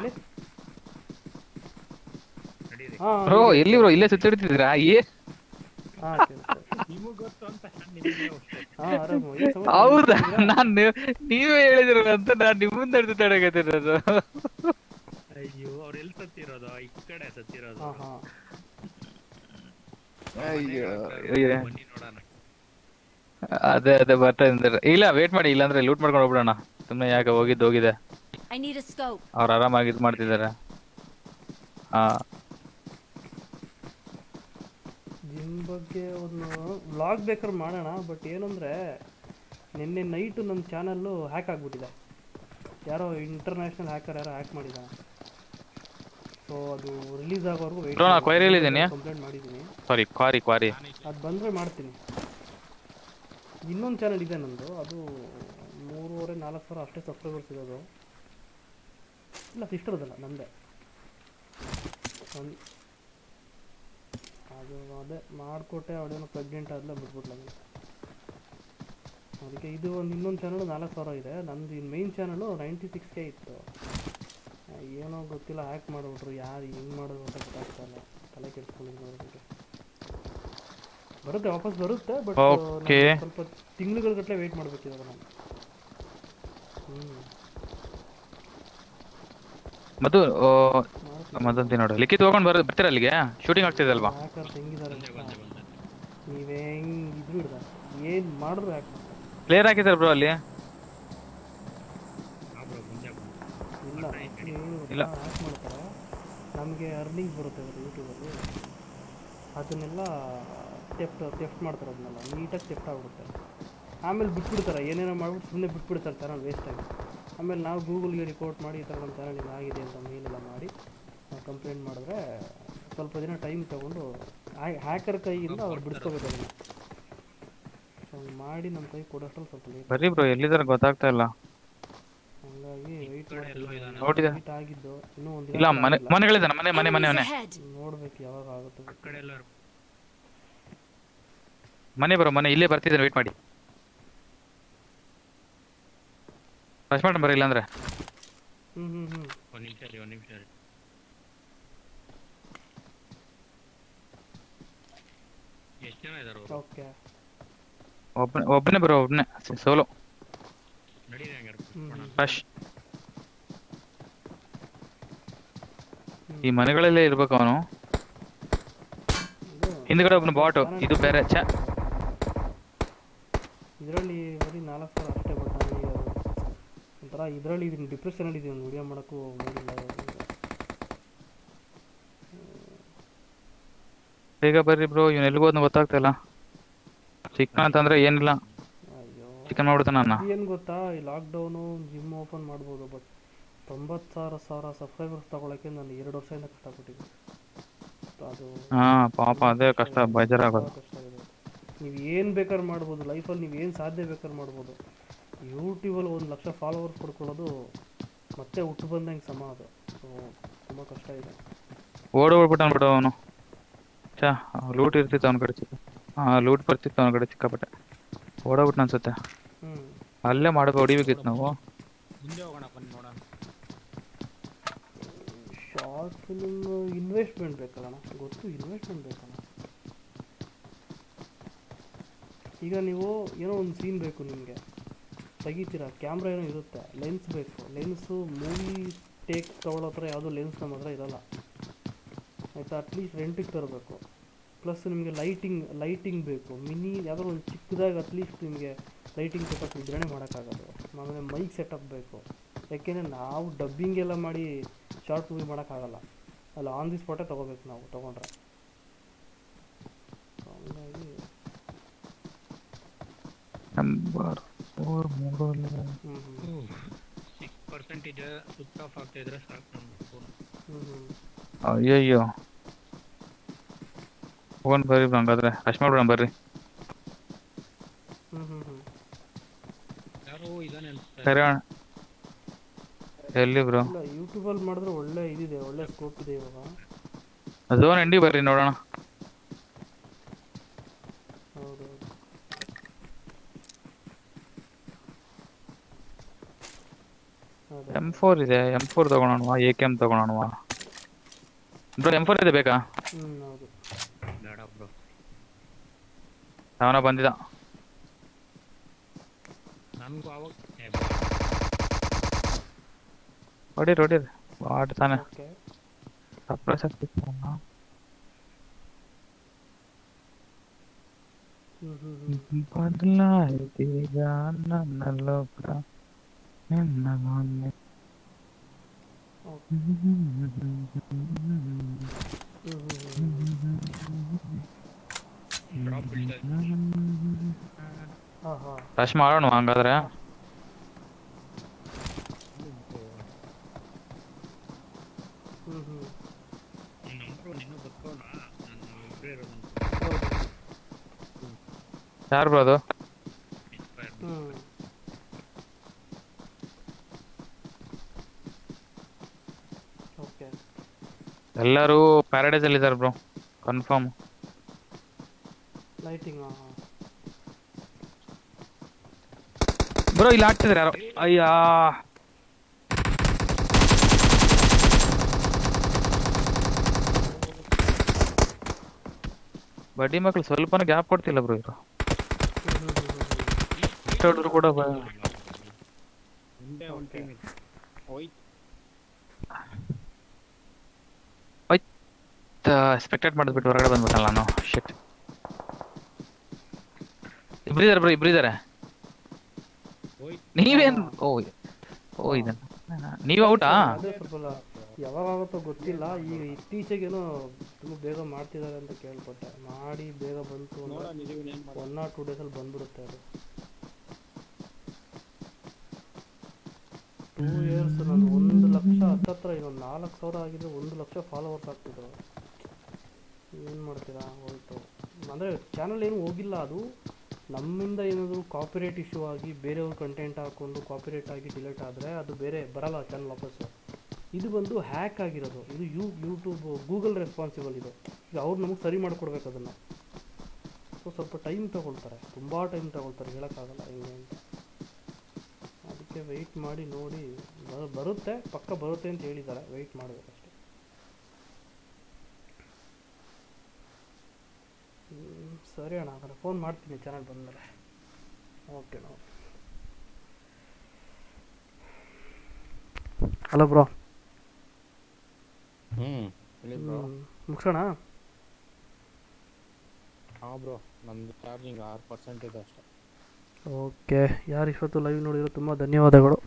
ಬ್ರೋ ಎಲ್ಲಿ ಬ್ರೋ ಇಲ್ಲೇ ಸುತ್ತಿಡ್ತಿದ್ದೀರಾ ಏ. ಹೌದಾ? ನಾನು ನೀವೇ ಹೇಳಿದ್ರ ಅಂತ ನಾನು ನಿಮ್ಮಂದ ತಡಗತ್ತಿರೋದು ಅಯ್ಯೋ ಅವ್ರು ಎಲ್ಲಿ ಸತ್ತಿರೋದು? ಈ ಕಡೆ ಸತ್ತಿರೋದು. ಹಾಂ ಹಾಂ. ಅಯ್ಯೋ ಬನ್ನಿ ನೋಡೋಣ. ಅದೇ ಅದೇ ಬರ್ತಾ ಇದ್ದಾರೆ. ಇಲ್ಲ ವೇಟ್ ಮಾಡಿ. ಇಲ್ಲಾಂದ್ರೆ ಲೂಟ್ ಮಾಡ್ಕೊಂಡು ಹೋಗ್ಬಿಡೋಣ. ಸುಮ್ಮನೆ ಯಾಕೆ ಹೋಗಿದ್ದು ಹೋಗಿದೆ. ಅವ್ರು ಆರಾಮಾಗಿ ಇದು ಮಾಡ್ತಿದ್ದಾರೆ. ಹಾ ಜಿಮ್ ಬಗ್ಗೆ ಒಂದು ವ್ಲಾಗ್ ಬೇಕಾದ್ರೆ ಮಾಡೋಣ ಬಟ್ ಏನಂದರೆ ನಿನ್ನೆ ನೈಟು ನಮ್ಮ ಚಾನಲ್ಲು ಹ್ಯಾಕ್ ಆಗಿಬಿಟ್ಟಿದೆ. ಯಾರೋ ಇಂಟರ್ನ್ಯಾಷನಲ್ ಹ್ಯಾಕರ್ ಯಾರೋ ಹ್ಯಾಕ್ ಮಾಡಿದ್ದಾನೆ. ಸೊ ಅದು ರಿಲೀಸ್ ಆಗೋವರೆಗೂ ವೆಯ್ಟ್ ಇದ್ದೀನಿ. ಕಂಪ್ಲೇಂಟ್ ಮಾಡಿದ್ದೀನಿ. ಸಾರಿ ಕ್ವಾರಿ ಕ್ವಾರಿ ಅದು ಬಂದರೆ ಮಾಡ್ತೀನಿ. ಇನ್ನೊಂದು ಚಾನಲ್ ಇದೆ ನಂದು. ಅದು ಮೂರುವರೆ ನಾಲ್ಕು ಸಾವಿರ ಅಷ್ಟೇ ಸಬ್ಸ್ಕ್ರೈಬರ್ಸ್ ಇರೋದು. ಇಲ್ಲ ಸಿಸ್ಟರ್ದಲ್ಲ ನಮ್ಮದೇ ಅದು ಅದೇ ಮಾಡಿಕೊಟ್ಟೆ ಅವಳೇನು ಪ್ರೆಗ್ನೆಂಟ್ ಆದಲೇ ಬಿಟ್ಬಿಟ್ಲ ಅದನ್ನ. ಅದಕ್ಕೆ ಇದು ಒಂದು ಇನ್ನೊಂದು ಚಾನಲ್ ನಾಲ್ಕು ಸಾವಿರ ಇದೆ. ನಂದು ಇನ್ನು main channel ninety six K ಇತ್ತು ಏನೋ ಗೊತ್ತಿಲ್ಲ ಹ್ಯಾಕ್ ಮಾಡಿಬಿಟ್ರು. ಯಾರು ಹೆಂಗೆ ಮಾಡೋದು ಅಂತ ಗೊತ್ತಾಗ್ತಾ ಇಲ್ಲ. ತಲೆ ಕೆಡ್ಸ್ಕೊಂಡಿದ್ದು ನೋಡ್ಬಿಟ್ಟು ಬರುತ್ತೆ ವಾಪಸ್ ಬರುತ್ತೆ ಬಟ್. ಸ್ವಲ್ಪ ತಿಂಗಳುಗಳ ಗಟ್ಟಲೆ ವೆಯ್ಟ್ ಮಾಡಬೇಕಿದೆ ನಾನು ಹ್ಞೂ ಮಧು ಮದಂತಿ ನೋಡು. ಲಿಖಿತ್ ಹೋಗೊಂಡು ಬರ ಬರ್ತೀರ ಅಲ್ಲಿಗೆ? ಶೂಟಿಂಗ್ ಆಗ್ತಿದೆ ಅಲ್ವಾ? ನೀವೇ ಹಿಡ್ದ ಏನು ಮಾಡಿದ್ರು ಪ್ಲೇಯರ್ ಹಾಕಿದ್ದಾರೆ ಬ್ರೋ ಅಲ್ಲಿ. ಇಲ್ಲ ನಮಗೆ ಅರ್ನಿಂಗ್ ಬರುತ್ತೆ ಅವರು ಯೂಟ್ಯೂಬಲ್ಲಿ ಅದನ್ನೆಲ್ಲ ಟೆಫ್ಟ್ ಟೆಫ್ಟ್ ಮಾಡ್ತಾರೆ ಅದನ್ನೆಲ್ಲ. ನೀಟಾಗಿ ಟೆಫ್ಟ್ ಆಗ್ಬಿಡುತ್ತೆ. ಆಮೇಲೆ ಬಿಟ್ಬಿಡ್ತಾರೆ. ಏನೇನೋ ಮಾಡ್ಬಿಟ್ಟು ಸುಮ್ಮನೆ ಬಿಟ್ಬಿಡ್ತಾರೆ ಚಾನಲ್ ವೇಸ್ಟಾಗಿ ಆಮೇಲೆ ನಾವು ಗೂಗಲ್ಗೆ ರಿಪೋರ್ಟ್ ಮಾಡಿ ಈ ಥರ ನಮ್ಮ ಚಾನಲ್ ಆಗಿದೆ ಅಂತ ಕಂಪ್ಲೇಂಟ್ ಮಾಡಿದ್ರೆ ಸ್ವಲ್ಪ ದಿನ ಟೈಮ್ ತಗೊಂಡು ಹ್ಯಾಕರ್ ಕೈಯಿಂದ ಅವ್ರು ಬಿಡಿಸ್ಕೋಬೇಕು ಅದನ್ನು ಹಂಗೆ ಮಾಡಿ ನಮ್ಮ ಕೈ ಕೊಡೋಷ್ಟ್ರಲ್ಲಿ ಸ್ವಲ್ಪ ಲೇಟ್ ಬರ್ರಿ ಬ್ರೋ ಎಲ್ಲಿದ್ದಾರೆ ಗೊತ್ತಾಗ್ತಾ ಇಲ್ಲ. ಹಂಗಾಗಿ ವೆಯ್ಟ್ ನೋಡಿದೆ. ವೇಟ್ ಆಗಿದ್ದು. ಇನ್ನೂ ಒಂದು ಇಲ್ಲ ಮನೆ ಮನೆಗಳಿದ್ದಾನೆ ಮನೆ ಮನೆ ಮನೆ ಮನೆ. ನೋಡ್ಬೇಕು ಯಾವಾಗ ಆಗುತ್ತೆ. ಕಡೆ ಎಲ್ಲರೂ. ಮನೆ ಬರೋ ಮನೆ ಇಲ್ಲೇ ಬರ್ತಿದ್ದಾನೆ ವೇಟ್ ಮಾಡಿ. ರಶ್ ಮಾಡಿ ಬರ ಇಲ್ಲಾಂದ್ರೆ ಹ್ಞೂ ಹ್ಞೂ ಹ್ಞೂ ಒಂದ್ ನಿಮಿಷ ರೀ ಒಂದ್ ನಿಮಿಷ ಎಷ್ಟು ಜನ ಇದ್ದಾರೆ ಓಕೆ. ಒಬ್ಬನೇ ಒಬ್ಬನೇ ಬರೋ ಒಬ್ಬನೇ ಸೋಲೋ. ನಡೀರಿ ಹಂಗಾರೆ ಫಸ್ಟ್ ಈ ಮನೆಗಳಲ್ಲೇ ಇರ್ಬೇಕು ಅವನು. ಹಿಂದ್ಗಡೆ ಒಬ್ಬನ ಬಾಟು ಇದು ಬೇರೆ ಚ ಇದರಲ್ಲಿ ಬರೀ ನಾಲ್ಕು ಸಾವಿರ ಅಷ್ಟೇ ಬಟ್ ಒಂಥರ ಇದರಲ್ಲಿ ಇದೀನಿ ಡಿಪ್ರೆಷನಲ್ಲಿ ಇದೀನಿ ವಿಡಿಯೋ ಮಾಡೋಕ್ಕೂ ಮೂಡಿಲ್ಲ ಇವಾಗ. ಬೇಗ ಬರ್ರಿ ಬ್ರೋ ಇವ್ನ ಎಲ್ಲಿಗೋದ್ನ ಗೊತ್ತಾಗ್ತಾ ಇಲ್ಲ. ಚಿಕನ್ ಅಂತಂದ್ರೆ ಏನಿಲ್ಲ. ಅಯ್ಯೋ. ಚಿಕನ್ ಮಾಡ್ಬಿಡ್ತಾನೆ ನನ್ನ ಏನು ಗೊತ್ತಾ ಈ ಲಾಕ್ಡೌನು ಜಿಮ್ ಓಪನ್ ಮಾಡ್ಬೋದು ಬಟ್ ತೊಂಬತ್ತು ಸಾವಿರ ಸಾವಿರ ಸಬ್ಸ್ಕ್ರೈಬರ್ಸ್ ತಗೊಳಕ್ಕೆ ನಾನು ಎರಡು ವರ್ಷದಿಂದ ಕಷ್ಟಪಟ್ಟಿದ್ದೆ ಅದು ಹಾ ಪಾಪ ಅದೇ ಕಷ್ಟ ಬೇಜಾರಾಗೋದು. ಕಷ್ಟ ಇದೆ ನೀವು ಏನು ಬೇಕಾದ್ರೆ ಮಾಡ್ಬೋದು ಲೈಫಲ್ಲಿ ನೀವು ಏನು ಸಾಧ್ಯ ಬೇಕಾದ್ರೆ ಮಾಡ್ಬೋದು. ಯೂಟ್ಯೂಬಲ್ಲಿ ಒಂದು ಲಕ್ಷ ಫಾಲೋವರ್ಸ್ ಪಡ್ಕೊಳ್ಳೋದು ಮತ್ತೆ ಹುಟ್ಟು ಬಂದಂಗೆ ಸಮ ಅದು. ಸೊ ತುಂಬ ಕಷ್ಟ ಇದೆ. ಓಡ್ ಓಡ್ಬಿಟ್ಟು ಅವನು. ಚಾ ಲೂಟ್ ಇರ್ತಿತ್ತು ಅವ್ನ ಕಡೆ ಚಿಕ್ಕ ಹಾ ಲೂಟ್ ಬರ್ತಿತ್ತು ಅವ್ನ ಕಡೆ ಸಿಕ್ಕಾಪಟ್ಟೆ ಓಡೋಗ್ಬಿಟ್ಟು ಅನ್ಸುತ್ತೆ. ಹ್ಞೂ ಅಲ್ಲೇ ಮಾಡಬೇಕು ಹೊಡಿಬೇಕಿತ್ತು ನಾವು. ಮುಂದೆ ಹೋಗೋಣ ಬನ್ನಿ ನೋಡೋಣ. ಶಾರ್ಟ್ ಫಿಲ್ಮ್ ಇನ್ವೆಸ್ಟ್ಮೆಂಟ್ ಬೇಕಲ್ಲ ಗೊತ್ತು ಇನ್ವೆಸ್ಟ್ಮೆಂಟ್ ಬೇಕಲ್ಲ. ಈಗ ನೀವು ಏನೋ ಒಂದು ಸೀನ್ ಬೇಕು ನಿಮಗೆ. ತೆಗಿತೀರಾ? ಕ್ಯಾಮ್ರಾ ಏನೋ ಇರುತ್ತೆ. ಲೆನ್ಸ್ ಬೇಕು. ಲೆನ್ಸು ಮೂವಿ ಟೇಕ್ ತೊಗೊಳೋ ಥರ ಯಾವುದೋ ಲೆನ್ಸ್ ನಮ್ಮ ಹತ್ರ ಇರಲ್ಲ. ಆಯಿತಾ? ಅಟ್ಲೀಸ್ಟ್ ರೆಂಟಿಗೆ ತರಬೇಕು. ಪ್ಲಸ್ ನಿಮಗೆ ಲೈಟಿಂಗ್ ಲೈಟಿಂಗ್ ಬೇಕು. ಮಿನಿ ಯಾವ್ದಾದ್ರು ಒಂದು ಚಿಕ್ಕದಾಗಿ ಅಟ್ಲೀಸ್ಟ್ ನಿಮಗೆ ಲೈಟಿಂಗ್ ಸೆಟಪ್ ಇದ್ರೇ ಮಾಡೋಕ್ಕಾಗೋದು ಆಮೇಲೆ ಮೈಕ್ ಸೆಟಪ್ ಬೇಕು. ಯಾಕೆಂದರೆ ನಾವು ಡಬ್ಬಿಂಗ್ ಎಲ್ಲ ಮಾಡಿ ಶಾರ್ಟ್ ಮೂವಿ ಮಾಡೋಕ್ಕಾಗಲ್ಲ. ಅಲ್ಲ ಆನ್ ದಿ ಸ್ಪಾಟೇ ತೊಗೋಬೇಕು ನಾವು ತೊಗೊಂಡ್ರೆ. ಹಂಗಾಗಿ ನಂಬರ್ ಫೋರ್ ಮೂರು ಸಿಕ್ಸ್ ಪರ್ಸೆಂಟೇಜ್ ಸ್ವಿಚ್ ಆಫ್ ಆಗ್ತಾ ಇದ್ರೆ ಸಾಕು ನಮ್ಮ ಫೋನ್ ಹ್ಞೂ ಹ್ಞೂ ಅಯ್ಯಯ್ಯೋ. ಹೋಗೋಣ ಬರ್ರಿ ಬ್ರ ಹಂಗಾದ್ರೆ. ರಶ್ ಮಾಡ್ಬಿಡೋಣ ಬರ್ರಿ. ಸರಿ ಅಣ್ಣ ಎಲ್ಲಿ ಬ್ರೋ? ಯೂಟ್ಯೂಬ್ ಅಲ್ಲಿ ಮಾಡಿದ್ರೆ ಒಳ್ಳೆ ಇದಿದೆ ಒಳ್ಳೆ ಸ್ಕೋಪ್ ಇದೆ ಇವಾಗ. ಝೋನ್ ಎಂಡಿ ಬರ್ರಿ ನೋಡೋಣ. ಎಂ ಫೋರ್ ಇದೆ ಎಂ ಫೋರ್ ತಗೊಳೋಣವಾ ಎ ಕೆ ಎಂ ತಗೊಳೋಣವಾ? ಬ್ರೋ ಎಂ ಫೋರ್ ಇದೆ ಬೇಕಾ ಹ್ಞೂ ಹೌದು ಬೇಡ ಬ್ರೋ ಅವನ ಬಂದಿದ್ದ ನನ್ಗೂ ಅವಾಗ ಏ, ಹೊಡೀರಿ ಹೊಡೀರಿ ಬಾಟ್ ತಾನೆ ಓಕೆ ಸರ್ಪ್ರೈಸ್ ಆಗ್ತಿತ್ತು ಹ್ಞೂ ಹ್ಞೂ ಹ್ಞೂ ಬದಲಾಯಿತೀಗ ನನ್ನ ಲೋಕ ನಿನ್ನ ಮೊನ್ನೆ రష్ మారాడు మనం కదరా ಯಾರು ಬ್ರದರ್ ಎಲ್ಲರೂ ಪ್ಯಾರಡೈಸ್ ಅಲ್ಲಿ ಇದಾರೆ ಬ್ರೋ ಕನ್ಫರ್ಮ್ ಲೈಟಿಂಗ್ ಹಾಂ ಹಾಂ ಬ್ರೋ ಇಲ್ಲಿ ಆಗ್ತಿದಾರೆ ಯಾರೋ ಅಯ್ಯಾ ಬಡ್ಡಿ ಮಕ್ಳು ಸ್ವಲ್ಪನೂ ಗ್ಯಾಪ್ ಕೊಡ್ತಿಲ್ಲ ಬ್ರೋ ಇವರು ಇಷ್ಟು ಹೊಡ್ದ್ರು ಕೂಡ ಬ- ಮುಂದೆ ಒಂದು ಟೀಮ್ ಇದೆ ಹೋಯ್ತು ಸ್ಪೆಕ್ಟೇಟ್ ಮಾಡಿದ್ಬಿಟ್ಟು ಹೊರಗಡೆ ಬಂದ್ಬಿಟ್ಟಲ್ಲ ನಾನು. ಶಿಟ್ ಇಬ್ರಿದಾರೆ ಬ್ರೋ ಇಬ್ರಿದಾರೆ? ನೀವೇನ್? ಓ ಓ ಇದನ್ನ. ನೀವ್ ಔಟಾ ಯಾವಾಗ ಆಗುತ್ತೋ ಗೊತ್ತಿಲ್ಲ. ಈಗ ಇತ್ತೀಚೆಗೇನೋ ತುಂಬ ಬೇಗ ಮಾಡ್ತಿದ್ದಾರೆ ಅಂತ ಕೇಳ್ಪಟ್ಟೆ. ಮಾಡಿ ಬೇಗ ಬಂತು ಒನ್ ಆರ್ ಟೂ ಡೇಸಲ್ಲಿ ಬಂದ್ಬಿಡುತ್ತೆ ಅದು. ಟೂ ಇಯರ್ಸ್ ನಾನು ಒಂದು ಲಕ್ಷ ಹತ್ತತ್ರ ಇನ್ನೊಂದು ನಾಲ್ಕು ಸಾವಿರ ಆಗಿದ್ರೆ ಒಂದು ಲಕ್ಷ ಫಾಲೋವರ್ಸ್ ಆಗ್ತಿದ್ರು. ಏನು ಮಾಡ್ತೀರಾ ಹೋಯ್ತು ಅಂದರೆ ಚಾನಲ್ ಏನು ಹೋಗಿಲ್ಲ ಅದು. ನಮ್ಮಿಂದ ಏನಾದರೂ ಕಾಪಿರೇಟ್ ಇಶ್ಯೂ ಆಗಿ ಬೇರೆಯವ್ರ ಕಂಟೆಂಟ್ ಹಾಕ್ಕೊಂಡು ಕಾಪಿರೇಟ್ ಆಗಿ ಡಿಲೀಟ್ ಆದರೆ ಅದು ಬೇರೆ ಬರಲ್ಲ ಚಾನಲ್ ವಾಪಸ್ಸು ಇದು ಬಂದು ಹ್ಯಾಕ್ ಆಗಿರೋದು. ಇದು ಯೂ ಯೂಟ್ಯೂಬ್ ಗೂಗಲ್ ರೆಸ್ಪಾನ್ಸಿಬಲ್ ಇದು. ಈಗ ಅವ್ರು ನಮಗೆ ಸರಿ ಮಾಡಿಕೊಡ್ಬೇಕು ಅದನ್ನು. ಸೊ ಸ್ವಲ್ಪ ಟೈಮ್ ತಗೊಳ್ತಾರೆ. ತುಂಬ ಟೈಮ್ ತಗೊಳ್ತಾರೆ. ಹೇಳೋಕ್ಕಾಗಲ್ಲ ಹೆಂಗೆ ಅಂತ. ಅದಕ್ಕೆ ವೆಯ್ಟ್ ಮಾಡಿ ನೋಡಿ. ಬರುತ್ತೆ. ಪಕ್ಕ ಬರುತ್ತೆ ಅಂತ ಹೇಳಿದ್ದಾರೆ. ವೆಯ್ಟ್ ಮಾಡಬೇಕಷ್ಟೆ ಹ್ಮ್, ಸರಿ ಅಣ್ಣ ಹಾಗಾದ್ರೆ ಫೋನ್ ಮಾಡ್ತೀನಿ ಚೆನ್ನಾಗಿ ಬಂದಮೇಲೆ. Okay okay hello bro bro ಮುಗಿಸೋಣ? ಹಾಂ ಬ್ರೋ ನಮ್ಮದು ಚಾರ್ಜಿಂಗ್ ಆರು ಪರ್ಸೆಂಟ್ ಇದೆ ಅಷ್ಟೇ. ಓಕೆ ಯಾರು ಇವತ್ತು ಲೈವ್ ನೋಡಿರೋ ತುಂಬ ಧನ್ಯವಾದಗಳು.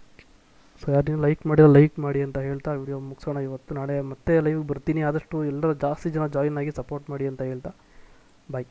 ಸೊ ಯಾರು ಲೈಕ್ ಮಾಡಿರೋ ಲೈಕ್ ಮಾಡಿ ಅಂತ ಹೇಳ್ತಾ ವಿಡಿಯೋ ಮುಗಿಸೋಣ ಇವತ್ತು ನಾಳೆ ಮತ್ತೆ ಲೈವ್ ಬರ್ತೀನಿ. ಆದಷ್ಟು ಎಲ್ಲರೂ ಜಾಸ್ತಿ ಜನ ಜಾಯಿನ್ ಆಗಿ ಸಪೋರ್ಟ್ ಮಾಡಿ ಅಂತ ಹೇಳ್ತಾ. Bye.